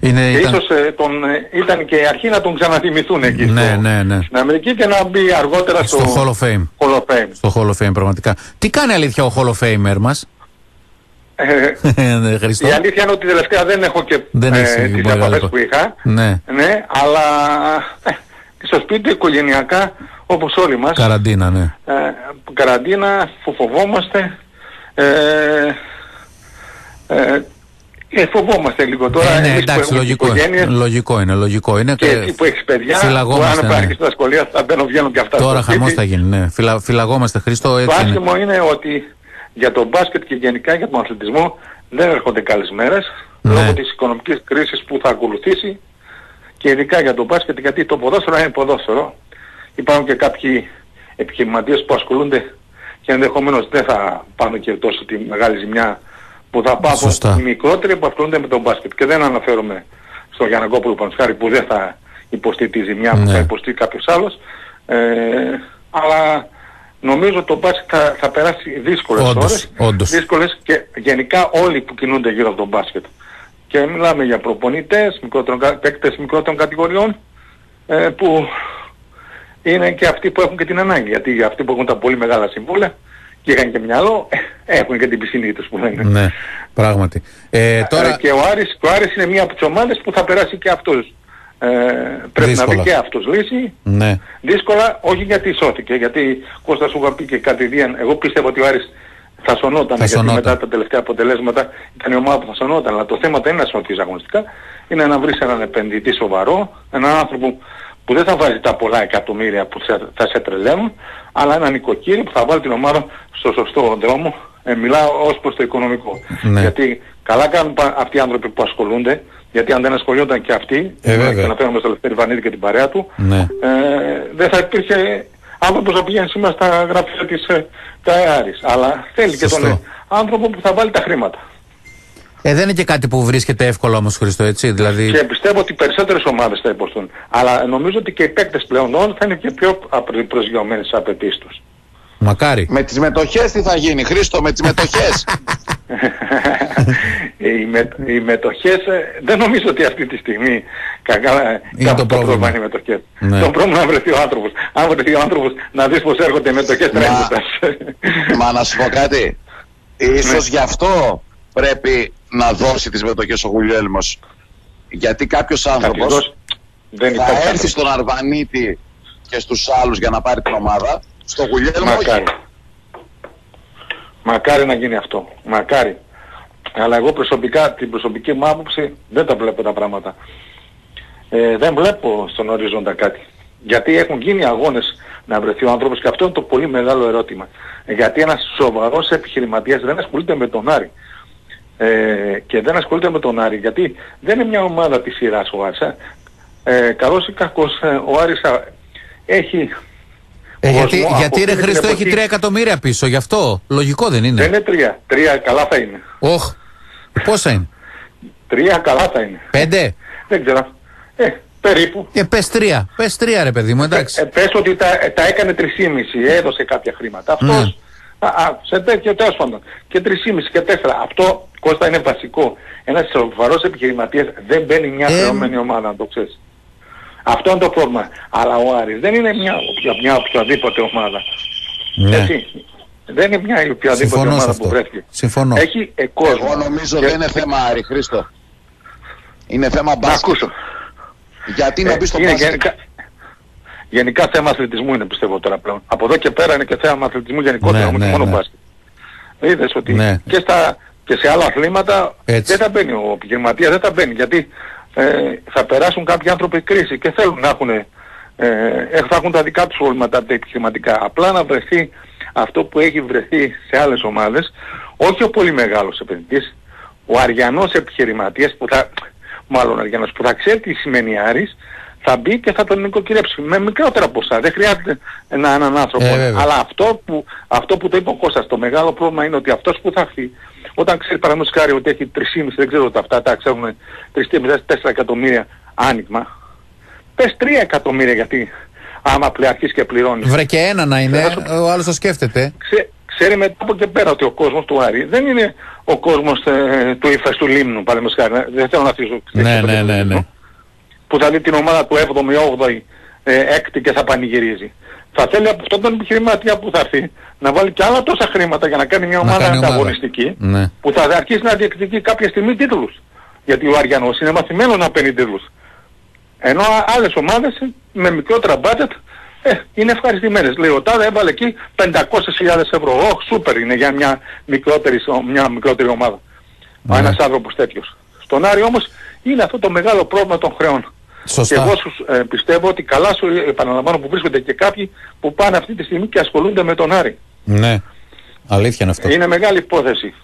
Είναι, Και ήταν... ίσως ε, τον, ε, ήταν και η αρχή να τον ξαναθυμηθούν εκεί Ναι, στο- ναι, ναι. στην Αμερική και να μπει αργότερα Στο στο, Hall of Fame. Hall of Fame. Στο Hall of Fame πραγματικά. Τι κάνει αλήθεια ο Hall of Famer μας, Ε, Ναι, Χριστό. Η αλήθεια είναι ότι τελευταία δεν έχω και Δεν ε, έχεις τις μεγάλη επαφές επαφή. που είχα. Ναι. Ναι, αλλά ε, στο σπίτι οικογενειακά όπως όλοι μας. Καραντίνα, ναι. Ε, καραντίνα, που φοβόμαστε. Ε, ε, ε, φοβόμαστε λίγο τώρα. Ε, ναι, εμείς που εντάξει, έχουμε λογικό, οικογένειες λογικό είναι, λογικό είναι. Και εσύ που έχεις παιδιά, που φυλαγόμαστε, αν ναι. πάρεις στα σχολεία θα μπαίνουν βγαίνουν και αυτά Τώρα στο σπίτι. χαμός θα γίνει, ναι. Φυλα, φυλαγόμαστε, Χριστό, Το έτσι είναι. άσχημο είναι ότι για τον μπάσκετ και γενικά για τον αθλητισμό δεν έρχονται καλές μέρες Ναι. λόγω της οικονομικής κρίσης που θα ακολουθήσει και ειδικά για τον μπάσκετ γιατί το ποδόσφαιρο είναι ποδόσφαιρο. Υπάρχουν και κάποιοι επιχειρηματίες που ασχολούνται και ενδεχομένως δεν θα πάνε και τόσο τη μεγάλη ζημιά που θα πάω Σωστά. από μικρότεροι που ασχολούνται με τον μπάσκετ και δεν αναφέρομαι στο Γιαννακόπουλο Πανσχάρη που δεν θα υποστεί τη ζημιά που Ναι. θα υποστεί κάποιος άλλος ε, αλλά νομίζω το μπάσκετ θα, θα περάσει δύσκολες Όντως, ώρες όντως. δύσκολες και γενικά όλοι που κινούνται γύρω από τον μπάσκετ και μιλάμε για προπονητές, μικρότερων, κα- παίκτες μικρότερων κατηγοριών ε, που είναι και αυτοί που έχουν και την ανάγκη γιατί αυτοί που έχουν τα πολύ μεγάλα συμβόλαια και είχαν και μυαλό ε, έχουν και την πισινή τους που λένε. Ναι, πράγματι. Ε, Ε, τώρα, και ο Άρης, ο Άρης είναι μία από τις ομάδες που θα περάσει και αυτός. Ε, πρέπει Δύσκολα. να βρει και αυτός λύση. ναι, Δύσκολα, όχι γιατί σώθηκε, γιατί Κώστας σου είχα πει και κάτι δίαν, εγώ πίστευα ότι ο Άρης θα σωνόταν, Θα γιατί σωνόταν. μετά τα τελευταία αποτελέσματα ήταν η ομάδα που θα σωνόταν, αλλά το θέμα δεν είναι να σωθείς αγωνιστικά, είναι να βρεις έναν επενδυτή σοβαρό, έναν άνθρωπο που δεν θα βάζει τα πολλά εκατομμύρια που θα, θα σε τρελαίνουν, αλλά ένα νοικοκύρι που θα βάλει την ομάδα στο σωστό δρόμο. Ε, μιλάω ως προς το οικονομικό. Ναι. Γιατί καλά κάνουν πα- αυτοί οι άνθρωποι που ασχολούνται, γιατί αν δεν ασχολιόταν και αυτοί, Ε, βέβαια. και να φέρουμε στο Λευτέρη Βανίδη και την παρέα του, Ναι. ε, δεν θα υπήρχε άνθρωπος να πηγαίνει σήμερα στα γραφεία της ε, ΚΑΕΑΡης. Αλλά θέλει και Σωστό. τον ε, άνθρωπο που θα βάλει τα χρήματα. Ε, δεν είναι και κάτι που βρίσκεται εύκολο όμως, Χριστό, έτσι. Δηλαδή. Και πιστεύω ότι περισσότερες ομάδες θα υποστούν. Αλλά νομίζω ότι και οι παίκτες πλέον όλων θα είναι και πιο απρο- προσγειωμένες στις απαιτήσεις τους. Μακάρι. Με τις μετοχές τι θα γίνει, Χρήστο, με τις μετοχές; οι, με, οι μετοχές ε, δεν νομίζω ότι αυτή τη στιγμή κακά, ε, Είναι το πρόβλημα. είναι οι μετοχές. Ναι. Το πρόβλημα είναι να βρεθεί ο άνθρωπος. Αν βρεθεί ο άνθρωπος να δεις πως έρχονται οι μετοχές Μα- τρέχοντας. Μα να σου πω κάτι. Ίσως Ναι. γι' αυτό πρέπει να δώσει τις μετοχές ο Γουλιέλμος. Γιατί κάποιος Θα τις άνθρωπος δώσει. δεν θα υπάρχει έρθει στον Αρβανίτη και στους άλλους για να πάρει την ομάδα. Στο Γουλιέλμο Μακάρι. όχι. Μακάρι να γίνει αυτό. Μακάρι. Αλλά εγώ προσωπικά, την προσωπική μου άποψη, δεν τα βλέπω τα πράγματα. Ε, δεν βλέπω στον ορίζοντα κάτι. Γιατί έχουν γίνει αγώνες να βρεθεί ο άνθρωπος και αυτό είναι το πολύ μεγάλο ερώτημα. Ε, γιατί ένας σοβαρός επιχειρηματίας δεν ασχολείται με τον Άρη. Ε, και δεν ασχολείται με τον Άρη γιατί δεν είναι μια ομάδα της σειράς ο Άρης. Ε, ε καλός ή κακός ε, ο Άρης α, έχει Ε, γιατί, κόσμο από γιατί ρε εκείνη την Χρήστο έχει εποχή. 3 εκατομμύρια πίσω, γι' αυτό. Λογικό δεν Δεν είναι. είναι τρία. Τρία καλά θα είναι. Όχ. Πόσα είναι; Τρία καλά θα είναι. Πέντε; Δεν ξέρω. Ε, περίπου. Ε, πες τρία. Πες τρία, ρε παιδί μου, εντάξει. Ε, πες ότι τα, τα έκανε 3,5, έδωσε κάποια χρήματα. Αυτός, Ναι. α, α, σε τέτοιο τέλος πάντων, και 3,5 και 4. Αυτό, Κώστα, είναι βασικό. Ένας σοβαρός επιχειρηματίας δεν μπαίνει μια Ε, χρεωμένη ομάδα, να το ξέρεις. Αυτό είναι το πρόβλημα. Αλλά ο Άρης δεν είναι μια, οποια- μια οποιαδήποτε ομάδα. Ναι. Έτσι. Δεν είναι μια οποιαδήποτε Συμφωνώ σε ομάδα αυτό. που βρέθηκε. Συμφωνώ. Έχει ε, κόσμο. Εγώ νομίζω Και- δεν είναι θέμα Άρη, Χρήστο. Είναι θέμα Να μπάσκετ. ακούσω. Γιατί να Ε, μπεις στο είναι μπάσκετ; γενικά, γενικά θέμα αθλητισμού είναι πιστεύω τώρα πλέον. Από εδώ και πέρα είναι και θέμα αθλητισμού γενικότερα, Ναι, όχι ναι, μόνο ναι. μπάσκετ. Είδες ότι Ναι. και, στα, και σε άλλα αθλήματα Έτσι. δεν τα μπαίνει ο επιχειρηματίας, δεν τα μπαίνει. Γιατί ε, θα περάσουν κάποιοι άνθρωποι κρίση και θέλουν να έχουν, ε, ε, θα έχουν τα δικά τους προβλήματα τα επιχειρηματικά. Απλά να βρεθεί αυτό που έχει βρεθεί σε άλλες ομάδες, όχι ο πολύ μεγάλος επενδυτής, ο αριανός επιχειρηματίας που θα, μάλλον αριανός που θα ξέρει τι σημαίνει Άρης, θα μπει και θα τον νοικοκυρέψει με μικρότερα ποσά. Δεν χρειάζεται ένα, έναν άνθρωπο. Ε, βέβαια. Αλλά αυτό που, αυτό που το είπε ο Κώστας, το μεγάλο πρόβλημα είναι ότι αυτός που θα έρθει, όταν ξέρει παραδείγματος χάρη ότι έχει 3,5, δεν ξέρω τα αυτά, τα ξέρουν 3,5-4 εκατομμύρια άνοιγμα, πες 3 εκατομμύρια γιατί άμα πλεαρχείς και πληρώνεις. Βρε και ένα να είναι, Θα σου- ο άλλος το σκέφτεται. Ξέ, ξέρει μετά από και πέρα ότι ο κόσμος του Άρη δεν είναι ο κόσμος ε, του ύφες του Λίμνου, παραδείγματος χάρη. Δεν θέλω να αφήσω Ναι, ναι, ναι, ναι. Που θα δει την ομάδα του 7η, 8η, ε, 6η και θα πανηγυρίζει. Θα θέλει από αυτόν τον επιχειρηματία που θα έρθει να βάλει και άλλα τόσα χρήματα για να κάνει μια Να ομάδα κάνει ομάδα. ανταγωνιστική Ναι. που θα αρχίσει να διεκδικεί κάποια στιγμή τίτλους. Γιατί ο Αριανός είναι μαθημένος να παίρνει τίτλους. Ενώ α- άλλες ομάδες ε, με μικρότερα budget ε, είναι ευχαριστημένες. Λέει ο Τάδε έβαλε εκεί 500.000 ευρώ. Ωχ, σούπερ είναι για μια μικρότερη, σο- μια μικρότερη ομάδα. Ναι. Ο ένας άνθρωπος τέτοιος. Στον Άρη όμως είναι αυτό το μεγάλο πρόβλημα των χρεών. Σωστά. Και εγώ σου, ε, πιστεύω ότι καλά σου ε, επαναλαμβάνω που βρίσκονται και κάποιοι που πάνε αυτή τη στιγμή και ασχολούνται με τον Άρη. Ναι. Αλήθεια είναι αυτό. Είναι μεγάλη υπόθεση.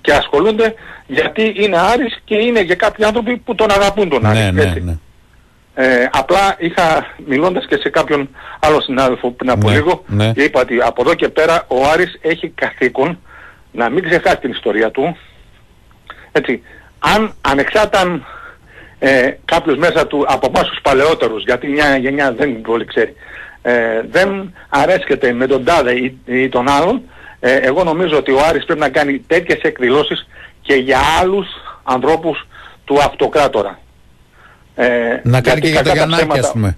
Και ασχολούνται γιατί είναι Άρης και είναι και κάποιοι άνθρωποι που τον αγαπούν τον Άρη. Ναι, ναι, έτσι. ναι. Ε, απλά είχα, μιλώντας και σε κάποιον άλλο συνάδελφο πριν από Ναι, λίγο, ναι. και είπα ότι από εδώ και πέρα ο Άρης έχει καθήκον να μην ξεχάσει την ιστορία του. Έτσι, αν ανεξάρτητα αν ε, κάποιος μέσα του από εμάς τους παλαιότερους, γιατί μια γενιά δεν πολύ ξέρει, ε, δεν αρέσκεται με τον τάδε ή, ή τον άλλον, ε, εγώ νομίζω ότι ο Άρης πρέπει να κάνει τέτοιες εκδηλώσεις και για άλλους ανθρώπους του αυτοκράτορα. Ε, Να κάνει γιατί και για το κακά τα Γιαννάκη, ψέματα- ας πούμε.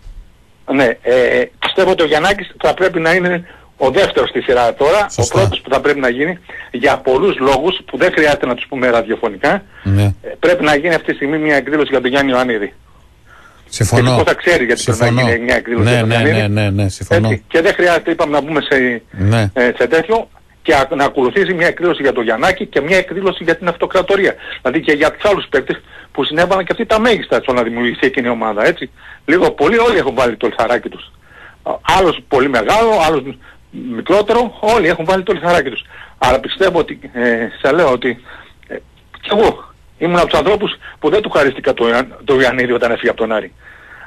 ναι, ε, πιστεύω ότι ο Γιαννάκης θα πρέπει να είναι ο δεύτερος στη σειρά τώρα, Σωστά. ο πρώτος που θα πρέπει να γίνει για πολλούς λόγους που δεν χρειάζεται να τους πούμε ραδιοφωνικά. Ναι. Ε, πρέπει να γίνει αυτή τη στιγμή μια εκδήλωση για τον Γιάννη Ιωαννίδη. Συμφωνώ. Και θα ξέρει γιατί πρέπει να Συμφωνώ. γίνει μια εκδήλωση Ναι, για τον ναι, Γιάννη. ναι, ναι, ναι, συμφωνώ. Έτσι. Και δεν χρειάζεται, είπαμε, να μπούμε σε, Ναι. ε, σε τέτοιο. και α- να ακολουθήσει μια εκδήλωση για το Γιαννάκη και μια εκδήλωση για την αυτοκρατορία. Δηλαδή και για τους άλλους παίκτες που συνέβαλαν και αυτοί τα μέγιστα στο να δημιουργηθεί εκείνη η ομάδα, έτσι. Λίγο πολύ όλοι έχουν βάλει το λιθαράκι τους. Α, Άλλος πολύ μεγάλο, άλλος μικρότερο, όλοι έχουν βάλει το λιθαράκι τους. Αλλά πιστεύω ότι, ε, σε λέω ότι ε, κι εγώ ήμουν από τους ανθρώπους που δεν του χαρίστηκα το, Ιαν- το Ιαννίδη όταν έφυγε από τον Άρη.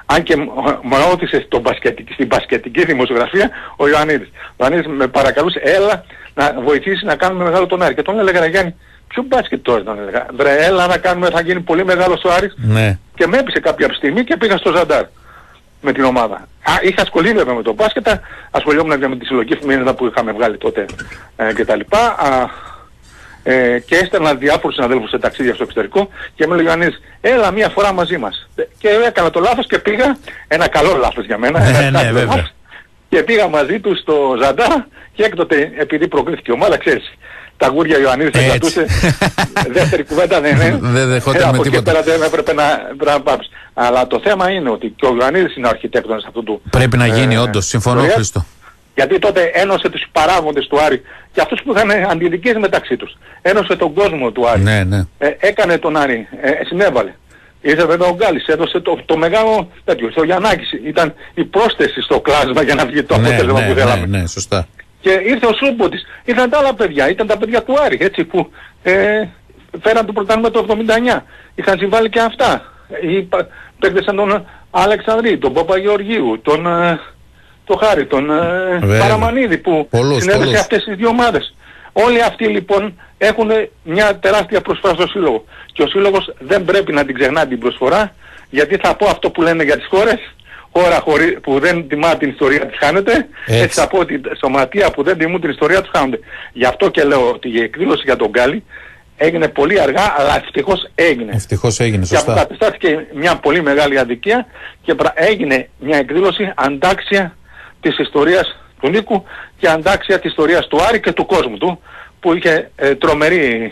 Αν και μ- με ρώτησε στο μπασκετική, στην μπασκετική δημοσιογραφία ο Ιωαννίδης. Ο Ιωαννίδης με παρακαλούσε έλα να βοηθήσεις να κάνουμε μεγάλο τον Άρη. Και τον έλεγα Γιάννη, ποιο μπάσκετ τώρα τον έλεγα. Βρε έλα να κάνουμε, θα γίνει πολύ μεγάλο ο Άρης. Ναι. Και με έπεισε κάποια στιγμή και πήγα στο Ζαντάρ με την ομάδα. Α, είχα ασχοληθεί βέβαια με το μπάσκετ, ασχολιόμουν και με τη συλλογική εφημερίδα που είχαμε βγάλει τότε ε, κτλ. Α, ε, και έστελνα διάφορους συναδέλφους σε ταξίδια στο εξωτερικό και με έλεγε ο Ιωαννίδης, έλα μία φορά μαζί μας. Ε, Και έκανα το λάθος και πήγα, ένα καλό λάθος για μένα, Ναι, ένα ναι, άκυρο βέβαια. λάθος. και πήγα μαζί του στο Ζαντά και έκτοτε επειδή προκλήθηκε η ομάδα, ξέρεις, τα γούρια Ιωαννίδης τα Έτσι. κρατούσε. Δεύτερη κουβέντα δεν είναι. Δεν δεχόταν Ε, με από εκεί τίποτα. πέρα δεν έπρεπε να, πρέπει να πάψει. Αλλά το θέμα είναι ότι και ο Ιωαννίδης είναι ο αρχιτέκτονας αυτού του. Πρέπει να γίνει ε, όντως. Συμφωνώ, ιστορίας. Χρήστο. Γιατί τότε ένωσε τους παράγοντες του Άρη και αυτούς που είχαν αντιδικές μεταξύ τους. Ένωσε τον κόσμο του Άρη. Ναι, ναι. Ε, έκανε τον Άρη, ε, συνέβαλε. Ήρθε βέβαια ο Γκάλης, έδωσε το, το μεγάλο τέτοιο. Στο Γιαννάκης ήταν η πρόσθεση στο κλάσμα για να βγει το Ναι, αποτέλεσμα ναι, που ναι, θέλαμε. ναι, σωστά. Και ήρθε ο Σούμποτης. Ήρθαν τα άλλα παιδιά. Ήταν τα παιδιά του Άρη, έτσι, που ε, φέραν το πρωτάθλημα το 79. Είχαν συμβάλει και αυτά. Οι πα- παίκτες σαν τον Αλεξανδρή, τον Παπαγεωργίου, τον, ε, τον Χάρη, τον ε, Βέβαια. Παραμανίδη που Πολλούς, συνέδεσε πολλούς. αυτές τις δύο ομάδες. Όλοι αυτοί λοιπόν έχουν μια τεράστια προσφορά στο Σύλλογο. Και ο Σύλλογος δεν πρέπει να την ξεχνά την προσφορά, γιατί θα πω αυτό που λένε για τις χώρες, χώρα χωρί, που δεν τιμά την ιστορία της χάνεται, Έτσι. έτσι θα πω ότι σωματεία που δεν τιμούν την ιστορία τους χάνονται. Γι' αυτό και λέω ότι η εκδήλωση για τον Γκάλι έγινε πολύ αργά, αλλά ευτυχώς έγινε. Ευτυχώς έγινε, Και σωστά. αποκαταστάθηκε μια πολύ μεγάλη αδικία και πρα- έγινε μια εκδήλωση αντάξια της ιστορίας του Νίκου και αντάξια της ιστορίας του Άρη και του κόσμου του που είχε ε, τρομερή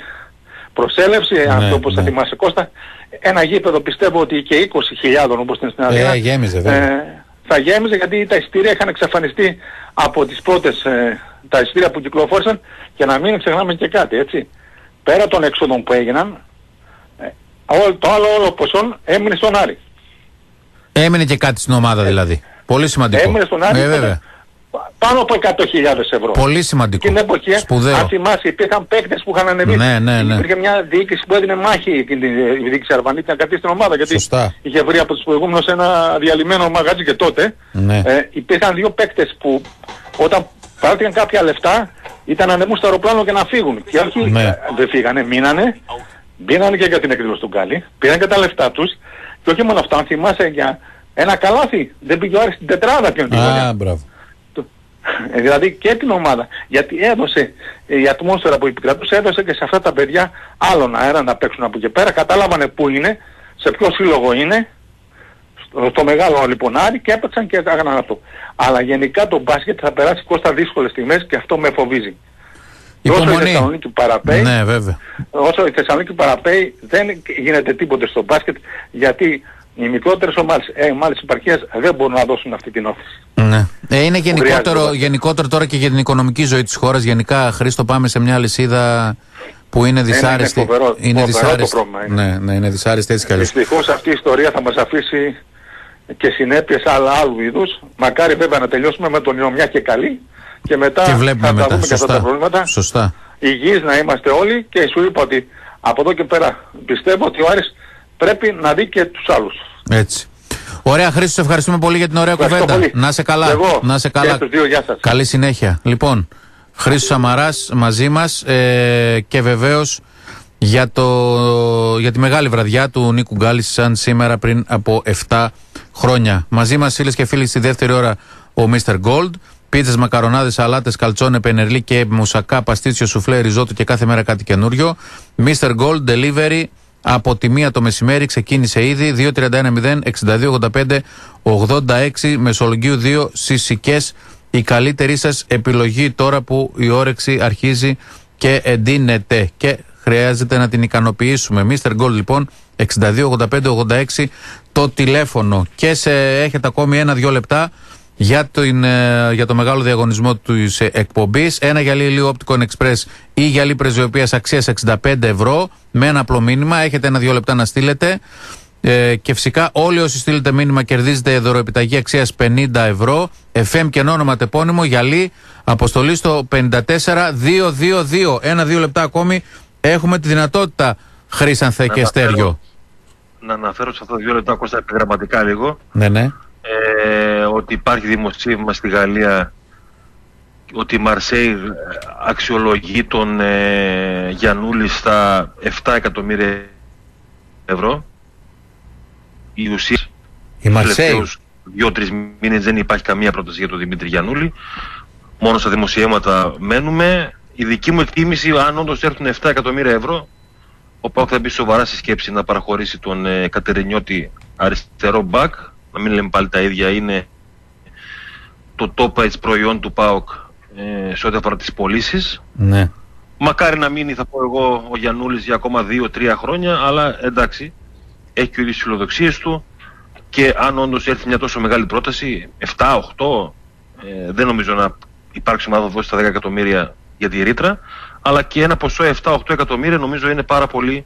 προσέλευση, Ναι, αυτό όπως θα ναι. θυμάσαι Κώστα. Ένα γήπεδο πιστεύω ότι και 20.000 όπως είναι στην Αθήνα. Ε, γέμιζε, βέβαια. ε, θα γέμιζε γιατί τα εισιτήρια είχαν εξαφανιστεί από τις πρώτες, ε, τα εισιτήρια που κυκλοφόρησαν και να μην ξεχνάμε και κάτι, έτσι. Πέρα των έξοδων που έγιναν, ε, όλο- το άλλο όλο ποσό έμεινε στον Άρη. Έμεινε και κάτι στην ομάδα δηλαδή. Πολύ σημαντικό. Έμεινε στον Άρη Ε, τότε βέβαια. Πα- πάνω από 100.000 ευρώ. Πολύ σημαντικό. Εκείνη την εποχή, Σπουδαίο. αν θυμάσαι, υπήρχαν παίκτες που είχαν ανεβεί. Ναι, ναι, ναι. Υπήρχε μια διοίκηση που έδινε μάχη εκείνη την η διοίκηση Αρβανίτη να κρατήσει την ομάδα. Γιατί Σωστά. είχε βρει από τους προηγούμενους ένα διαλυμένο μαγαζί και τότε. Ναι. Ε, υπήρχαν δύο παίκτες που όταν πάρθηκαν κάποια λεφτά ήταν να ανεβούν στο αεροπλάνο και να φύγουν. Και όχι Ναι. ε, δεν φύγανε, μείνανε. Μπήνανε και για την εκδήλωση του Γκάλι. Πήραν και τα λεφτά τους. Και όχι μόνο αυτά, αν θυμάσαι για ένα καλάθι. Δεν πήγε ο Άρης στην τετράδα ποιον την χρονιά. Α, μπράβο. Το- Ε, δηλαδή και την ομάδα. Γιατί έδωσε ε, η ατμόσφαιρα που επικρατούσε, έδωσε και σε αυτά τα παιδιά άλλον αέρα να παίξουν από εκεί πέρα. Κατάλαβανε πού είναι, σε ποιο σύλλογο είναι, στο, στο μεγάλο λοιπόν Άρη και έπαιξαν και έκαναν αυτό. Αλλά γενικά το μπάσκετ θα περάσει κόστα δύσκολες στιγμές και αυτό με φοβίζει. Όσο η Υπομονή. Θεσσαλονίκη παραπέει, Ναι, βέβαια. όσο η Θεσσαλονίκη παραπέει δεν γίνεται τίποτε στο μπάσκετ γιατί οι μικρότερες ομάδες, ε, ομάδες υπαρχίας δεν μπορούν να δώσουν αυτή την όθηση. Ναι. Ε, είναι χρειάζεται γενικότερο, το- γενικότερο τώρα και για την οικονομική ζωή της χώρας. Γενικά, Χρήστο, πάμε σε μια λυσίδα που είναι δυσάρεστη. είναι φοβερό- φοβερό το δυσάρεστη. πρόβλημα, είναι. Ναι, ναι, είναι δυσάρεστη έτσι κι αλλιώς. Δυστυχώς αυτή η ιστορία θα μας αφήσει και συνέπειες άλλα άλλου είδους. Μακάρι βέβαια να τελειώσουμε με τον Ιωμιά και καλή και μετά Και βλέπουμε θα τα μετά. δούμε και αυτά τα Σωστά. προβλήματα. Σωστά. Υγιείς να είμαστε όλοι και σου είπα ότι από εδώ και πέρα πιστεύω ότι ο Άρης πρέπει να δει και τους άλλους. Έτσι. Ωραία, Χρήστο, σε ευχαριστούμε πολύ για την ωραία Ευχαριστώ κουβέντα. πολύ. Να σε καλά. Και εγώ. Να σε Και καλά. στους δύο, γεια σας. Καλή συνέχεια. Λοιπόν, Χρήστος Σαμαράς μαζί μας ε, και βεβαίως για, το, για τη μεγάλη βραδιά του Νίκου Γκάλης σαν σήμερα πριν από 7 χρόνια. Μαζί μας φίλες και φίλοι στη δεύτερη ώρα ο Mr. Gold. Πίτσες, μακαρονάδες, σαλάτες, καλτσόνε, πενερλί και μουσακά, παστίτσιο, σουφλέ, ριζότο και κάθε μέρα κάτι καινούριο. Mr. Gold Delivery από τη μία το μεσημέρι ξεκίνησε ήδη 2-31-0-62-85-86 Μεσολογγίου 2 Σισικές η καλύτερη σας επιλογή τώρα που η όρεξη αρχίζει και εντείνεται και χρειάζεται να την ικανοποιήσουμε. Mr. Gold λοιπόν 62-85-86 το τηλέφωνο και σε έχετε ακόμη ένα-δυο λεπτά για, την, ε, για το μεγάλο διαγωνισμό της εκπομπής. Ένα γυαλί ηλίου Opticon Express ή γυαλί πρεσβειοποίηση αξίας 65 ευρώ με ένα απλό μήνυμα. Έχετε ένα-δύο λεπτά να στείλετε. Ε, και φυσικά όλοι όσοι στείλετε μήνυμα κερδίζετε δωροεπιταγή αξίας 50 ευρώ. FM και όνομα τεπώνυμο γυαλί. Αποστολή στο 54222. Ένα-δύο λεπτά ακόμη έχουμε τη δυνατότητα Χρήσανθε και Στέριο. Να αναφέρω σε αυτά τα δύο λεπτά Κώστα επιγραμματικά λίγο. Ναι, ναι. Ε, ότι υπάρχει δημοσίευμα στη Γαλλία ότι η Μαρσέη αξιολογεί τον ε, Γιαννούλη στα 7 εκατομμύρια ευρώ. Η ουσία η Μαρσέη; δύο-τρεις μήνες δεν υπάρχει καμία πρόταση για τον Δημήτρη Γιαννούλη. Μόνο στα δημοσιεύματα μένουμε. Η δική μου εκτίμηση, αν όντως έρθουν 7 εκατομμύρια ευρώ, ο Πάοκ θα μπει σοβαρά στη σκέψη να παραχωρήσει τον ε, Κατερινιώτη αριστερό μπακ. Να μην λέμε πάλι τα ίδια, είναι το top edge προϊόν του Πάοκ ε, σε ό,τι αφορά τις πωλήσεις. Ναι. Μακάρι να μείνει, θα πω εγώ, ο Γιαννούλης για ακόμα 2-3 χρόνια, αλλά εντάξει, έχει και τις φιλοδοξίες του και αν όντως έρθει μια τόσο μεγάλη πρόταση, 7-8, ε, δεν νομίζω να υπάρξει ομάδα δώσει τα 10 εκατομμύρια για τη ρήτρα αλλά και ένα ποσό 7-8 εκατομμύρια νομίζω είναι πάρα πολύ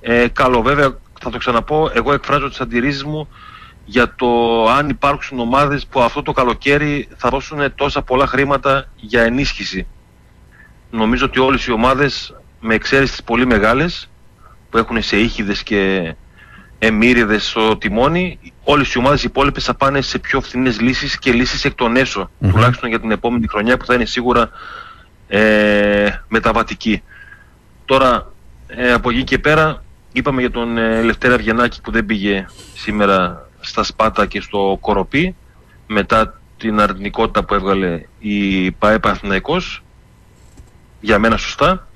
ε, καλό. Βέβαια, θα το ξαναπώ, εγώ εκφράζω τις αντιρρήσεις μου για το αν υπάρξουν ομάδες που αυτό το καλοκαίρι θα δώσουν τόσα πολλά χρήματα για ενίσχυση. Νομίζω ότι όλες οι ομάδες, με εξαίρεση τις πολύ μεγάλες, που έχουν σε ήχηδες και εμμύριδες στο τιμόνι, όλες οι ομάδες οι υπόλοιπες θα πάνε σε πιο φθηνές λύσεις και λύσεις εκ των έσω, τουλάχιστον για την επόμενη χρονιά που θα είναι σίγουρα ε, μεταβατική. Τώρα ε, από εκεί και πέρα είπαμε για τον ε, Λευτέρα Βιενάκη που δεν πήγε σήμερα στα Σπάτα και στο Κοροπή μετά την αρνητικότητα που έβγαλε η ΠαΕ Παναθηναϊκός για μένα σωστά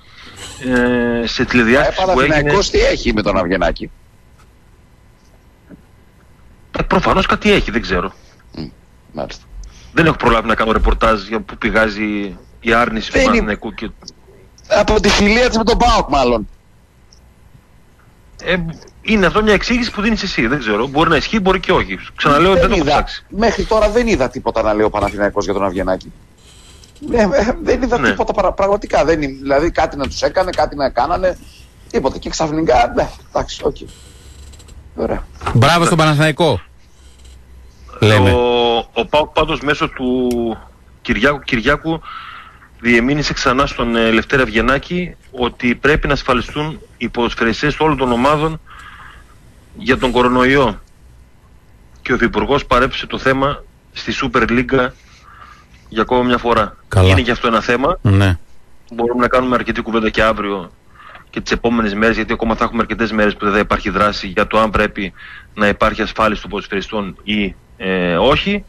ε, σε τηλεδιάστηση που έγινε... τι έχει με τον Αβγενάκη. Ε, προφανώς κάτι έχει, δεν ξέρω. μάλιστα. Δεν έχω προλάβει να κάνω ρεπορτάζ για που πηγάζει η άρνηση του Παναθηναϊκού και... Από τη φιλία της με τον ΠΑΟΚ μάλλον. Ε, είναι αυτό μια εξήγηση που δίνεις εσύ, δεν ξέρω. Μπορεί να ισχύει, μπορεί και όχι. Ξαναλέω δεν, δεν το έχω ψάξει. Μέχρι τώρα δεν είδα τίποτα να λέει ο Παναθηναϊκός για τον Αβγενάκη. Ε, ε, δεν είδα ναι. τίποτα πραγματικά. Δεν, δηλαδή κάτι να τους έκανε, κάτι να κάνανε. Τίποτα. Και ξαφνικά, ναι, εντάξει, ok. Okay. Ωραία. Μπράβο στον Παναθηναϊκό. Λέμε. Ο, ο Πάοκ πάντως μέσω του Κυριάκου Κυριάκου διεμήνυσε ξανά στον ε, Λευτέρη Αυγενάκη ότι πρέπει να ασφαλιστούν οι ποδοσφαιριστές όλων των ομάδων για τον κορονοϊό. Και ο Υπουργός παρέπεμψε το θέμα στη Super League για ακόμα μια φορά. Καλά. Είναι και αυτό ένα θέμα. Ναι. Μπορούμε να κάνουμε αρκετή κουβέντα και αύριο και τις επόμενες μέρες, γιατί ακόμα θα έχουμε αρκετές μέρες που δεν θα υπάρχει δράση για το αν πρέπει να υπάρχει ασφάλιση των ποδοσφαιριστών ή ε, όχι.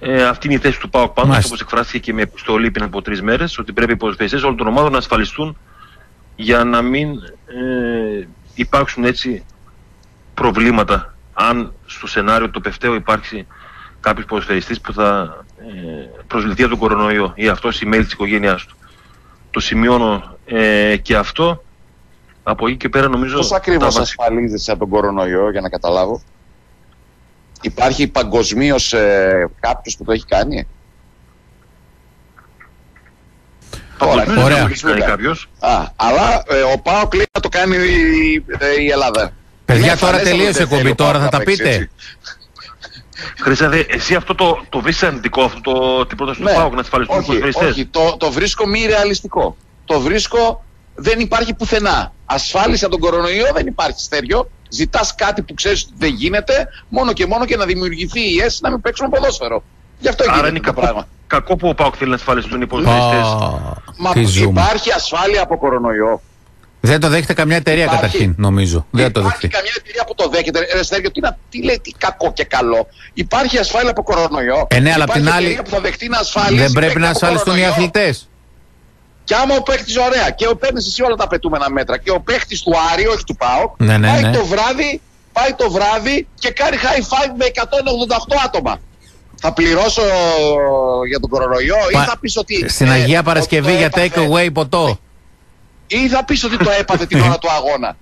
Ε, αυτή είναι η θέση του ΠΑΟΚ πάνω, όπως εκφράστηκε και με επιστολή πριν από τρεις μέρες, ότι πρέπει οι ποδοσφαιριστές όλων των ομάδων να ασφαλιστούν για να μην ε, υπάρξουν έτσι προβλήματα. Αν στο σενάριο το πευταίο υπάρξει κάποιος ποδοσφαιριστής που θα ε, προσβληθεί από τον κορονοϊό ή αυτός η mail της οικογένειάς του. Το σημειώνω ε, και αυτό. Από εκεί και πέρα νομίζω. Πώς ακριβώς ασφαλίζεσαι από τον κορονοϊό, για να καταλάβω; Υπάρχει παγκοσμίως ε, κάποιος που το έχει κάνει; Ωραία. Ωραία. Το έχει κάνει κάποιος. Α, αλλά ε, ο Πάο κλείνει να το κάνει η, ε, η Ελλάδα. Παιδιά, τώρα τελείωσε η εκπομπή, τώρα θα τα πείτε. Χρυσάδε, εσύ αυτό το, το βρίσκει αρνητικό, αυτό το, την πρόταση ναι. του ΠΑΟΚ να ασφαλιστούν όχι, όχι, το, το βρίσκω μη ρεαλιστικό. Το βρίσκω, δεν υπάρχει πουθενά. Ασφάλιση από τον κορονοϊό δεν υπάρχει στέριο ζητάς κάτι που ξέρεις ότι δεν γίνεται, μόνο και μόνο και να δημιουργηθεί η ΕΣ να μην παίξουμε ποδόσφαιρο. Γι' αυτό Άρα είναι κακό, πράγμα. κακό που ο Πάοκ θέλει να ασφαλιστούν οι ποδοσφαιριστέ. Μα υπάρχει ασφάλεια από κορονοϊό. Δεν το δέχεται καμιά εταιρεία υπάρχει, καταρχήν, νομίζω. Δεν το υπάρχει καμιά εταιρεία που το δέχεται. Ρε Στέργιο, τι, τι λέει, τι κακό και καλό. Υπάρχει ασφάλεια από κορονοϊό. Ε, ναι, αλλά απ' την άλλη. Που θα δεχτεί να ασφαλίσει, δεν πρέπει να ασφαλιστούν οι αθλητές. Και άμα ο παίχτης, ωραία, και ο παίρνεις εσύ όλα τα απαιτούμενα μέτρα και ο παίχτης του Άρη, όχι του ΠΑΟΚ, ναι, ναι, πάει, ναι. Το βράδυ, πάει το βράδυ και κάνει high five με 188 άτομα. Θα πληρώσω για τον κορονοϊό Πα... ή θα πεις ότι. Στην ε, Αγία Παρασκευή για take away ποτό. Ή θα πεις ότι το έπαθε την ώρα του αγώνα.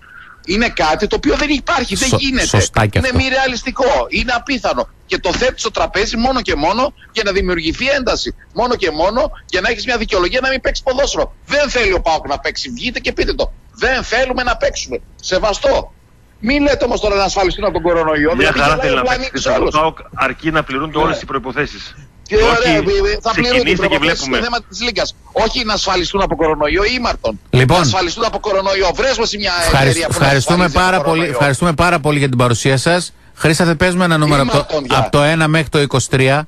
Είναι κάτι το οποίο δεν υπάρχει, δεν Σω- γίνεται. σωστά κι είναι αυτό. μη ρεαλιστικό, είναι απίθανο. Και το θέτεις στο τραπέζι μόνο και μόνο για να δημιουργηθεί ένταση. Μόνο και μόνο για να έχεις μια δικαιολογία να μην παίξεις ποδόσφαιρο. Δεν θέλει ο Πάοκ να παίξει. Βγείτε και πείτε το. Δεν θέλουμε να παίξουμε. Σεβαστό. Μην λέτε όμως τώρα να ασφαλιστούν από τον κορονοϊό. Μια δηλαδή χαρά γελάει θέλει ο να πλανήτης παίξει στον όλος. ΠΑΟΚ αρκεί να πληρούνται Ναι. όλες οι προϋποθέσεις. Και Και ωραία, όχι ε, ε, θα πληρούν την ξεκινήστε και προπόθεση στο βλέπουμε. θέμα της Λίγκας. Όχι να ασφαλιστούν από κορονοϊό ή ήμαρτον. Λοιπόν. Να ασφαλιστούν από κορονοϊό. Βρες μας μια Ευχαρισ- εταιρεία που να ευχαριστούμε, ασφαλίζει από πάρα πολύ, κορονοϊό. ευχαριστούμε πάρα πολύ για την παρουσία σας. Χρήστα, θα παίζουμε ένα νούμερο από το, Ήμαρτον, γεια. από το 1 μέχρι το 23.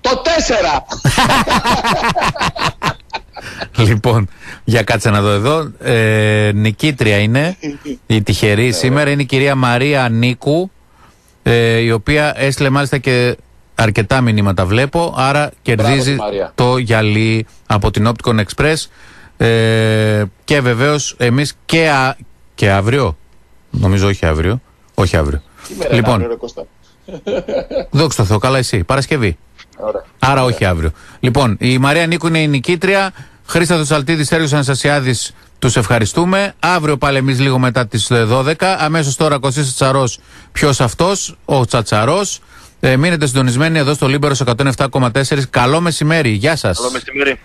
Το 4! λοιπόν, για κάτσε να δω εδώ. Ε, νικήτρια είναι η τυχερή σήμερα. Είναι η κυρία Μαρία Νίκου, ε, η οποία έστειλε μάλιστα και αρκετά μηνύματα βλέπω. Άρα κερδίζει στη Μαρία. το γυαλί από την Opticon Express. Ε, και βεβαίως εμείς και, α- και αύριο. Νομίζω όχι αύριο. Όχι αύριο. λοιπόν, δόξα τω Θεώ, καλά εσύ. Παρασκευή. Ωραία. Άρα όχι αύριο. Λοιπόν, η Μαρία Νίκου είναι η νικήτρια. Χρήστα Τσαλτίδη, Σέργιο Αναστασιάδης, τους ευχαριστούμε. Αύριο πάλι εμείς λίγο μετά τις 12. Αμέσως τώρα Κωσή Τσαρός. Ποιος αυτός, ο Τσατσαρός. Ε, μείνετε συντονισμένοι εδώ στο Λίμπερο 107,4. Καλό μεσημέρι. Γεια σας. Καλό μεσημέρι.